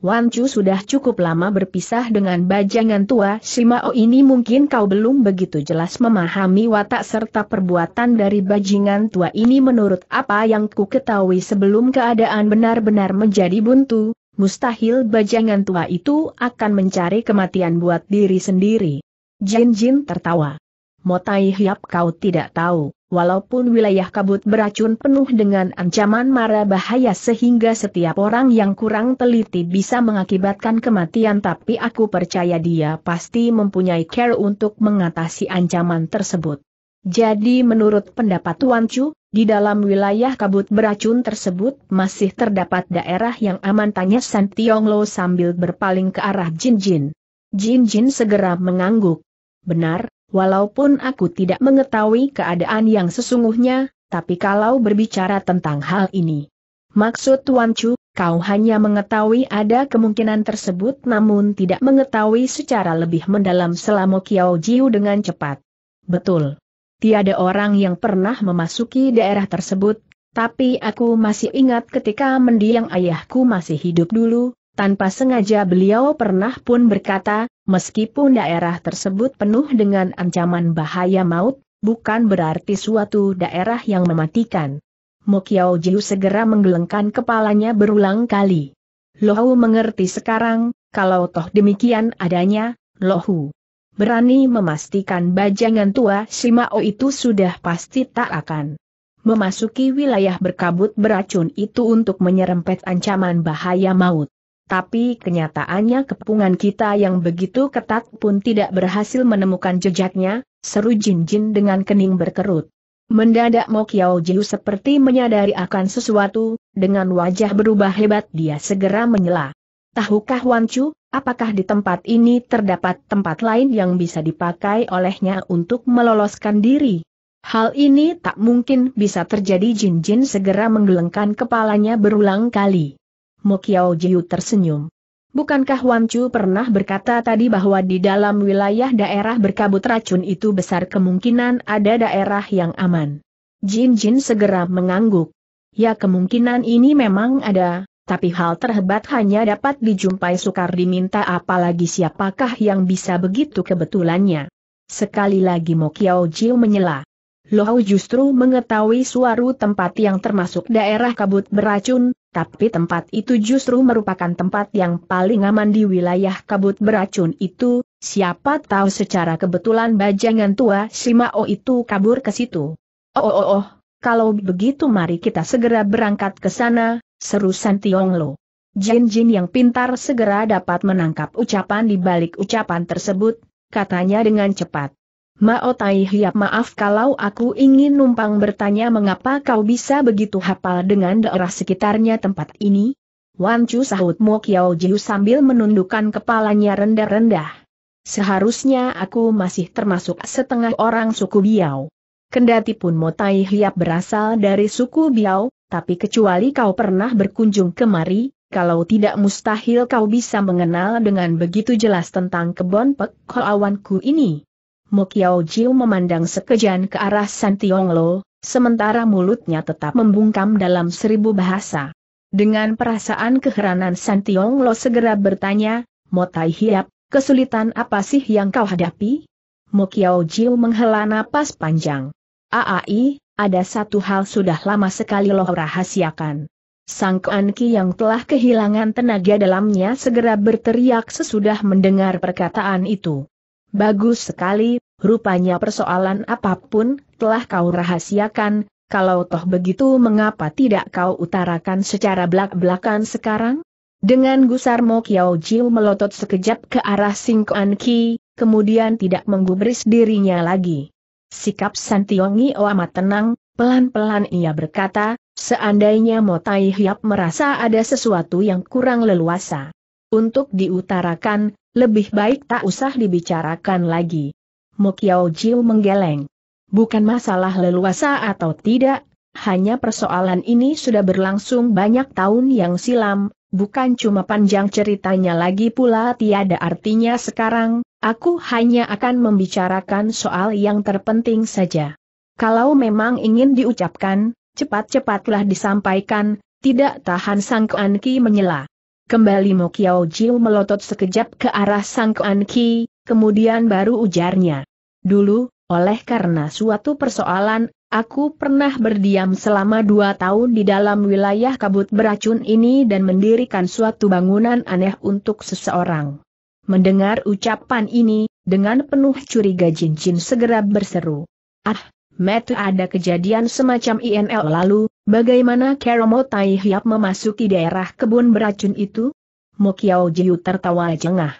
Speaker 1: Wancu sudah cukup lama berpisah dengan bajangan tua Shimao ini mungkin kau belum begitu jelas memahami watak serta perbuatan dari bajingan tua ini menurut apa yang ku ketahui sebelum keadaan benar-benar menjadi buntu, mustahil bajangan tua itu akan mencari kematian buat diri sendiri. Jin Jin tertawa. Motai Hiap kau tidak tahu, walaupun wilayah kabut beracun penuh dengan ancaman mara bahaya sehingga setiap orang yang kurang teliti bisa mengakibatkan kematian tapi aku percaya dia pasti mempunyai care untuk mengatasi ancaman tersebut. Jadi menurut pendapat Tuan Chu, di dalam wilayah kabut beracun tersebut masih terdapat daerah yang aman tanya San Tiong Lo sambil berpaling ke arah Jin Jin. Jin Jin segera mengangguk. Benar, walaupun aku tidak mengetahui keadaan yang sesungguhnya, tapi kalau berbicara tentang hal ini. Maksud Tuan Chu, kau hanya mengetahui ada kemungkinan tersebut namun tidak mengetahui secara lebih mendalam selama Kiao Jiu dengan cepat. Betul. Tiada orang yang pernah memasuki daerah tersebut, tapi aku masih ingat ketika mendiang ayahku masih hidup dulu, tanpa sengaja beliau pernah pun berkata, meskipun daerah tersebut penuh dengan ancaman bahaya maut, bukan berarti suatu daerah yang mematikan. Mokiao Jiu segera menggelengkan kepalanya berulang kali. Lohu mengerti sekarang, kalau toh demikian adanya, Lohu berani memastikan bajangan tua Shimao itu sudah pasti tak akan memasuki wilayah berkabut beracun itu untuk menyerempet ancaman bahaya maut. Tapi kenyataannya kepungan kita yang begitu ketat pun tidak berhasil menemukan jejaknya, seru Jin Jin dengan kening berkerut. Mendadak Mo Kiao Jiu seperti menyadari akan sesuatu, dengan wajah berubah hebat dia segera menyela. Tahukah Wan Chu, apakah di tempat ini terdapat tempat lain yang bisa dipakai olehnya untuk meloloskan diri? Hal ini tak mungkin bisa terjadi Jin Jin segera menggelengkan kepalanya berulang kali. Mo Kiao Jiu tersenyum. Bukankah Wan Chu pernah berkata tadi bahwa di dalam wilayah daerah berkabut racun itu besar kemungkinan ada daerah yang aman? Jin Jin segera mengangguk. Ya kemungkinan ini memang ada, tapi hal terhebat hanya dapat dijumpai sukar diminta apalagi siapakah yang bisa begitu kebetulannya. Sekali lagi Mo Kiao Jiu menyela. Loh justru mengetahui suatu tempat yang termasuk daerah kabut beracun, tapi tempat itu justru merupakan tempat yang paling aman di wilayah kabut beracun itu, siapa tahu secara kebetulan bajangan tua Shimao itu kabur ke situ. Oh oh oh, oh kalau begitu mari kita segera berangkat ke sana, seru Santiong Lo. Jin Jin yang pintar segera dapat menangkap ucapan di balik ucapan tersebut, katanya dengan cepat. Mao Tai Hiap maaf kalau aku ingin numpang bertanya mengapa kau bisa begitu hafal dengan daerah sekitarnya tempat ini? Wan Chu sahut Mo Kiao Jiu sambil menundukkan kepalanya rendah-rendah. Seharusnya aku masih termasuk setengah orang suku Biao. Kendati pun Mo Tai Hiap berasal dari suku Biao, tapi kecuali kau pernah berkunjung kemari, kalau tidak mustahil kau bisa mengenal dengan begitu jelas tentang kebon Pek Hoawanku ini. Mo Kiao Jiu memandang sekejan ke arah Santiong Lo, sementara mulutnya tetap membungkam dalam seribu bahasa. Dengan perasaan keheranan Santiong Lo segera bertanya, Mo Tai Hiap, kesulitan apa sih yang kau hadapi? Mo Kiao Jiu menghela napas panjang. Aai, ada satu hal sudah lama sekali loh rahasiakan. Sang Kuanki yang telah kehilangan tenaga dalamnya segera berteriak sesudah mendengar perkataan itu. Bagus sekali, rupanya persoalan apa pun telah kau rahasiakan, kalau toh begitu mengapa tidak kau utarakan secara belak-belakan sekarang? Dengan gusar Mo Kiao Jiu melotot sekejap ke arah Sing Kuanki, kemudian tidak menggubris dirinya lagi. Sikap Santiongi amat tenang, pelan-pelan ia berkata, seandainya Motai Hiap merasa ada sesuatu yang kurang leluasa. Untuk diutarakan, lebih baik tak usah dibicarakan lagi. Mokiao Jiu menggeleng. Bukan masalah leluasa atau tidak, hanya persoalan ini sudah berlangsung banyak tahun yang silam, bukan cuma panjang ceritanya lagi pula tiada artinya sekarang, Aku hanya akan membicarakan soal yang terpenting saja. Kalau memang ingin diucapkan, cepat-cepatlah disampaikan, tidak tahan Sang Ki menyela. Kembali Mo Kiao Jiu melotot sekejap ke arah Sang Kuan Ki, kemudian baru ujarnya. Dulu, oleh karena suatu persoalan, aku pernah berdiam selama dua tahun di dalam wilayah kabut beracun ini dan mendirikan suatu bangunan aneh untuk seseorang. Mendengar ucapan ini, dengan penuh curiga Jin Jin segera berseru. Ah, Met ada kejadian semacam INL lalu, bagaimana Karomo Tai Hiap memasuki daerah kebun beracun itu? Mo Kiao Jiu tertawa jengah.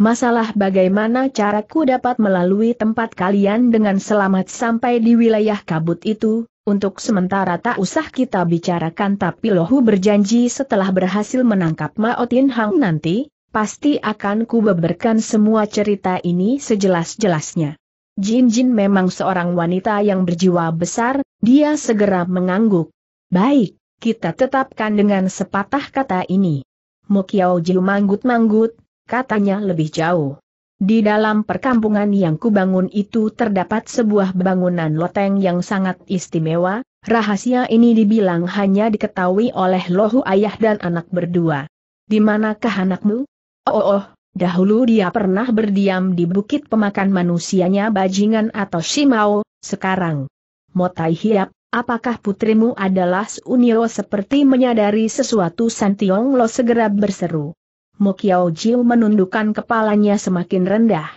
Speaker 1: Masalah bagaimana caraku dapat melalui tempat kalian dengan selamat sampai di wilayah kabut itu, untuk sementara tak usah kita bicarakan tapi Lohu berjanji setelah berhasil menangkap Mao Tin Hang nanti, pasti akan kubeberkan semua cerita ini sejelas-jelasnya. Jin Jin memang seorang wanita yang berjiwa besar, dia segera mengangguk. Baik, kita tetapkan dengan sepatah kata ini. Mukiao Jiu manggut-manggut, katanya lebih jauh. Di dalam perkampungan yang kubangun itu terdapat sebuah bangunan loteng yang sangat istimewa, rahasia ini dibilang hanya diketahui oleh lohu ayah dan anak berdua. Di manakah anakmu? Oh, oh, oh, dahulu dia pernah berdiam di bukit pemakan manusianya bajingan atau Shimao, sekarang. Motai Hiap, apakah putrimu adalah Sunio seperti menyadari sesuatu Santiong Lo segera berseru. Mokiao Jiu menundukkan kepalanya semakin rendah.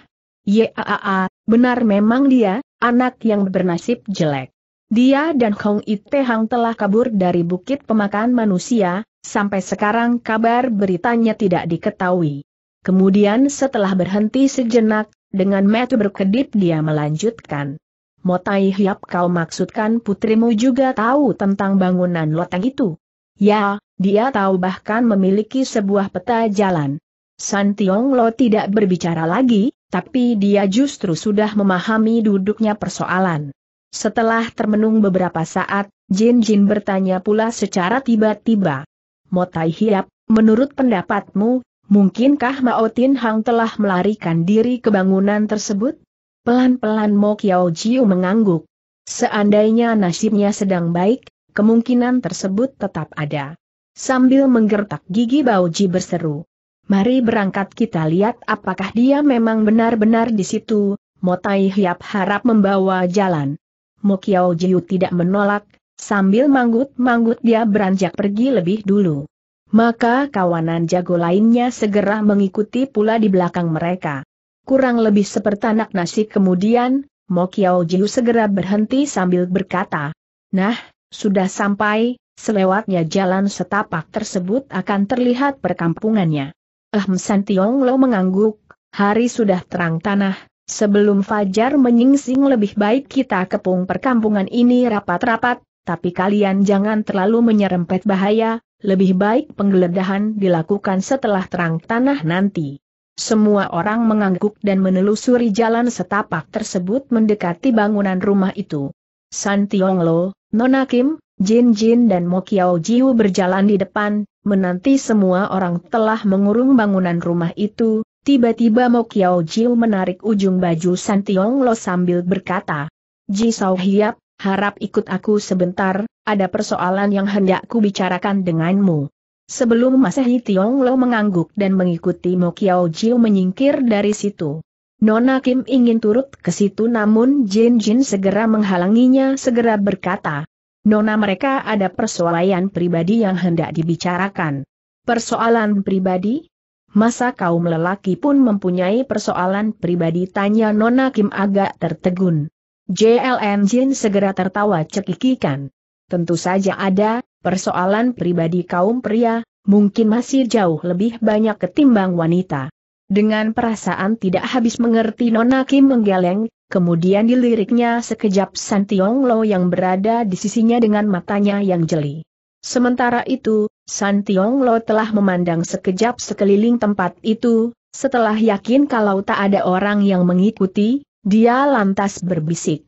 Speaker 1: Yaa, benar memang dia, anak yang bernasib jelek. Dia dan Hong Ite Hang telah kabur dari bukit pemakan manusia, sampai sekarang kabar beritanya tidak diketahui. Kemudian setelah berhenti sejenak, dengan mata berkedip dia melanjutkan. Motai Hiap kau maksudkan putrimu juga tahu tentang bangunan loteng itu? Ya, dia tahu bahkan memiliki sebuah peta jalan. San Tiong Lo tidak berbicara lagi, tapi dia justru sudah memahami duduknya persoalan. Setelah termenung beberapa saat, Jin Jin bertanya pula secara tiba-tiba. Motai Hiap, menurut pendapatmu, mungkinkah Mao Tin Hang telah melarikan diri ke bangunan tersebut? Pelan-pelan Mo Kiao Jiu mengangguk. Seandainya nasibnya sedang baik, kemungkinan tersebut tetap ada. Sambil menggertak gigi Bauji berseru. Mari berangkat kita lihat apakah dia memang benar-benar di situ, Motai Hiap harap membawa jalan. Mokiao Jiu tidak menolak, sambil manggut-manggut dia beranjak pergi lebih dulu. Maka kawanan jago lainnya segera mengikuti pula di belakang mereka. Kurang lebih sepertanak nasi kemudian, Mokiao Jiu segera berhenti sambil berkata, Nah, sudah sampai, selewatnya jalan setapak tersebut akan terlihat perkampungannya. Ahm San Tiong Lo mengangguk, hari sudah terang tanah, sebelum Fajar menyingsing lebih baik kita kepung perkampungan ini rapat-rapat, tapi kalian jangan terlalu menyerempet bahaya, lebih baik penggeledahan dilakukan setelah terang tanah nanti. Semua orang mengangguk dan menelusuri jalan setapak tersebut mendekati bangunan rumah itu. San Tiong Lo, Nona Kim, Jin Jin dan Mo Kiao Jiu berjalan di depan, menanti semua orang telah mengurung bangunan rumah itu, tiba-tiba Mo Kiao Jiu menarik ujung baju San Tiong Lo sambil berkata, Ji Sao Hiap, harap ikut aku sebentar, ada persoalan yang hendak ku bicarakan denganmu. Sebelum Masehi Tiong Lo mengangguk dan mengikuti Mo Kiao Jiu menyingkir dari situ. Nona Kim ingin turut ke situ namun Jin Jin segera menghalanginya segera berkata, Nona mereka ada persoalan pribadi yang hendak dibicarakan. Persoalan pribadi? Masa kaum lelaki pun mempunyai persoalan pribadi tanya Nona Kim agak tertegun. JLN Jin segera tertawa cekikikan. Tentu saja ada, persoalan pribadi kaum pria, mungkin masih jauh lebih banyak ketimbang wanita. Dengan perasaan tidak habis mengerti Nona Kim menggeleng, Kemudian diliriknya sekejap Santiong Lo yang berada di sisinya dengan matanya yang jeli. Sementara itu, Santiong Lo telah memandang sekejap sekeliling tempat itu, setelah yakin kalau tak ada orang yang mengikuti, dia lantas berbisik.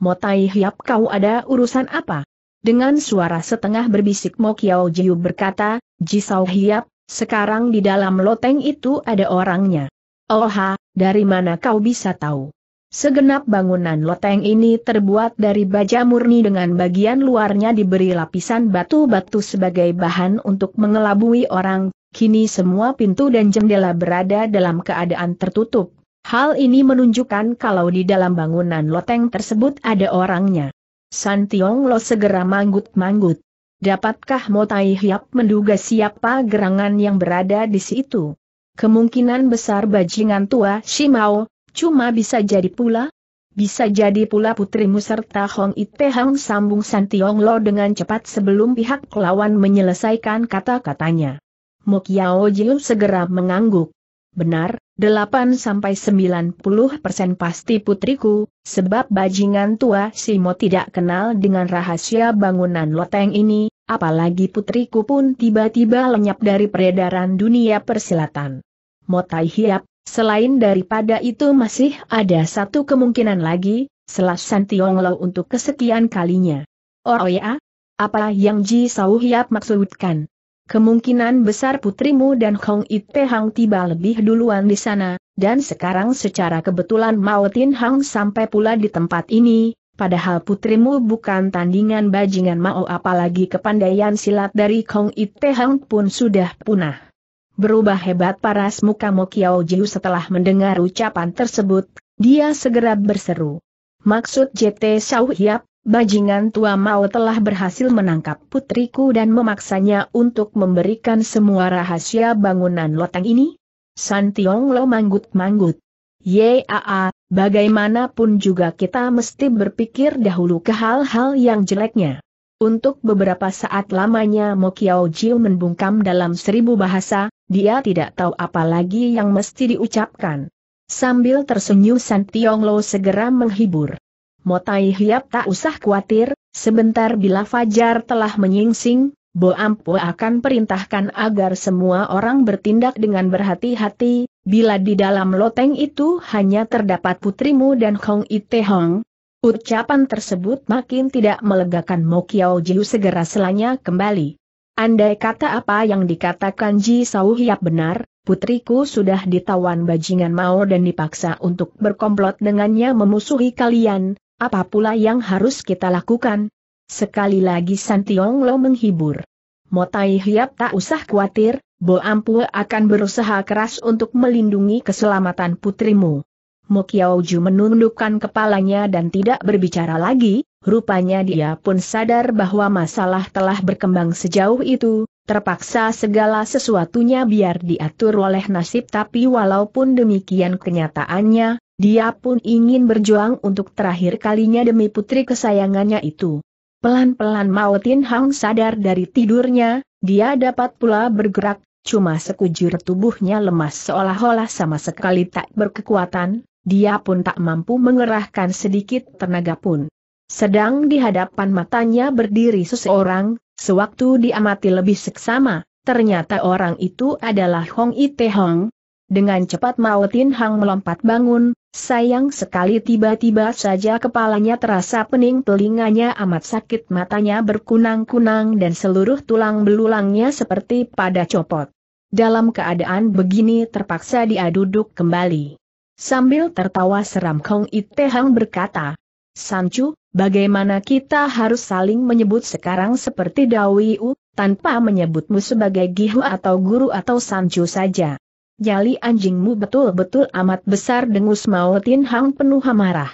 Speaker 1: Motai Hiap kau ada urusan apa? Dengan suara setengah berbisik Mo Kiao Jiu berkata, Jisau Hiap, sekarang di dalam loteng itu ada orangnya. Oha, dari mana kau bisa tahu? Segenap bangunan loteng ini terbuat dari baja murni dengan bagian luarnya diberi lapisan batu-batu sebagai bahan untuk mengelabui orang, kini semua pintu dan jendela berada dalam keadaan tertutup. Hal ini menunjukkan kalau di dalam bangunan loteng tersebut ada orangnya. Santiong Lo segera manggut-manggut. Dapatkah Motai Hiap menduga siapa gerangan yang berada di situ? Kemungkinan besar bajingan tua Shimao, Cuma bisa jadi pula? Bisa jadi pula putrimu serta Hong Ite Hang sambung Santiong Lo dengan cepat sebelum pihak lawan menyelesaikan kata-katanya. Mokiao Jiu segera mengangguk. Benar, 8-90% persen pasti putriku, sebab bajingan tua Simo tidak kenal dengan rahasia bangunan loteng ini, apalagi putriku pun tiba-tiba lenyap dari peredaran dunia persilatan. Motai Hiap, Selain daripada itu masih ada satu kemungkinan lagi, selas Santiong Lo untuk kesekian kalinya. Oh ya? Apa yang Ji Sao Hiap maksudkan? Kemungkinan besar putrimu dan Hong Ite Hang tiba lebih duluan di sana, dan sekarang secara kebetulan Mao Tin Hang sampai pula di tempat ini, padahal putrimu bukan tandingan bajingan Mao apalagi kepandaian silat dari Hong Ite Hang pun sudah punah. Berubah hebat paras muka Mokiao Jiu setelah mendengar ucapan tersebut, dia segera berseru. Maksud JT Xiao Hiap, bajingan tua Mao telah berhasil menangkap putriku dan memaksanya untuk memberikan semua rahasia bangunan loteng ini? Santiong Lo manggut-manggut. Yaa, bagaimanapun juga kita mesti berpikir dahulu ke hal-hal yang jeleknya. Untuk beberapa saat lamanya Mo Kiao Jiu membungkam dalam seribu bahasa, dia tidak tahu apa lagi yang mesti diucapkan. Sambil tersenyum San Tiong Lo segera menghibur. Motai Hiap tak usah khawatir, sebentar bila Fajar telah menyingsing, Bo Ampu akan perintahkan agar semua orang bertindak dengan berhati-hati, bila di dalam loteng itu hanya terdapat putrimu dan Hong Ite Hong. Ucapan tersebut makin tidak melegakan Mo Kiao Jiu segera selanya kembali. Andai kata apa yang dikatakan Ji Sau Hiap benar, putriku sudah ditawan bajingan Mao dan dipaksa untuk berkomplot dengannya memusuhi kalian, apa pula yang harus kita lakukan? Sekali lagi Santiong Lo menghibur. Motai Hiap tak usah khawatir, Bo Ampu akan berusaha keras untuk melindungi keselamatan putrimu. Mo Kiao Ju menundukkan kepalanya dan tidak berbicara lagi, Rupanya dia pun sadar bahwa masalah telah berkembang sejauh itu, terpaksa segala sesuatunya biar diatur oleh nasib tapi walaupun demikian kenyataannya, dia pun ingin berjuang untuk terakhir kalinya demi putri kesayangannya itu. Pelan-pelan Mao Tin Hang sadar dari tidurnya, dia dapat pula bergerak, cuma sekujur tubuhnya lemas seolah-olah sama sekali tak berkekuatan, dia pun tak mampu mengerahkan sedikit tenaga pun. Sedang di hadapan matanya berdiri seseorang, sewaktu diamati lebih seksama, ternyata orang itu adalah Hong Ite Hong. Dengan cepat Mao Tin Hang melompat bangun, sayang sekali tiba-tiba saja kepalanya terasa pening telinganya amat sakit matanya berkunang-kunang dan seluruh tulang belulangnya seperti pada copot. Dalam keadaan begini terpaksa dia duduk kembali. Sambil tertawa seram Hong Ite Hang berkata, Sancu, Bagaimana kita harus saling menyebut sekarang seperti Dawi U, tanpa menyebutmu sebagai Gihu atau Guru atau Sanju saja. Jali anjingmu betul-betul amat besar dengus Mao Tin Hang penuh amarah.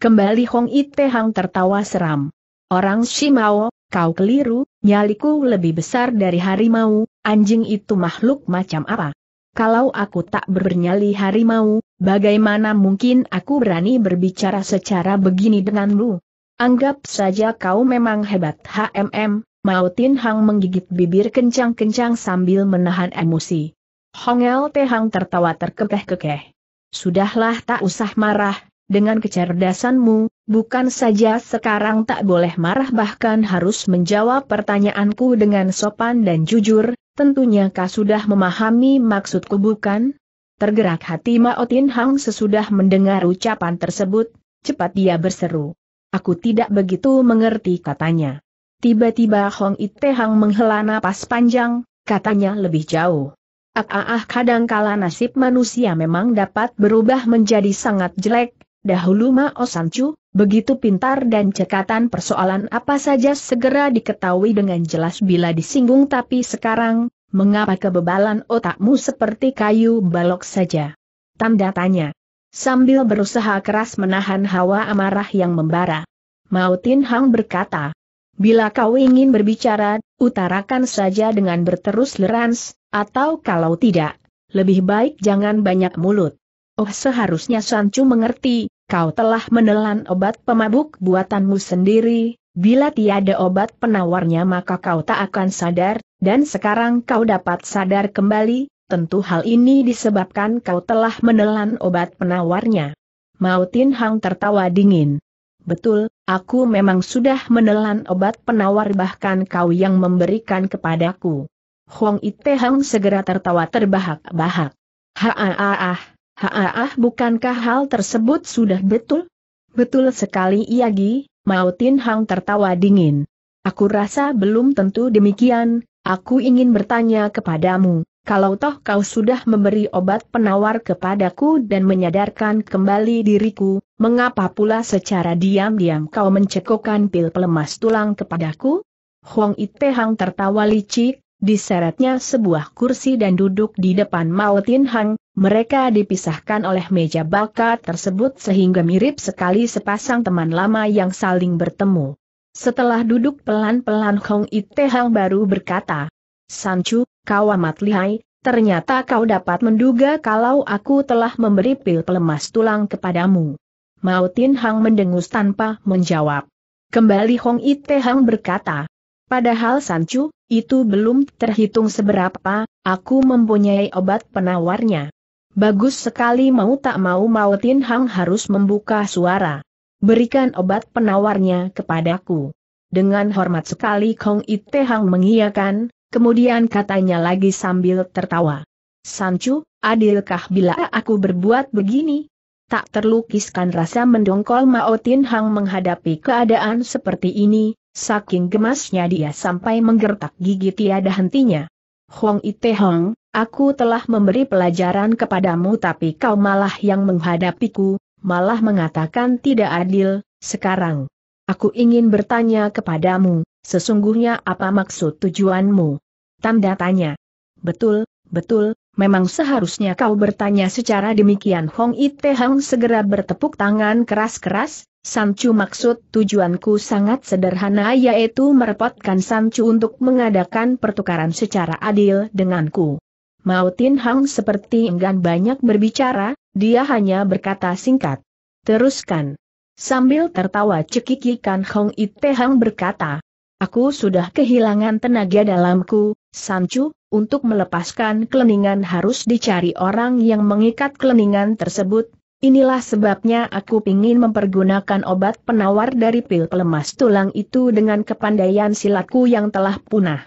Speaker 1: Kembali Hong Ite Hang tertawa seram. Orang Shimao, kau keliru, nyaliku lebih besar dari harimau, anjing itu makhluk macam apa? Kalau aku tak bernyali harimau, bagaimana mungkin aku berani berbicara secara begini denganmu? Anggap saja kau memang hebat HMM, Mao Tin Hang menggigit bibir kencang-kencang sambil menahan emosi. Hong El Te Hang tertawa terkekeh-kekeh. Sudahlah tak usah marah, dengan kecerdasanmu, bukan saja sekarang tak boleh marah bahkan harus menjawab pertanyaanku dengan sopan dan jujur, tentunya kau sudah memahami maksudku bukan? Tergerak hati Mao Tin Hang sesudah mendengar ucapan tersebut, cepat dia berseru. Aku tidak begitu mengerti katanya. Tiba-tiba Hong Ite Hang menghela napas panjang, katanya lebih jauh. Ah ah ah kadangkala nasib manusia memang dapat berubah menjadi sangat jelek, dahulu Mao Sancu, begitu pintar dan cekatan persoalan apa saja segera diketahui dengan jelas bila disinggung tapi sekarang, mengapa kebebalan otakmu seperti kayu balok saja? Tanda tanya sambil berusaha keras menahan hawa amarah yang membara. Mao Tin Hang berkata, Bila kau ingin berbicara, utarakan saja dengan berterus lerans, atau kalau tidak, lebih baik jangan banyak mulut. Oh seharusnya Sancu mengerti, kau telah menelan obat pemabuk buatanmu sendiri, bila tiada obat penawarnya maka kau tak akan sadar, dan sekarang kau dapat sadar kembali, tentu hal ini disebabkan kau telah menelan obat penawarnya. Mao Tin Hang tertawa dingin. Betul, aku memang sudah menelan obat penawar bahkan kau yang memberikan kepadaku. Huang Ite Hang segera tertawa terbahak-bahak. Haa haa bukankah hal tersebut sudah betul? Betul sekali iya Gi, Mao Tin Hang tertawa dingin. Aku rasa belum tentu demikian, aku ingin bertanya kepadamu, kalau toh kau sudah memberi obat penawar kepadaku dan menyadarkan kembali diriku, mengapa pula secara diam-diam kau mencekokkan pil pelemas tulang kepadaku? Huang Ite Hang tertawa licik, diseretnya sebuah kursi dan duduk di depan Mao Tin Hang, mereka dipisahkan oleh meja bakat tersebut sehingga mirip sekali sepasang teman lama yang saling bertemu. Setelah duduk pelan-pelan Hong Ite Hang baru berkata, Sancu, kau amat lihai, ternyata kau dapat menduga kalau aku telah memberi pil pelemas tulang kepadamu. Mao Tin Hang mendengus tanpa menjawab. Kembali Hong Ite Hang berkata, Padahal Sancu, itu belum terhitung seberapa, aku mempunyai obat penawarnya. Bagus sekali mau tak mau Mao Tin Hang harus membuka suara. berikan obat penawarnya kepadaku. Dengan hormat sekali Kong Ite Hang mengiyakan, kemudian katanya lagi sambil tertawa. Sancu, adilkah bila aku berbuat begini? Tak terlukiskan rasa mendongkol Mao Tin Hang menghadapi keadaan seperti ini, saking gemasnya dia sampai menggertak gigi tiada hentinya. Huang Ite Hong, aku telah memberi pelajaran kepadamu tapi kau malah yang menghadapiku, malah mengatakan tidak adil, sekarang. Aku ingin bertanya kepadamu, sesungguhnya apa maksud tujuanmu? Tanda tanya. Betul, betul, memang seharusnya kau bertanya secara demikian Hong Ite Hang segera bertepuk tangan keras-keras, Sancu maksud tujuanku sangat sederhana yaitu merepotkan Sancu untuk mengadakan pertukaran secara adil denganku. Mao Tin Hang seperti enggan banyak berbicara, dia hanya berkata singkat. Teruskan. Sambil tertawa cekikikan Hong Ite Hang berkata, Aku sudah kehilangan tenaga dalamku, Sancu, untuk melepaskan keleningan harus dicari orang yang mengikat keleningan tersebut. Inilah sebabnya aku ingin mempergunakan obat penawar dari pil pelemas tulang itu dengan kepandaian silaku yang telah punah.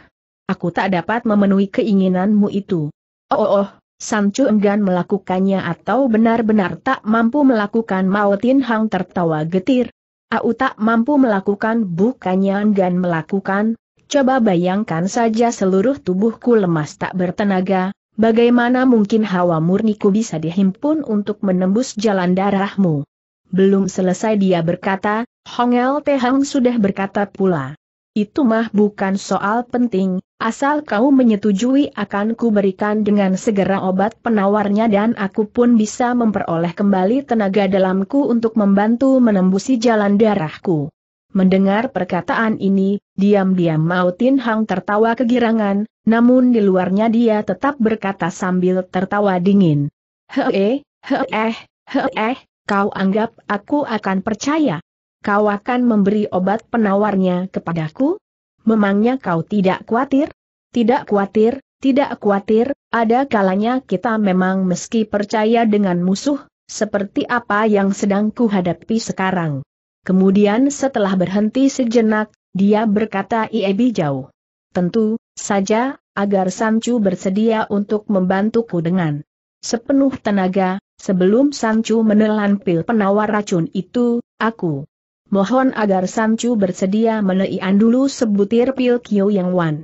Speaker 1: Aku tak dapat memenuhi keinginanmu itu. Oh, oh, oh Sancu enggan melakukannya atau benar-benar tak mampu melakukan Mao Tin Hang tertawa getir. Au tak mampu melakukan bukannya enggan melakukan, coba bayangkan saja seluruh tubuhku lemas tak bertenaga, bagaimana mungkin hawa murniku bisa dihimpun untuk menembus jalan darahmu. Belum selesai dia berkata, Hong El Hang sudah berkata pula. Itu mah bukan soal penting, asal kau menyetujui akan ku berikan dengan segera obat penawarnya dan aku pun bisa memperoleh kembali tenaga dalamku untuk membantu menembusi jalan darahku. Mendengar perkataan ini, diam-diam Mao Tin Hang tertawa kegirangan, namun di luarnya dia tetap berkata sambil tertawa dingin. Hee, hee, hee, kau anggap aku akan percaya? kau akan memberi obat penawarnya kepadaku? Memangnya kau tidak khawatir? Tidak khawatir, tidak khawatir, ada kalanya kita memang meski percaya dengan musuh, seperti apa yang sedang kuhadapi sekarang. Kemudian setelah berhenti sejenak, dia berkata Iebi jauh. Tentu, saja, agar Sancu bersedia untuk membantuku dengan sepenuh tenaga, sebelum Sancu menelan pil penawar racun itu, aku Mohon agar Sancu bersedia meneian dulu sebutir pil Kyo Yang Wan.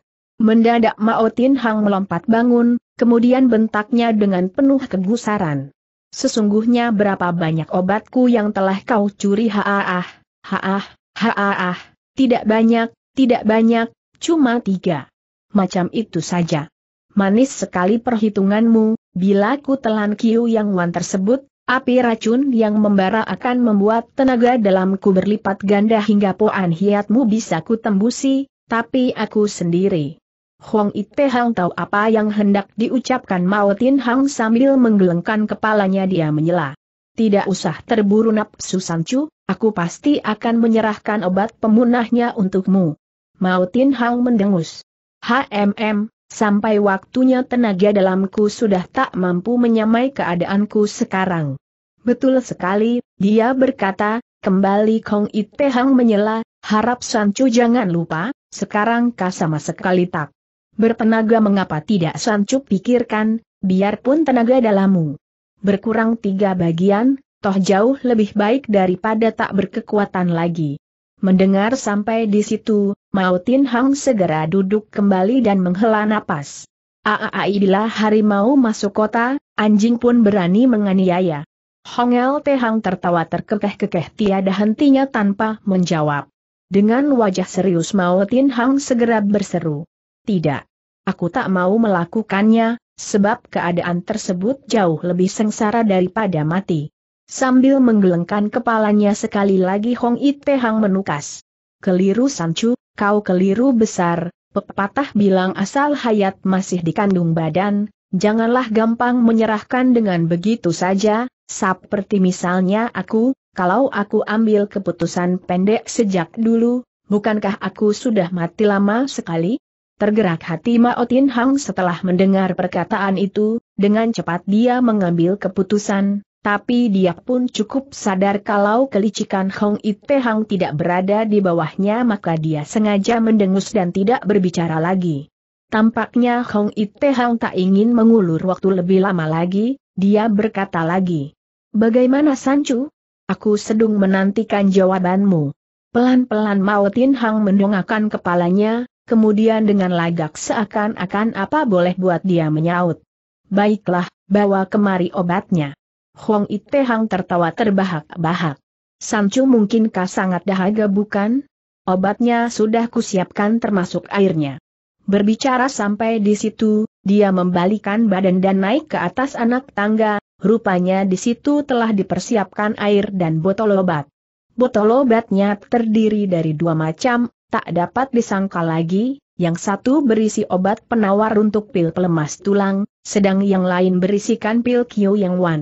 Speaker 1: Mendadak Mao Tin Hang melompat bangun, kemudian bentaknya dengan penuh kegusaran. Sesungguhnya berapa banyak obatku yang telah kau curi haah, haah, haah, tidak banyak, tidak banyak, cuma tiga. Macam itu saja. Manis sekali perhitunganmu, bila ku telan Kyo Yang Wan tersebut, Api racun yang membara akan membuat tenaga dalamku berlipat ganda hingga poan hiatmu bisa ku tembusi, tapi aku sendiri. Huang Ite Hang tahu apa yang hendak diucapkan Mao Tin Hang sambil menggelengkan kepalanya dia menyela. Tidak usah terburu nafsu Sancu, aku pasti akan menyerahkan obat pemunahnya untukmu. Mao Tin Hang mendengus. HMM, Sampai waktunya tenaga dalamku sudah tak mampu menyamai keadaanku sekarang. Betul sekali, dia berkata, kembali Kong Ite Hang menyela, harap Sancu jangan lupa, sekarang kau sama sekali tak. Bertenaga mengapa tidak Sancu pikirkan, biarpun tenaga dalammu. Berkurang tiga bagian, toh jauh lebih baik daripada tak berkekuatan lagi. Mendengar sampai di situ, Mao Tin Hang segera duduk kembali dan menghela napas. Aaai bila harimau masuk kota, anjing pun berani menganiaya. Hong El Te Hang tertawa terkekeh-kekeh tiada hentinya tanpa menjawab. Dengan wajah serius Mao Tin Hang segera berseru. Tidak. Aku tak mau melakukannya, sebab keadaan tersebut jauh lebih sengsara daripada mati. Sambil menggelengkan kepalanya sekali lagi Hong Ite Hang menukas. Keliru Sancu, kau keliru besar, pepatah bilang asal hayat masih dikandung badan, janganlah gampang menyerahkan dengan begitu saja, seperti misalnya aku, kalau aku ambil keputusan pendek sejak dulu, bukankah aku sudah mati lama sekali? Tergerak hati Mao Tin Hang setelah mendengar perkataan itu, dengan cepat dia mengambil keputusan, tapi dia pun cukup sadar kalau kelicikan Hong Ite Hang tidak berada di bawahnya maka dia sengaja mendengus dan tidak berbicara lagi. Tampaknya Hong Ite Hang tak ingin mengulur waktu lebih lama lagi, dia berkata lagi. Bagaimana Sancu? Aku sedung menantikan jawabanmu. Pelan-pelan Mao Tin Hang mendongakkan kepalanya, kemudian dengan lagak seakan-akan apa boleh buat dia menyaut. Baiklah, bawa kemari obatnya. Huang Ite Hang tertawa terbahak-bahak. Sancu mungkinkah sangat dahaga bukan? Obatnya sudah kusiapkan termasuk airnya. Berbicara sampai di situ, dia membalikan badan dan naik ke atas anak tangga, rupanya di situ telah dipersiapkan air dan botol obat. Botol obatnya terdiri dari dua macam, tak dapat disangka lagi, yang satu berisi obat penawar untuk pil pelemas tulang, sedang yang lain berisikan pil Kyo Yang Wan.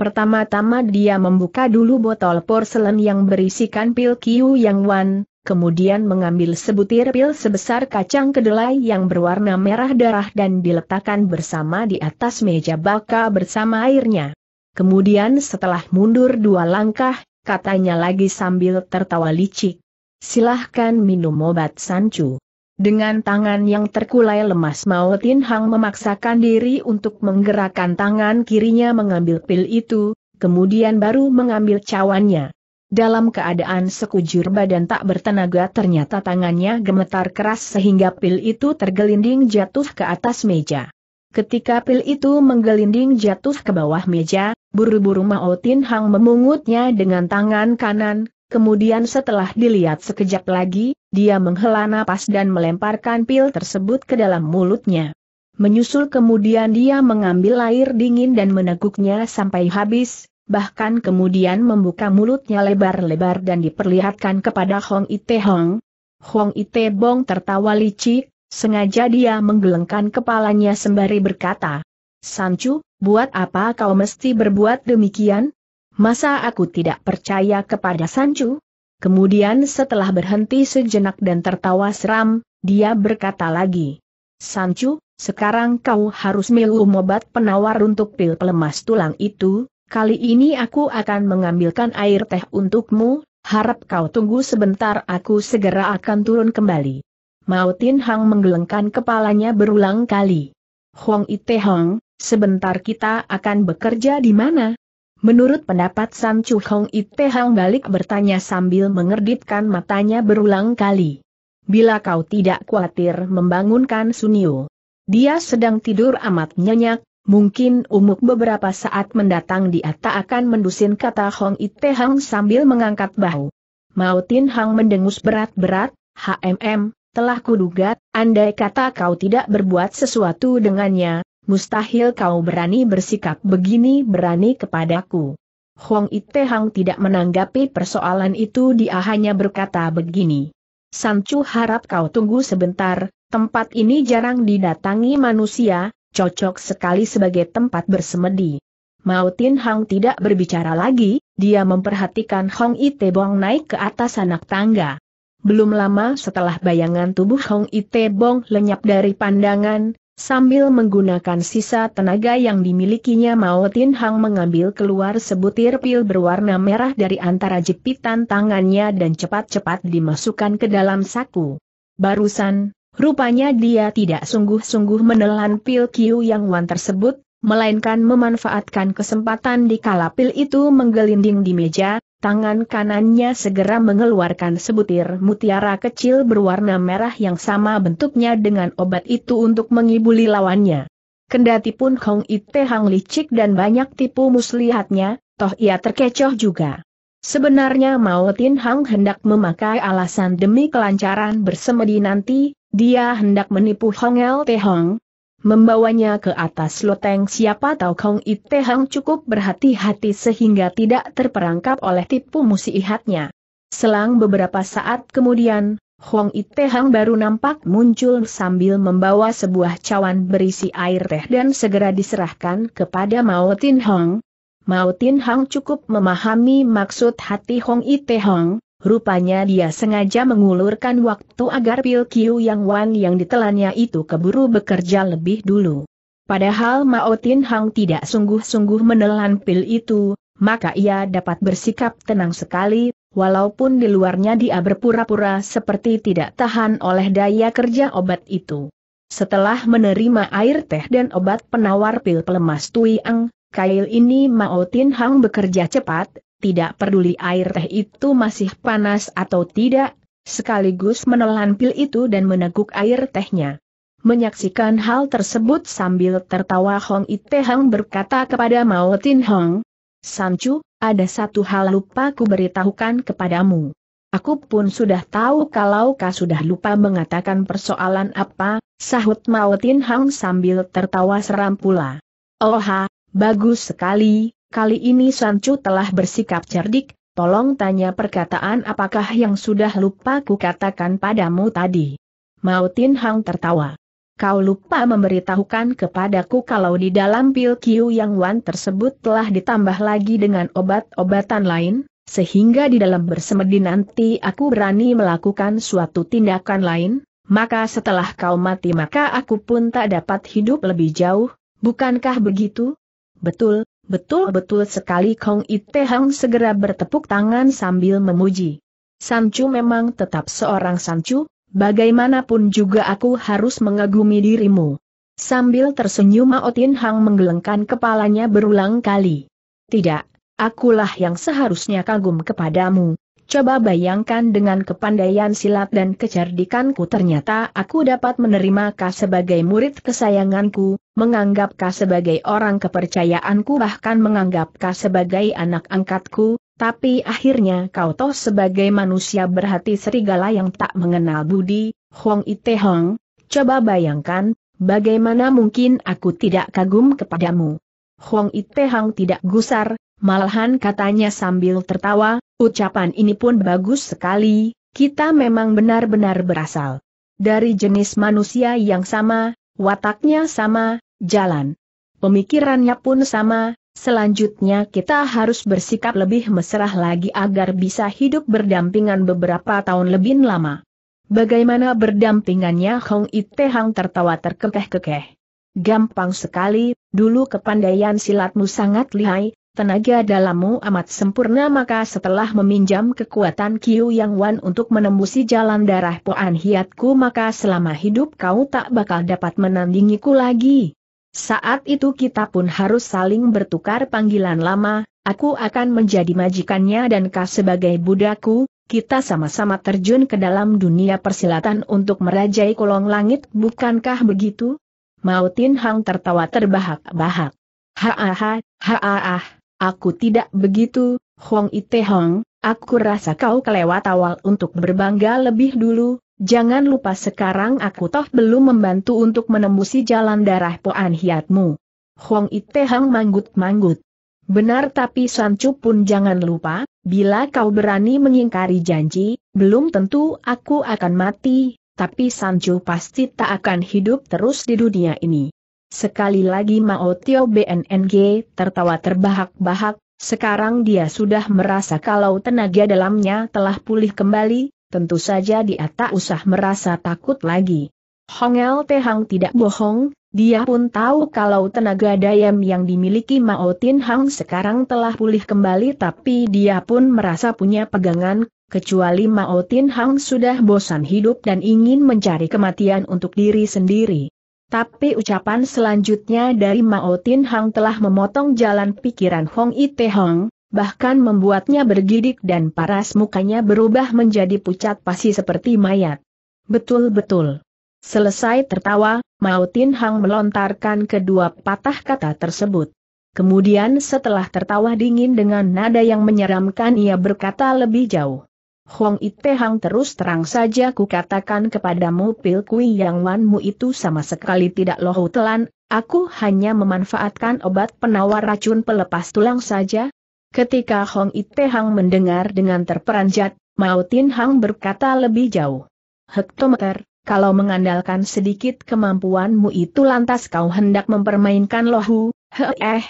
Speaker 1: Pertama-tama dia membuka dulu botol porselen yang berisikan pil Kiu Yang Wan, kemudian mengambil sebutir pil sebesar kacang kedelai yang berwarna merah darah dan diletakkan bersama di atas meja baka bersama airnya. Kemudian setelah mundur dua langkah, katanya lagi sambil tertawa licik. Silahkan minum obat Sancu. Dengan tangan yang terkulai lemas Mao Tin Hang memaksakan diri untuk menggerakkan tangan kirinya mengambil pil itu, kemudian baru mengambil cawannya. Dalam keadaan sekujur badan tak bertenaga ternyata tangannya gemetar keras sehingga pil itu tergelinding jatuh ke atas meja. Ketika pil itu menggelinding jatuh ke bawah meja, buru-buru Mao Tin Hang memungutnya dengan tangan kanan, Kemudian setelah dilihat sekejap lagi, dia menghela napas dan melemparkan pil tersebut ke dalam mulutnya. Menyusul kemudian dia mengambil air dingin dan meneguknya sampai habis, bahkan kemudian membuka mulutnya lebar-lebar dan diperlihatkan kepada Hong Ite Hong. Hong Ite Bong tertawa licik, sengaja dia menggelengkan kepalanya sembari berkata, Sancu, buat apa kau mesti berbuat demikian? Masa aku tidak percaya kepada Sancu? Kemudian setelah berhenti sejenak dan tertawa seram, dia berkata lagi. Sancu, sekarang kau harus minum obat penawar untuk pil pelemas tulang itu, kali ini aku akan mengambilkan air teh untukmu, harap kau tunggu sebentar aku segera akan turun kembali. Mao Tin Hang menggelengkan kepalanya berulang kali. Huang Ite Hong, sebentar kita akan bekerja di mana? Menurut pendapat Sam Chu Hong Ite Hang balik bertanya sambil mengerdipkan matanya berulang kali. Bila kau tidak khawatir membangunkan Sunio. Dia sedang tidur amat nyenyak, mungkin umuk beberapa saat mendatang dia tak akan mendusin kata Hong Ite Hang sambil mengangkat bahu. Mau Tin Hang mendengus berat-berat, HMM, telah kuduga, andai kata kau tidak berbuat sesuatu dengannya, mustahil kau berani bersikap begini berani kepadaku. Huang Ite Hang tidak menanggapi persoalan itu dia hanya berkata begini. Sancu harap kau tunggu sebentar, tempat ini jarang didatangi manusia, cocok sekali sebagai tempat bersemedi. Mao Tin Hang tidak berbicara lagi, dia memperhatikan Hong Ite Bong naik ke atas anak tangga. Belum lama setelah bayangan tubuh Hong Ite Bong lenyap dari pandangan, Sambil menggunakan sisa tenaga yang dimilikinya Mao Tin Hang mengambil keluar sebutir pil berwarna merah dari antara jepitan tangannya dan cepat-cepat dimasukkan ke dalam saku. Barusan, rupanya dia tidak sungguh-sungguh menelan pil Q yang Wan tersebut, melainkan memanfaatkan kesempatan di kala pil itu menggelinding di meja, tangan kanannya segera mengeluarkan sebutir mutiara kecil berwarna merah yang sama bentuknya dengan obat itu untuk mengibuli lawannya. Kendati pun Hong Ite Hang licik dan banyak tipu muslihatnya, toh ia terkecoh juga. Sebenarnya Mao Tin Hang hendak memakai alasan demi kelancaran bersemedi nanti, dia hendak menipu Hong El Te Hong, membawanya ke atas loteng siapa tahu Kong Ite Hang cukup berhati-hati sehingga tidak terperangkap oleh tipu musihatnya. Selang beberapa saat kemudian, Huang Ite Hang baru nampak muncul sambil membawa sebuah cawan berisi air teh dan segera diserahkan kepada Mao Tin Hong. Mao Tin Hang cukup memahami maksud hati Hong Ite Hong, Rupanya dia sengaja mengulurkan waktu agar pil Kiu Yang Wan yang ditelannya itu keburu bekerja lebih dulu. Padahal Mao Tin Hang tidak sungguh-sungguh menelan pil itu, maka ia dapat bersikap tenang sekali, walaupun di luarnya dia berpura-pura seperti tidak tahan oleh daya kerja obat itu. Setelah menerima air teh dan obat penawar pil pelemas Tuiang, kail ini Mao Tin Hang bekerja cepat, tidak peduli air teh itu masih panas atau tidak, sekaligus menelan pil itu dan meneguk air tehnya. Menyaksikan hal tersebut sambil tertawa Hong Ite Hang berkata kepada Mao Tin Hong, Sancu, ada satu hal lupa ku beritahukan kepadamu. Aku pun sudah tahu kalau kau sudah lupa mengatakan persoalan apa, sahut Mao Tin Hang sambil tertawa seram pula. Oh ha, bagus sekali, kali ini Sancu telah bersikap cerdik, tolong tanya perkataan apakah yang sudah lupa ku katakan padamu tadi. Mao Tin Hang tertawa kau lupa memberitahukan kepadaku kalau di dalam pil Kiu Yang Wan tersebut telah ditambah lagi dengan obat-obatan lain, sehingga di dalam bersemedi nanti aku berani melakukan suatu tindakan lain, maka setelah kau mati maka aku pun tak dapat hidup lebih jauh, bukankah begitu? Betul, betul-betul sekali Kong Ite Hang segera bertepuk tangan sambil memuji. Sancu memang tetap seorang Sancu, Bagaimanapun juga aku harus mengagumi dirimu. Sambil tersenyum Mao Tin Hang menggelengkan kepalanya berulang kali. Tidak, akulah yang seharusnya kagum kepadamu. Coba bayangkan dengan kepandaian silat dan kecerdikanku ternyata aku dapat menerima kau sebagai murid kesayanganku, menganggap kau sebagai orang kepercayaanku bahkan menganggap kau sebagai anak angkatku, tapi akhirnya kau toh sebagai manusia berhati serigala yang tak mengenal budi, Hong Ite Hong, coba bayangkan, bagaimana mungkin aku tidak kagum kepadamu. Hong Ite Hong tidak gusar, malahan katanya sambil tertawa, ucapan ini pun bagus sekali, kita memang benar-benar berasal dari jenis manusia yang sama, wataknya sama, jalan. Pemikirannya pun sama, Selanjutnya kita harus bersikap lebih mesra lagi agar bisa hidup berdampingan beberapa tahun lebih lama. Bagaimana berdampingannya Hong Ite Hang tertawa terkekeh-kekeh. Gampang sekali, dulu kepandaian silatmu sangat lihai, tenaga dalammu amat sempurna maka setelah meminjam kekuatan Kiu Yang Wan untuk menembusi jalan darah Poan Hiatku maka selama hidup kau tak bakal dapat menandingiku lagi. Saat itu kita pun harus saling bertukar panggilan lama, aku akan menjadi majikannya dan kau sebagai budaku, kita sama-sama terjun ke dalam dunia persilatan untuk merajai kolong langit, bukankah begitu? Mautin Hang tertawa terbahak-bahak. Ha-ha, ha-ha, aku tidak begitu, Hong Ite Hong, aku rasa kau kelewat awal untuk berbangga lebih dulu, Jangan lupa sekarang aku toh belum membantu untuk menembusi jalan darah Poan Hiatmu. Huang Ite Hang manggut-manggut. Benar tapi Sancu pun jangan lupa, bila kau berani mengingkari janji, belum tentu aku akan mati, tapi Sancu pasti tak akan hidup terus di dunia ini. Sekali lagi Mao Tio BNNG tertawa terbahak-bahak, sekarang dia sudah merasa kalau tenaga dalamnya telah pulih kembali, tentu saja dia tak usah merasa takut lagi. Hongel Tehang tidak bohong, dia pun tahu kalau tenaga dayam yang dimiliki Mao Tin Hang sekarang telah pulih kembali tapi dia pun merasa punya pegangan, kecuali Mao Tin Hang sudah bosan hidup dan ingin mencari kematian untuk diri sendiri. Tapi ucapan selanjutnya dari Mao Tin Hang telah memotong jalan pikiran Hong Ite Hong, bahkan membuatnya bergidik dan paras mukanya berubah menjadi pucat pasi seperti mayat. Betul-betul. Selesai tertawa, Mao Tin Hang melontarkan kedua patah kata tersebut. Kemudian setelah tertawa dingin dengan nada yang menyeramkan ia berkata lebih jauh. Huang Ite Hang terus terang saja ku katakan kepadamu pil kui yang wanmu itu sama sekali tidak lohu telan, aku hanya memanfaatkan obat penawar racun pelepas tulang saja, Ketika Hong Ite Hang mendengar dengan terperanjat, Mao Tin Hang berkata lebih jauh. Hektometer, kalau mengandalkan sedikit kemampuanmu itu lantas kau hendak mempermainkan lohu, eh,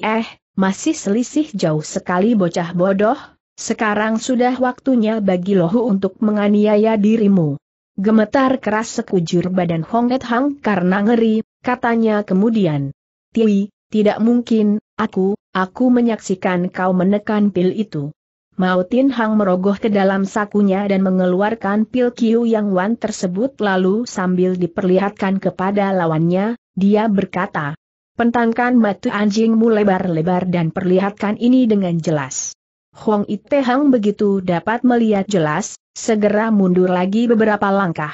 Speaker 1: eh, masih selisih jauh sekali bocah bodoh, sekarang sudah waktunya bagi lohu untuk menganiaya dirimu. Gemetar keras sekujur badan Hong Et Hang karena ngeri, katanya kemudian. Tiwi, tidak mungkin, aku, aku menyaksikan kau menekan pil itu. Mao Tin Hang merogoh ke dalam sakunya dan mengeluarkan pil Kiu yang wan tersebut lalu sambil diperlihatkan kepada lawannya, dia berkata, Pentangkan mata anjingmu lebar-lebar dan perlihatkan ini dengan jelas. Huang Ite Hang begitu dapat melihat jelas, segera mundur lagi beberapa langkah.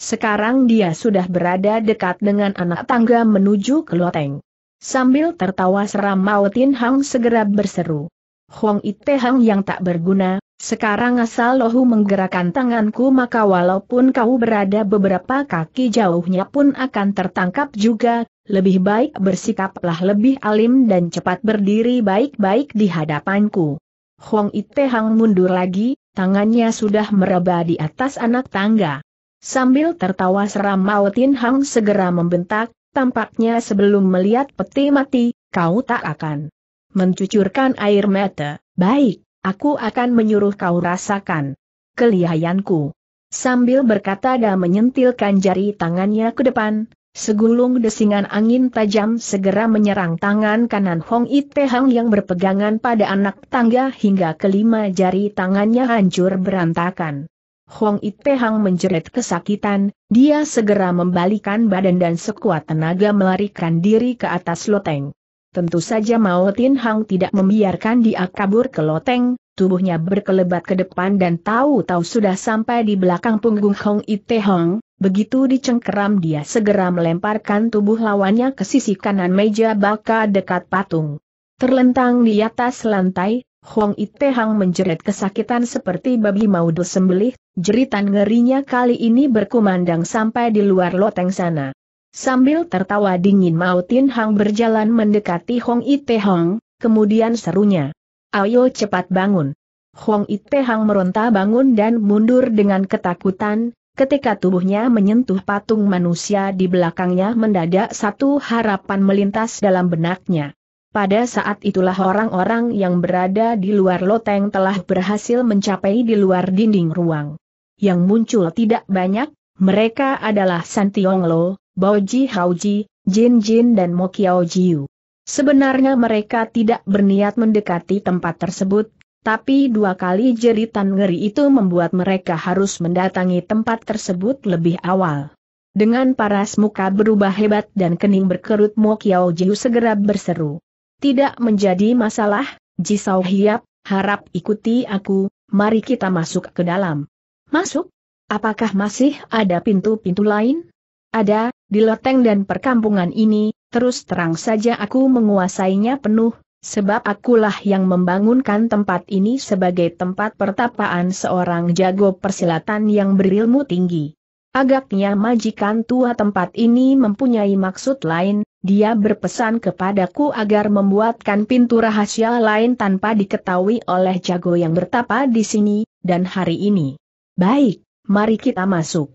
Speaker 1: Sekarang dia sudah berada dekat dengan anak tangga menuju ke loteng. Sambil tertawa seram Mao Tin Hang segera berseru. Huang Ite Hang yang tak berguna, sekarang asal lohu menggerakkan tanganku maka walaupun kau berada beberapa kaki jauhnya pun akan tertangkap juga, lebih baik bersikaplah lebih alim dan cepat berdiri baik-baik di hadapanku. Huang Ite Hang mundur lagi, tangannya sudah meraba di atas anak tangga. Sambil tertawa seram Mao Tin Hang segera membentak, tampaknya sebelum melihat peti mati, kau tak akan mencucurkan air mata, baik, aku akan menyuruh kau rasakan kelihayanku. Sambil berkata dan menyentilkan jari tangannya ke depan, segulung desingan angin tajam segera menyerang tangan kanan Hong Ite Hang yang berpegangan pada anak tangga hingga kelima jari tangannya hancur berantakan. Hong Ite Hang menjerit kesakitan, dia segera membalikan badan dan sekuat tenaga melarikan diri ke atas loteng. Tentu saja Mao Tin Hang tidak membiarkan dia kabur ke loteng, tubuhnya berkelebat ke depan dan tahu-tahu sudah sampai di belakang punggung Hong Ite Hong, begitu dicengkeram dia segera melemparkan tubuh lawannya ke sisi kanan meja baka dekat patung. Terlentang di atas lantai, Hong Ite Hang menjerit kesakitan seperti babi mau disembelih, jeritan ngerinya kali ini berkumandang sampai di luar loteng sana. Sambil tertawa dingin Mao Tin Hang berjalan mendekati Hong Ite Hong, kemudian serunya. Ayo cepat bangun. Hong Ite Hang meronta bangun dan mundur dengan ketakutan, ketika tubuhnya menyentuh patung manusia di belakangnya mendadak satu harapan melintas dalam benaknya. Pada saat itulah orang-orang yang berada di luar loteng telah berhasil mencapai di luar dinding ruang. Yang muncul tidak banyak, mereka adalah Santiong Lo, Boji Hauji, Jin Jin dan Mo Kiao Jiu. Sebenarnya mereka tidak berniat mendekati tempat tersebut, tapi dua kali jeritan ngeri itu membuat mereka harus mendatangi tempat tersebut lebih awal. Dengan paras muka berubah hebat dan kening berkerut Mo Kiao Jiu segera berseru. Tidak menjadi masalah, Jisau Hiap, harap ikuti aku, mari kita masuk ke dalam. Masuk? Apakah masih ada pintu-pintu lain? Ada, di loteng dan perkampungan ini, terus terang saja aku menguasainya penuh, sebab akulah yang membangunkan tempat ini sebagai tempat pertapaan seorang jago persilatan yang berilmu tinggi. Agaknya majikan tua tempat ini mempunyai maksud lain, dia berpesan kepadaku agar membuatkan pintu rahasia lain tanpa diketahui oleh jago yang bertapa di sini, dan hari ini. Baik, mari kita masuk.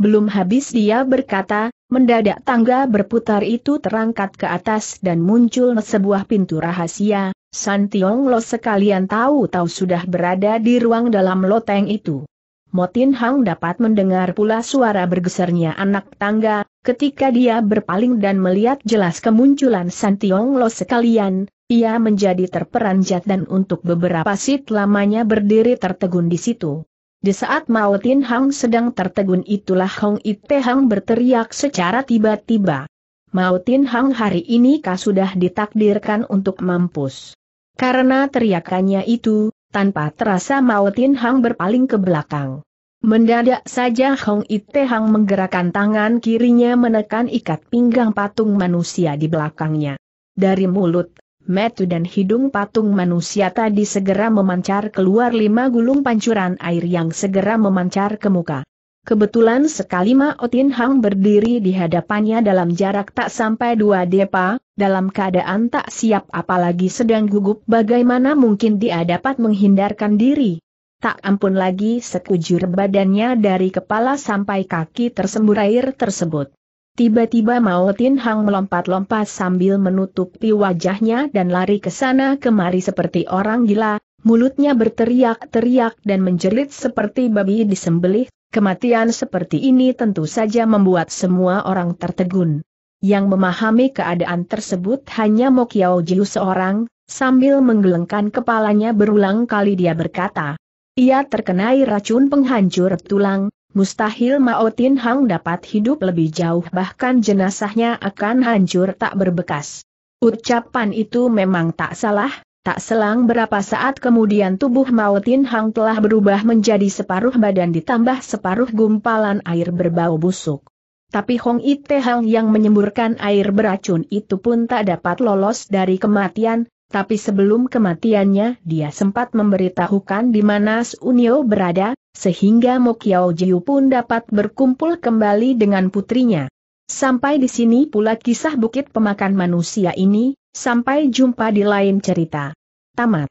Speaker 1: Belum habis dia berkata, mendadak tangga berputar itu terangkat ke atas dan muncul sebuah pintu rahasia, San Tiong Lo sekalian tahu-tahu sudah berada di ruang dalam loteng itu. Motin Hang dapat mendengar pula suara bergesernya anak tangga, ketika dia berpaling dan melihat jelas kemunculan San Tiong Lo sekalian, ia menjadi terperanjat dan untuk beberapa sit lamanya berdiri tertegun di situ. Di saat Mao Tin Hang sedang tertegun itulah Hong Ite Hang berteriak secara tiba-tiba. Mao Tin Hang hari ini kah sudah ditakdirkan untuk mampus. Karena teriakannya itu, tanpa terasa Mao Tin Hang berpaling ke belakang. Mendadak saja Hong Ite Hang menggerakkan tangan kirinya menekan ikat pinggang patung manusia di belakangnya. Dari mulut, metu dan hidung patung manusia tadi segera memancar keluar lima gulung pancuran air yang segera memancar ke muka. Kebetulan sekali Ma Otin Hang berdiri di hadapannya dalam jarak tak sampai dua depa, dalam keadaan tak siap apalagi sedang gugup bagaimana mungkin dia dapat menghindarkan diri. Tak ampun lagi sekujur badannya dari kepala sampai kaki tersembur air tersebut. Tiba-tiba Mao Tin Hang melompat-lompat sambil menutupi wajahnya dan lari ke sana kemari seperti orang gila, mulutnya berteriak-teriak dan menjerit seperti babi disembelih, kematian seperti ini tentu saja membuat semua orang tertegun. yang memahami keadaan tersebut hanya Mo Kiao Jiu seorang, sambil menggelengkan kepalanya berulang kali dia berkata. Ia terkenai racun penghancur tulang, mustahil Mao Tin Hang dapat hidup lebih jauh bahkan jenazahnya akan hancur tak berbekas. Ucapan itu memang tak salah, Tak selang berapa saat kemudian tubuh Mao Tin Hang telah berubah menjadi separuh badan ditambah separuh gumpalan air berbau busuk. Tapi Hong Ite Hang yang menyemburkan air beracun itu pun tak dapat lolos dari kematian, tapi sebelum kematiannya dia sempat memberitahukan di mana Sunio berada, sehingga Mo Kiao Jiu pun dapat berkumpul kembali dengan putrinya. Sampai di sini pula kisah bukit pemakan manusia ini, Sampai jumpa di lain cerita. Tamat.